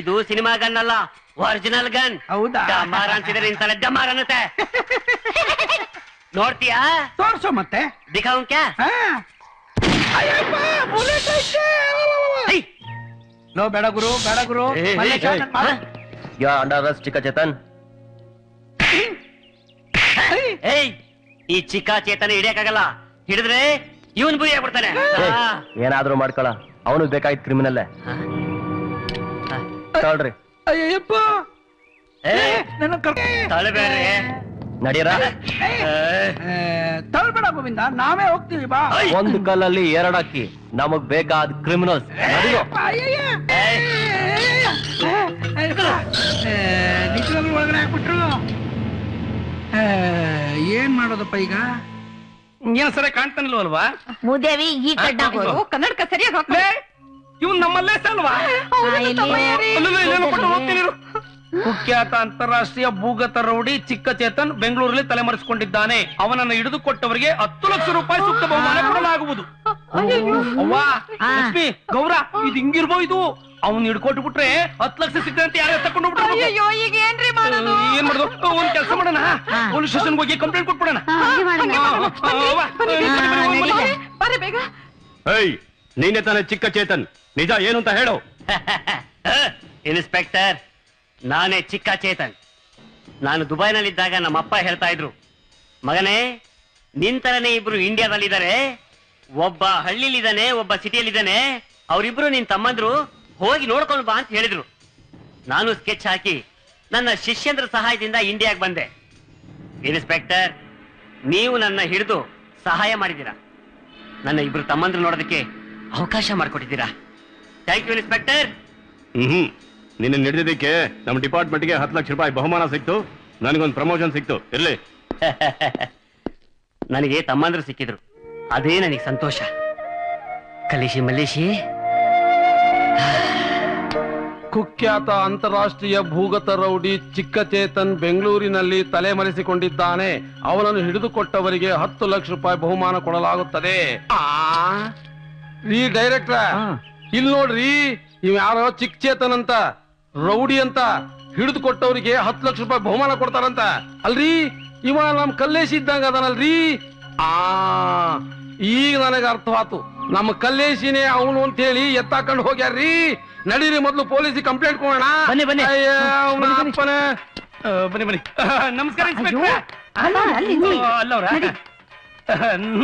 ಇದು ಸಿನಿಮಾ ಗನ್ ಅಲ್ಲ ಒರಿಜಿನಲ್ ಗನ್.
ಹೌದಾ?
ಡಮಾರ ಅಂತಿದ್ರೆ ಇಂತಲ್ಲ ಡಮಾರ್ ಅನ್ನತ್ತೆ. ನೋಡ್ತೀಯಾ?
ತೋರ್ಸು ಮತ್ತೆ. ದಿಖಾವ್
ಕ್ಯಾ
ಲೋ ಬೇಡ ಗುರು ಬೇಡ ಗುರು.
You are under arrest Chikka Chetan.
ಏಯ್ ಈ ಚಿಕ್ಕ ಚೇತನ ಹಿಡಿಯಕ್ಕಾಗಲ್ಲ. ಹಿಡಿದ್ರೆ ಇವನ್
ಬುಯ್ಯಾಗ್ಬಿಡ್ತಾನೆ ಏನಾದ್ರೂ ಮಾಡ್ಕೊಳ. ಅವನು ಬೇಕಾಗಿತ್ತು ಕ್ರಿಮಿನಲ್ಲೇ ತಗೊಳ್ರಿ.
ಅಯ್ಯಪ್ಪ
ಏ
ನನ್ನ
ತಳಬೇಡ್ರಿ
ನಡೀರ.
ತಳ್ಬೇಡ ಗೋವಿಂದ ನಾವೇ ಹೋಗ್ತೀವಿ ಬಾ.
ಒಂದು ಕಲ್ಲಲ್ಲಿ ಎರಡಕ್ಕಿ ನಮಗ್ ಬೇಕಾದ ಕ್ರಿಮಿನಲ್ಸ್
ನಿಜವಾಗ್ಲೂ ಒಳಗಡೆ ಹಾಕ್ಬಿಟ್ರು. ಏನ್ ಮಾಡೋದಪ್ಪ ಈಗ?
ಏನ್ ಸರಿ ಕಾಣ್ತಾನಿಲ್ವಲ್ವಾ?
ಮೂದೇವಿ ಈ
ಕನ್ನಡಕ ಸರಿಯಾಗಿ
ಇವ್ನ್ ನಮ್ಮಲ್ಲೇ ಕುಖ್ಯಾತ ಅಂತಾರಾಷ್ಟ್ರೀಯ ಭೂಗತ ರೌಡಿ ಚಿಕ್ಕ ಚೇತನ್ ಬೆಂಗಳೂರಲ್ಲಿ ತಲೆಮರೆಸಿಕೊಂಡಿದ್ದಾನೆ. ಅವನನ್ನು ಹಿಡಿದುಕೊಟ್ಟವರಿಗೆ ಹತ್ತು ಲಕ್ಷ ರೂಪಾಯಿ ಸೂಕ್ತ ಬಹುಮಾನ ಕೊಡಲಾಗುವುದು. ಲಕ್ಷ್ಮಿ ಗೌರ ಇದು ಹಿಂಗಿರ್ಬೋದು ಅವ್ನ್ ಹಿಡ್ಕೊಟ್ಟು ಬಿಟ್ರೆ ಹತ್ತು ಲಕ್ಷ ಸಿಗ್ತಂತ ಯಾರು ತಕೊಂಡು
ಅಯ್ಯೋ ಈಗ ಏನ್ರಿ ಮಾಡೋದು?
ಏನ್ ಮಾಡುದು? ಒಂದ್ ಕೆಲಸ ಮಾಡೋಣ. ಪೊಲೀಸ್ ಸ್ಟೇಷನ್ ಹೋಗಿ ಕಂಪ್ಲೇಂಟ್ ಕೊಟ್ಬಿಡೋಣ.
ಬರ್ರಿ ಬೇಗ
ಏಯ್ ನೀನೆ ತಾನೇ ಚಿಕ್ಕ ಚೇತನ್ ನಿಜ ಏನು ಅಂತ ಹೇಳು.
ಇನ್ಸ್ಪೆಕ್ಟರ್, ನಾನೇ ಚಿಕ್ಕ ಚೇತನ್. ನಾನು ದುಬೈನಲ್ಲಿದ್ದಾಗ ನಮ್ಮ ಅಪ್ಪ ಹೇಳ್ತಾ ಇದ್ರು, ಮಗನೇ ನಿಂತರನೇ ಇಬ್ರು ಇಂಡಿಯಾದಲ್ಲಿದ್ದಾರೆ. ಒಬ್ಬ ಹಳ್ಳಿಲಿದ್ದಾನೆ, ಒಬ್ಬ ಸಿಟಿಯಲ್ಲಿದ್ದಾನೆ. ಅವರಿಬ್ರು ನಿನ್ ತಮ್ಮಂದ್ರು, ಹೋಗಿ ನೋಡ್ಕೊಂಡು ಬಾ ಅಂತ ಹೇಳಿದ್ರು. ನಾನು ಸ್ಕೆಚ್ ಹಾಕಿ ನನ್ನ ಶಿಷ್ಯಂದ್ರ ಸಹಾಯದಿಂದ ಇಂಡಿಯಾಗೆ ಬಂದೆ. ಇನ್ಸ್ಪೆಕ್ಟರ್, ನೀವು ನನ್ನ ಹಿಡಿದು ಸಹಾಯ ಮಾಡಿದ್ದೀರಾ? ನನ್ನ ಇಬ್ರು ತಮ್ಮಂದ್ರು ನೋಡೋದಕ್ಕೆ ಅವಕಾಶ ಮಾಡಿಕೊಟ್ಟಿದ್ದೀರಾ? ಥ್ಯಾಂಕ್ ಯು ಇನ್ಸ್ಪೆಕ್ಟರ್
ಹ್ಮ್. ನಿನ್ನ ನಡೆದಿದ್ದಕ್ಕೆ ನಮ್ಮ ಡಿಪಾರ್ಟ್ಮೆಂಟ್ಗೆ ಹತ್ತು ಲಕ್ಷ ರೂಪಾಯಿ ಬಹುಮಾನ ಸಿಕ್ತು. ನನಗೊಂದು ಪ್ರಮೋಷನ್ ಸಿಕ್ತು. ಇರ್ಲಿ.
ನನಗೆ ತಮ್ಮಂದ್ರೆ ಸಿಕ್ಕಿದ್ರು. ಅದೇ ನನಗೆ ಸಂತೋಷ. ಕಲಿಶಿ ಮಲ್ಲೇಶಿ.
ಕುಖ್ಯಾತ ಅಂತಾರಾಷ್ಟ್ರೀಯ ಭೂಗತ ರೌಡಿ ಚಿಕ್ಕ ಚೇತನ್ ಬೆಂಗಳೂರಿನಲ್ಲಿ ತಲೆಮರೆಸಿಕೊಂಡಿದ್ದಾನೆ ಅವನನ್ನು ಹಿಡಿದುಕೊಟ್ಟವರಿಗೆ ಹತ್ತು ಲಕ್ಷ ರೂಪಾಯಿ ಬಹುಮಾನ ಕೊಡಲಾಗುತ್ತದೆ. ಆ, ಡೈರೆಕ್ಟರ್. ಡೈರೆಕ್ಟ್ರ ಇಲ್ಲಿ ನೋಡ್ರಿ ಇವ್ ಯಾರೋ ಚಿಕ್ಕ ಚೇತನ್ ಅಂತ ರೌಡಿ ಅಂತ ಹಿಡಿದು ಕೊಟ್ಟವ್ರಿಗೆ ಹತ್ತು ಲಕ್ಷ ರೂಪಾಯಿ ಬಹುಮಾನ ಕೊಡ್ತಾರಂತ. ಅಲ್ರಿ? ಇವ ನಮ್ ಕಲ್ಲೇಶ್ ಇದ್ದಂಗ ಅದನಲ್ರಿ? ಆ ಈಗ ನನಗೆ ಅರ್ಥವಾತು. ನಮ್ಮ ಕಲ್ಲೇಶಿನೇ ಅವನು ಅಂತ ಹೇಳಿ ಎತ್ತಾಕೊಂಡು ಹೋಗ್ಯಾರ್ರಿ. ನಡೀರಿ ಮೊದ್ಲು ಪೊಲೀಸ್ ಕಂಪ್ಲೇಂಟ್ ಕೊಡೋಣ.
ಬನ್ನಿ, ಬನ್ನಿ.
ಅಯ್ಯ, ಅವ್ನ
ಬನ್ನಿ, ಬನ್ನಿ.
ನಮಸ್ಕಾರ ಇನ್ಸ್ಪೆಕ್ಟ್ರೆ.
ಅಲ್ಲ,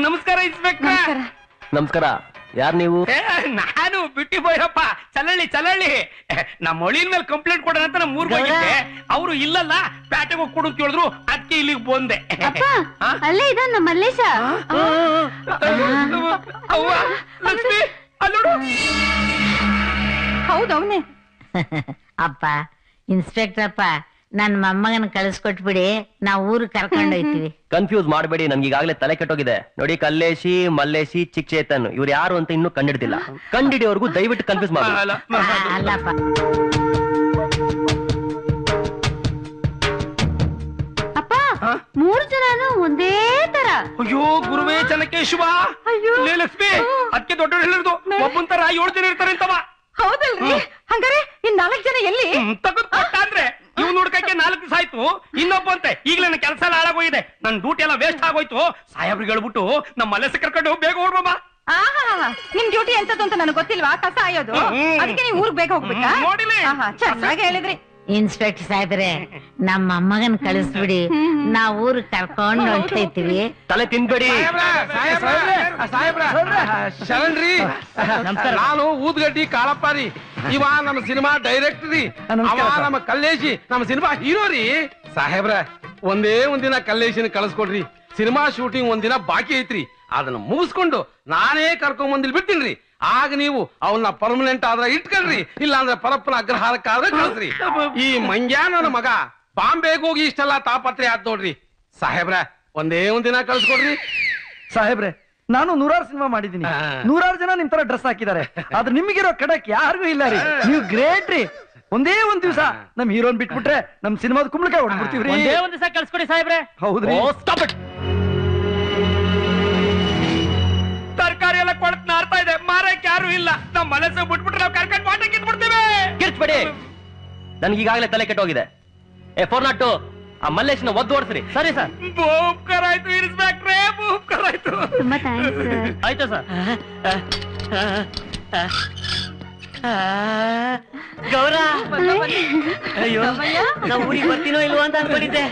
ನಮಸ್ಕಾರ ಇನ್ಸ್ಪೆಕ್ಟ್ರೆ.
ನಮಸ್ಕಾರ. ಯಾರ್ ನೀವು?
ನಾನು ಬಿಟ್ಟಿ ಬಾಯಪ್ಪ. ಚಲಳ್ಳಿ ಚಲಳ್ಳಿ. ನಮ್ಮ ಒಳಿನ ಮೇಲೆ ಕಂಪ್ಲೇಂಟ್ ಕೊಡೋಣ ಅಂತ ನಮ್ಮ ಊರ್ಗೆ ಹೋಗಿದ್ದೆ. ಅವರು ಇಲ್ಲಲ್ಲ ಪ್ಯಾಟೆಗೆ ಹೋಗಿ ಕೊಡು ಅಂತ ಹೇಳಿದ್ರು ಅದಕ್ಕೆ ಇಲ್ಲಿಗೆ ಬಂದೆ.
ಅಪ್ಪ ಅಲ್ಲೇ ಇದ ನಮ್ಮ ಮಲ್ಲೇಶ.
ಅವ್ವ ಲಕ್ಷ್ಮಿ ಅಲ್ಲೋಡು.
ಹೌದವನೇ ಅಪ್ಪ ಇನ್ಸ್ಪೆಕ್ಟರ್ ಅಪ್ಪ ನನ್ ಮೊಮ್ಮಗನ ಕಳಿಸ್ಕೊಟ್ಬಿಡಿ ನಾವ್ ಊರು ಕರ್ಕೊಂಡ್ ಹೋಯ್ತೀವಿ.
ಕನ್ಫ್ಯೂಸ್ ಮಾಡಬೇಡಿ ನನ್ಗೆ ಈಗಾಗಲೇ ತಲೆ ಕೆಟ್ಟೋಗಿದೆ. ನೋಡಿ ಕಲ್ಲೇಶಿ ಮಲ್ಲೇಶಿ ಚಿಕ್ ಚೇತನ್ ಇವ್ರು ಯಾರು ಅಂತ ಇನ್ನೂ ಕಂಡಿಡ್ದಿಲ್ಲ. ಕಂಡಿಡಿಯೋರ್ಗೂ ದಯವಿಟ್ಟು ಕನ್ಫ್ಯೂಸ್ ಮಾಡಿ
ಅಲ್ಲಪ್ಪ.
ಅಪ್ಪ ಮೂರ್ ಜನನು ಒಂದೇ ತರ.
ಅಯ್ಯೋ ಗುರುವೇ ಚೆನ್ನಕೇಶವ ಅಯ್ಯೋ. ಲಕ್ಷ್ಮಿ ಅದಕ್ಕೆ ದೊಡ್ಡ ಹೇಳಿದ್ರು ಒಬ್ಬನ್ ತರ ಏಳು ಜನ ಇರ್ತಾರೆ ಅಂತವ
ಹೌದಲ್ರಿ ಹಂಗಾರೆ ಇನ್ ನಾಲ್ಕು ಜನ ಎಲ್ಲಿ?
ತಗದ್ ಕೊಟ್ಟ ಅಂದ್ರೆ ಇವ್ ನೋಡ್ಕಕ್ಕೆ ನಾಲ್ಕು ದಿವಸ ಆಯ್ತು. ಇನ್ನೊಬ್ಬ ಅಂತೆ. ಈಗ ನನ್ನ ಕೆಲಸ ಎಲ್ಲ ಹಾಳಾಗೋಗಿದೆ. ನನ್ ಡ್ಯೂಟಿ ಎಲ್ಲ ವೇಸ್ಟ್ ಆಗೋಯ್ತು. ಸಾಹೇಬ್ರಿಗೆ ಹೇಳ್ಬಿಟ್ಟು ನಮ್ಮ ಮಲೆ ಕರ್ಕೊಂಡು ಬೇಗ ಹೋಗ್ಬಾ
ಆಹಾ ನಿಮ್ ಡ್ಯೂಟಿ ಎಂತದ್ದು ಅಂತ ನನಗೆ ಗೊತ್ತಿಲ್ವಾ? ಕಸ ಆಯೋದು. ಅದಕ್ಕೆ ನೀವು ಊರ್ಗ್ ಬೇಗ ಹೋಗ್ಬೇಕಾ?
ನೋಡಿಲಿ.
ಚೆನ್ನಾಗಿ ಹೇಳಿದ್ರಿ.
ಇನ್ಸ್ಪೆಕ್ಟರ್ ಸಾಹೇಬ್ರೆ ನಮ್ಮ ಅಮ್ಮಗನ್ ಕಳಿಸ್ಬಿಡಿ. ನಾವ್ ಊರ್ ಕರ್ಕೊಂಡು ಹೊಂಟೈತಿವಿ
ತಲೆ ತಿನ್ಬೇಡಿ.
ಶರಣ್ರಿ. ನಾನು ಊದ್ಗಡ್ಡಿ ಕಾಳಪ್ಪ ರೀ ಇವ ನಮ್ಮ ಸಿನಿಮಾ ಡೈರೆಕ್ಟರ್. ಅವ ನಮ್ಮ ಕಲ್ಲೇಶಿ ನಮ್ಮ ಸಿನಿಮಾ ಹೀರೋ ರೀ. ಸಾಹೇಬ್ರ ಒಂದೇ ಒಂದಿನ ಕಲ್ಲೇಶಿನ ಕಳಿಸ್ಕೊಡ್ರಿ. ಸಿನಿಮಾ ಶೂಟಿಂಗ್ ಒಂದಿನ ಬಾಕಿ ಐತ್ರಿ. ಅದನ್ನ ಮುಗಿಸ್ಕೊಂಡು ನಾನೇ ಕರ್ಕೊಂಡ್ ಬಂದಿಲ್ ಬಿಡ್ತೀನಿ ಆಗ ನೀವು ಅವನ್ನ ಪರ್ಮನೆಂಟ್ ಆದ್ರೆ ಇಟ್ಕೊಳ್ರಿ ಇಲ್ಲ ಅಂದ್ರೆ ಪರಪ್ಪನ ಅಗ್ರಹಾರಕ್ಕಾದ್ರೆ ಕಳಿಸ್ರಿ. ಈ ಮಂಗ್ಯಾನನ ಮಗ ಬಾಂಬೆಗೆ ಹೋಗಿ ಇಷ್ಟೆಲ್ಲ ತಾಪತ್ರೆ ಆದ್ ನೋಡ್ರಿ. ಸಾಹೇಬ್ರ ಒಂದೇ ಒಂದಿನ ಕಳ್ಸ್ಕೊಡ್ರಿ.
ಸಾಹೇಬ್ರೆ ನಾನು ನೂರಾರು ಸಿನಿಮಾ ಮಾಡಿದ್ದೀನಿ. ನೂರಾರು ಜನ ನಿಮ್ ತರ ಡ್ರೆಸ್ ಹಾಕಿದ್ದಾರೆ. ಆದ್ರೆ ನಿಮಗಿರೋ ಕಡಕ್ ಯಾರಿಗೂ ಇಲ್ಲ ರೀ. ನೀವು ಗ್ರೇಟ್ ರೀ. ಒಂದೇ ಒಂದ್ ದಿವಸ ನಮ್ ಹೀರೋನ್ ಬಿಟ್ಬಿಟ್ರೆ ನಮ್ ಸಿನಿಮಾದ ಕುಂಬಳಕಾಯಿ ಹೊಡ್ಬಿಡ್ತೀವ್ರಿ
ಒಂದೇ ಒಂದ್ ದಿವಸ ಕಳ್ಸ್ಕೊಡಿ ಸಾಹೇಬ್ರೆ.
ಹೌದ್ರಿ.
ಯಾರು ಇಲ್ಲ. ನಮ್ಮ ಮನಸ್ಸು ಬಿಟ್ಬಿಟ್ರೆ ನಾವು ಕರ್ಕೊಂಡ್ ಮಾಟ ಕಿತ್ಬಿಡ್ತೀವಿ.
ಕಿರ್ಚ್ಬೇಡಿ. ನನ್ಗೆ ಈಗಾಗಲೇ ತಲೆ ಕೆಟ್ಟೋಗಿದೆ. ಏ ಫೋರ್ ನಾಟ್ ಟು ಆ ಮಲ್ಲೇಶ್ನ ಒದ್ದು ಓಡಿಸ್ರಿ. ಸರಿ ಸರ್.
ಭೂಪ್ಕರ ಆಯ್ತು ಇರಿಸ್ಬೇಕ್ರೆ ಭೂಪ್ಕರ ಆಯ್ತು.
ತುಂಬಾ ಥ್ಯಾಂಕ್ಸ್
ಆಯ್ತು ಸರ್?
ಗೌರ. ಅಯ್ಯೋ ನಾವು ಊರಿಗೆ ಬರ್ತೀನೋ ಇಲ್ವೋ ಅಂತ ಅನ್ಕೊಂಡಿದ್ದೆ?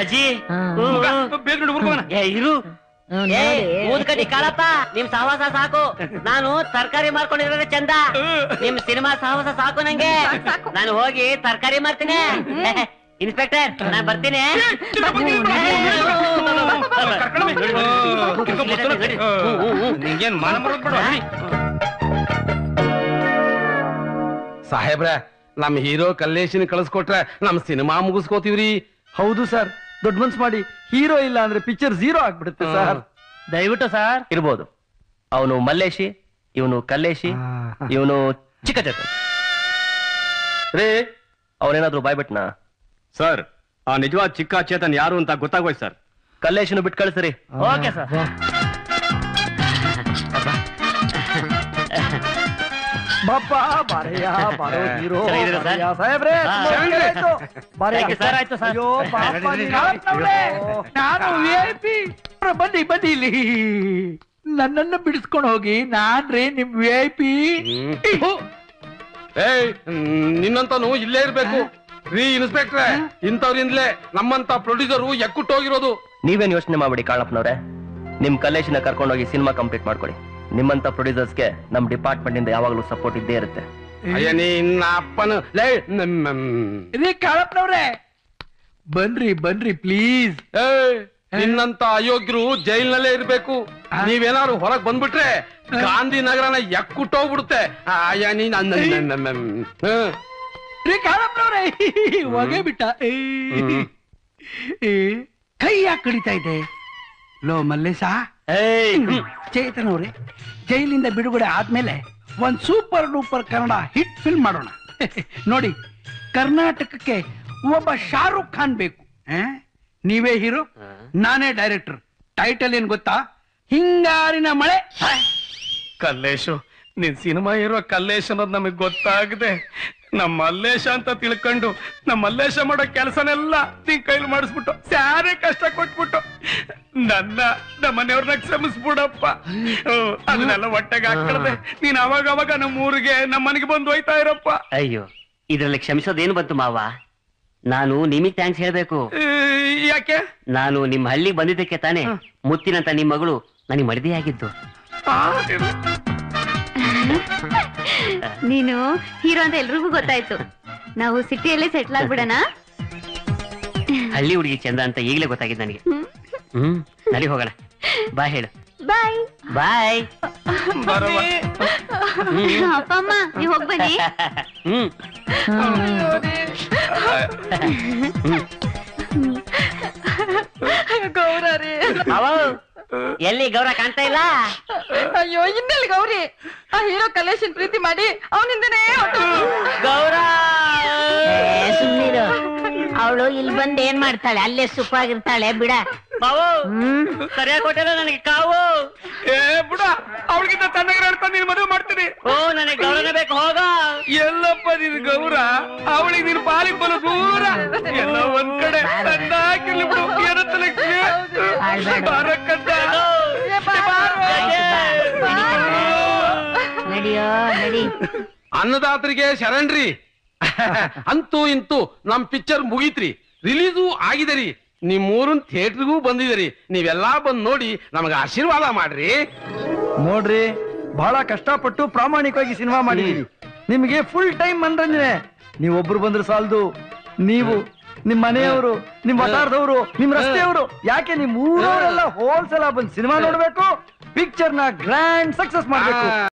ಅಜ್ಜಿ.
ಬೇಗ ನೋಡಿ
ಏ ಇರು. ಕಾಳಪ್ಪ ನಿಮ್ ಸಹವಾಸ ಸಾಕು ನಾನು ತರಕಾರಿ ಮಾರ್ಕೊಂಡಿರೋದೇ ಚಂದ ನಿಮ್ ಸಿನಿಮಾ ಸಹವಾಸ ಸಾಕು ನಂಗೆ ನಾನು ಹೋಗಿ ತರಕಾರಿ ಮಾರ್ತೀನಿ ಇನ್ಸ್ಪೆಕ್ಟರ್ ನಾನ್ ಬರ್ತೀನಿ
ನಿಂಗೇನ್ ಮಾನ ಸಾಹೇಬ್ರ ನಮ್ ಹೀರೋ ಕಲ್ಲೇಶಿನ ಕಳಿಸ್ಕೊಟ್ರೆ ನಮ್ ಸಿನಿಮಾ ಮುಗಿಸ್ಕೋತೀವ್ರಿ
ಹೌದು ಸರ್ ದೊಡ್ಡ ಮನ್ಸ್ ಮಾಡಿ ಹೀರೋ ಇಲ್ಲ ಅಂದ್ರೆ ಪಿಕ್ಚರ್ ಜೀರೋ ಆಗ್ಬಿಡುತ್ತೆ ಸರ್.
ದಯವಿಟ್ಟು ಸರ್.
ಇರ್ಬೋದು. ಅವನು ಮಲ್ಲೇಶಿ ಇವನು ಕಲ್ಲೇಶಿ ಇವನು ಚಿಕ್ಕ ಚೇತನ್
ರೇ
ಅವನೇನಾದ್ರೂ ಬಾಯ್ಬಿಟ್ನಾ?
ಸರ್ ಆ ನಿಜವಾದ ಚಿಕ್ಕ ಚೇತನ್ ಯಾರು ಅಂತ ಗೊತ್ತಾಗೋಯ್ತು ಸರ್.
ಕಲ್ಲೇಶನು ಬಿಟ್ಟು ಕಳಿಸ್ರಿ.
Okay sir.
ಪಾಪ ನೀನು-
ಕಾಳಪ್ಪನವ್ರೇ, ನಾನು ವಿ ಐ ಪಿ ಬನ್ನಿ ಬನ್ನಿ ಇಲ್ಲಿ. ನನ್ನನ್ನು ಬಿಡಿಸ್ಕೊಂಡು ಹೋಗಿ ನಾನ್ರಿ ನಿಮ್ ವಿ ಐ ಪಿ
ಏಯ್ ನಿನ್ನಂತನು ಇಲ್ಲೇ ಇರ್ಬೇಕು. ರೀ ಇನ್ಸ್ಪೆಕ್ಟ್ರೆ ಇಂಥವ್ರಿಂದಲೇ ನಮ್ಮಂತ ಪ್ರೊಡ್ಯೂಸರು ಎಕ್ಕುಟ್ಟೋಗಿರೋದು.
ನೀವೇನ್ ಯೋಚನೆ ಮಾಡ್ಬಿಡಿ ಕಾಳಪ್ಪನವ್ರೆ. ನಿಮ್ ಕಲೇಶಿನ ಕರ್ಕೊಂಡೋಗಿ ಸಿನಿಮಾ ಕಂಪ್ಲೀಟ್ ಮಾಡ್ಕೊಡಿ. ನಿಮ್ಮಂತ ಪ್ರೊಡ್ಯೂಸರ್ಸ್ಗೆ ನಮ್ ಡಿಪಾರ್ಟ್ಮೆಂಟ್ ಇಂದ ಯಾವಾಗಲೂ ಸಪೋರ್ಟ್ ಇದ್ದೇ ಇರುತ್ತೆ.
ಅಯ್ಯ ನಿನ್ನ ಅಪ್ಪನು. ಲೇ ನಮ್ಮ-
ರೀ ಕಾಳಪ್ಪನವ್ರೆ ಬನ್ರಿ ಬನ್ರಿ ಪ್ಲೀಸ್
ನಿನ್ನಂತ ಅಯೋಗ್ಯರು ಜೈಲ್ನಲ್ಲೇ ಇರ್ಬೇಕು. ನೀವೇನಾದ್ರು ಹೊರಗ್ ಬಂದ್ಬಿಟ್ರೆ ಗಾಂಧಿನಗರನ ಎಕ್ಕುಟ್ಟೋಗ್ಬಿಡುತ್ತೆ. ಅಯ್ಯ ನೀನ್ ನೀ ನ- ನ- ಹ್ಮ್.
ರೀ ಕಾಳಪ್ಪನವ್ರೆ ಹೊಗೆ ಬಿಟ್ಟ. ಏ. ಏ, ಕೈ ಯಾಕೆ ಕಡಿತಾ ಇದೆ. ಲೋ ಮಲ್ಲೇಶ. ಚೇತನ್ ಅವ್ರೆ ಜೈಲಿಂದ ಬಿಡುಗಡೆ ಆದ್ಮೇಲೆ ಒಂದ್ super duper Kannada hit film ಮಾಡೋಣ. ನೋಡಿ ಕರ್ನಾಟಕಕ್ಕೆ ಒಬ್ಬ ಶಾರುಖ್ ಖಾನ್ ಬೇಕು. ಆ? ನೀವೇ ಹೀರೋ ನಾನೇ ಡೈರೆಕ್ಟರ್. ಟೈಟಲ್ ಏನ್ ಗೊತ್ತಾ? ಹಿಂಗಾರಿನ ಮಳೆ.
ಕಲ್ಲೇಶು ನಿನ್ ಸಿನಿಮಾ ಇರೋ ಕಲ್ಲೇಶ್ ಅನ್ನೋದು ನಮಗ್ ಗೊತ್ತಾಗದೆ. ನಮ್ಮ ಮಲ್ಲೇಶ ಅಂತ ತಿಳ್ಕೊಂಡು ನಮ್ಮ ಮಲ್ಲೇಶ ಮಾಡೋ ಕೆಲಸನೆಲ್ಲ ನಿನ್ ಕೈಲಿ ಮಾಡಿಸ್ಬಿಟ್ಟು ಸ್ಯಾರೆ ಕಷ್ಟ ಕೊಟ್ಬಿಟ್ಟು ನನ್ನ ನಮ್ಮ ಮನೆಯವ್ರನ್ನ ಕ್ಷಮಿಸ್ಬಿಡಪ್ಪ. ಅದನ್ನೆಲ್ಲ ಹೊಟ್ಟೆಗೆ ಹಾಕಳ್ದೆ ನೀನ್ ಅವಾಗ ಅವಾಗ ನಮ್ಮ ಊರಿಗೆ ನಮ್ಮ ಮನೆಗೆ ಬಂದು ಹೋಯ್ತಾ ಇರಪ್ಪ.
ಅಯ್ಯೋ ಇದ್ರಲ್ಲಿ ಕ್ಷಮಿಸೋದೇನು ಬಂತು ಮಾವ? ನಾನು ನಿಮಗ್ ಥ್ಯಾಂಕ್ಸ್ ಹೇಳ್ಬೇಕು.
ಯಾಕೆ?
ನಾನು ನಿಮ್ ಹಳ್ಳಿ ಬಂದಿದ್ದಕ್ಕೆ ತಾನೆ ಮುತ್ತಿನಂತ ನಿಮ್ ಮಗಳು ನನಗೆ ಮಡದಿಯಾಗಿದ್ದು.
ನೀನು ಹೀರೋ ಅಂತ ಎಲ್ರಿಗೂ ಗೊತ್ತಾಯ್ತು. ನಾವು ಸಿಟಿಯಲ್ಲೇ ಸೆಟ್ಲ್ ಆಗ್ಬಿಡೋಣ.
ಹಳ್ಳಿ ಹುಡುಗಿ ಚಂದ ಅಂತ ಈಗಲೇ ಗೊತ್ತಾಗಿದೆ ನನಗೆ. ಹ್ಮ್. ನಡಿ ಹೋಗೋಣ. ಬಾಯ್ ಹೇಳು.
ಬಾಯ್.
ಬಾಯ್.
ಅಪ್ಪ ಅಮ್ಮ ನೀವು ಹೋಗ್ಬನ್ನಿ
ಹ್ಮ್.
ಗೌರರಿ
ಅವ. ಎಲ್ಲಿ ಗೌರ ಕಾಣ್ತಾ ಇಲ್ಲ?
ಅಯ್ಯೋ ಇನ್ನೆಲ್ಲಿ ಗೌರಿ? ಆ ಹೀರೋ ಕಲೇಶನ್ ಪ್ರೀತಿ ಮಾಡಿ ಅವನಿಂದನೇ
ಗೌರ!
ಅವಳು ಇಲ್ಲಿ ಬಂದ್ ಏನ್ ಮಾಡ್ತಾಳೆ? ಅಲ್ಲೇ ಸುಖವಾಗಿರ್ತಾಳೆ ಬಿಡ.
ಬಾವು ಸರಿಯಾಗಿ ಕೊಟ್ಟಿಲ್ಲ ನನಗೆ ಕಾವು.
ಏ ಬಿಡ. ಅವಳಿಗಿಂತ ಚೆನ್ನಾಗಿ ಹೇಳ್ತಾ ನೀನ್ ಮದುವೆ ಮಾಡ್ತೀನಿ.
ಓ ನನಗೆ ಬೇಕು ಹೋಗ.
ಎಲ್ಲಪ್ಪ ನಿನ್ ಗೌರ. ಅವಳಿಗೆ ನಿನ್ ಪಾಲಿ ಬಲು ದೂರ. ಎಲ್ಲ ಒಂದ್ ಕಡೆ ತಂದಾಕಿರ್ಲಿ ಬಿಡು. ಏನಂತ ಲಕ್ಷ್ಮಿ ಬಾರಕ್ಕಂತ.
ನಡಿಯೋ ನಡಿ.
ಅನ್ನದಾತರಿಗೆ ಶರಣ್ರಿ. ಅಂತೂ ಇಂತೂ ನಮ್ ಪಿಕ್ಚರ್ ಮುಗೀತ್ರಿ. ರಿಲೀಸು ಆಗಿದರಿ ರೀ. ನಿಮ್ಮೂರನ್ ಥಿಯೇಟ್ರಿಗೂ ಬಂದಿದರಿ ನೀವೆಲ್ಲಾ ಬಂದ್ ನೋಡಿ ನಮಗ ಆಶೀರ್ವಾದ ಮಾಡ್ರಿ.
ನೋಡ್ರಿ ಬಹಳ ಕಷ್ಟಪಟ್ಟು ಪ್ರಾಮಾಣಿಕವಾಗಿ ಸಿನಿಮಾ ಮಾಡಿದೀವಿ. ನಿಮಗೆ ಫುಲ್ ಟೈಮ್ ಮನರಂಜನೆ ನೀವೊಬ್ರು ಬಂದ್ರೆ ಸಾಲದು. ನೀವು ನಿಮ್ ಮನೆಯವರು ನಿಮ್ ವಟಾರದವರು ನಿಮ್ ರಸ್ತೆಯವರು ಯಾಕೆ ನಿಮ್ ಊರವರೆಲ್ಲ ಹೋಲ್ಸೇಲ್ ಬಂದ್ ಸಿನಿಮಾ ನೋಡ್ಬೇಕು? ಪಿಕ್ಚರ್ನ ಗ್ರ್ಯಾಂಡ್ ಸಕ್ಸಸ್ ಮಾಡ್ಬೇಕು.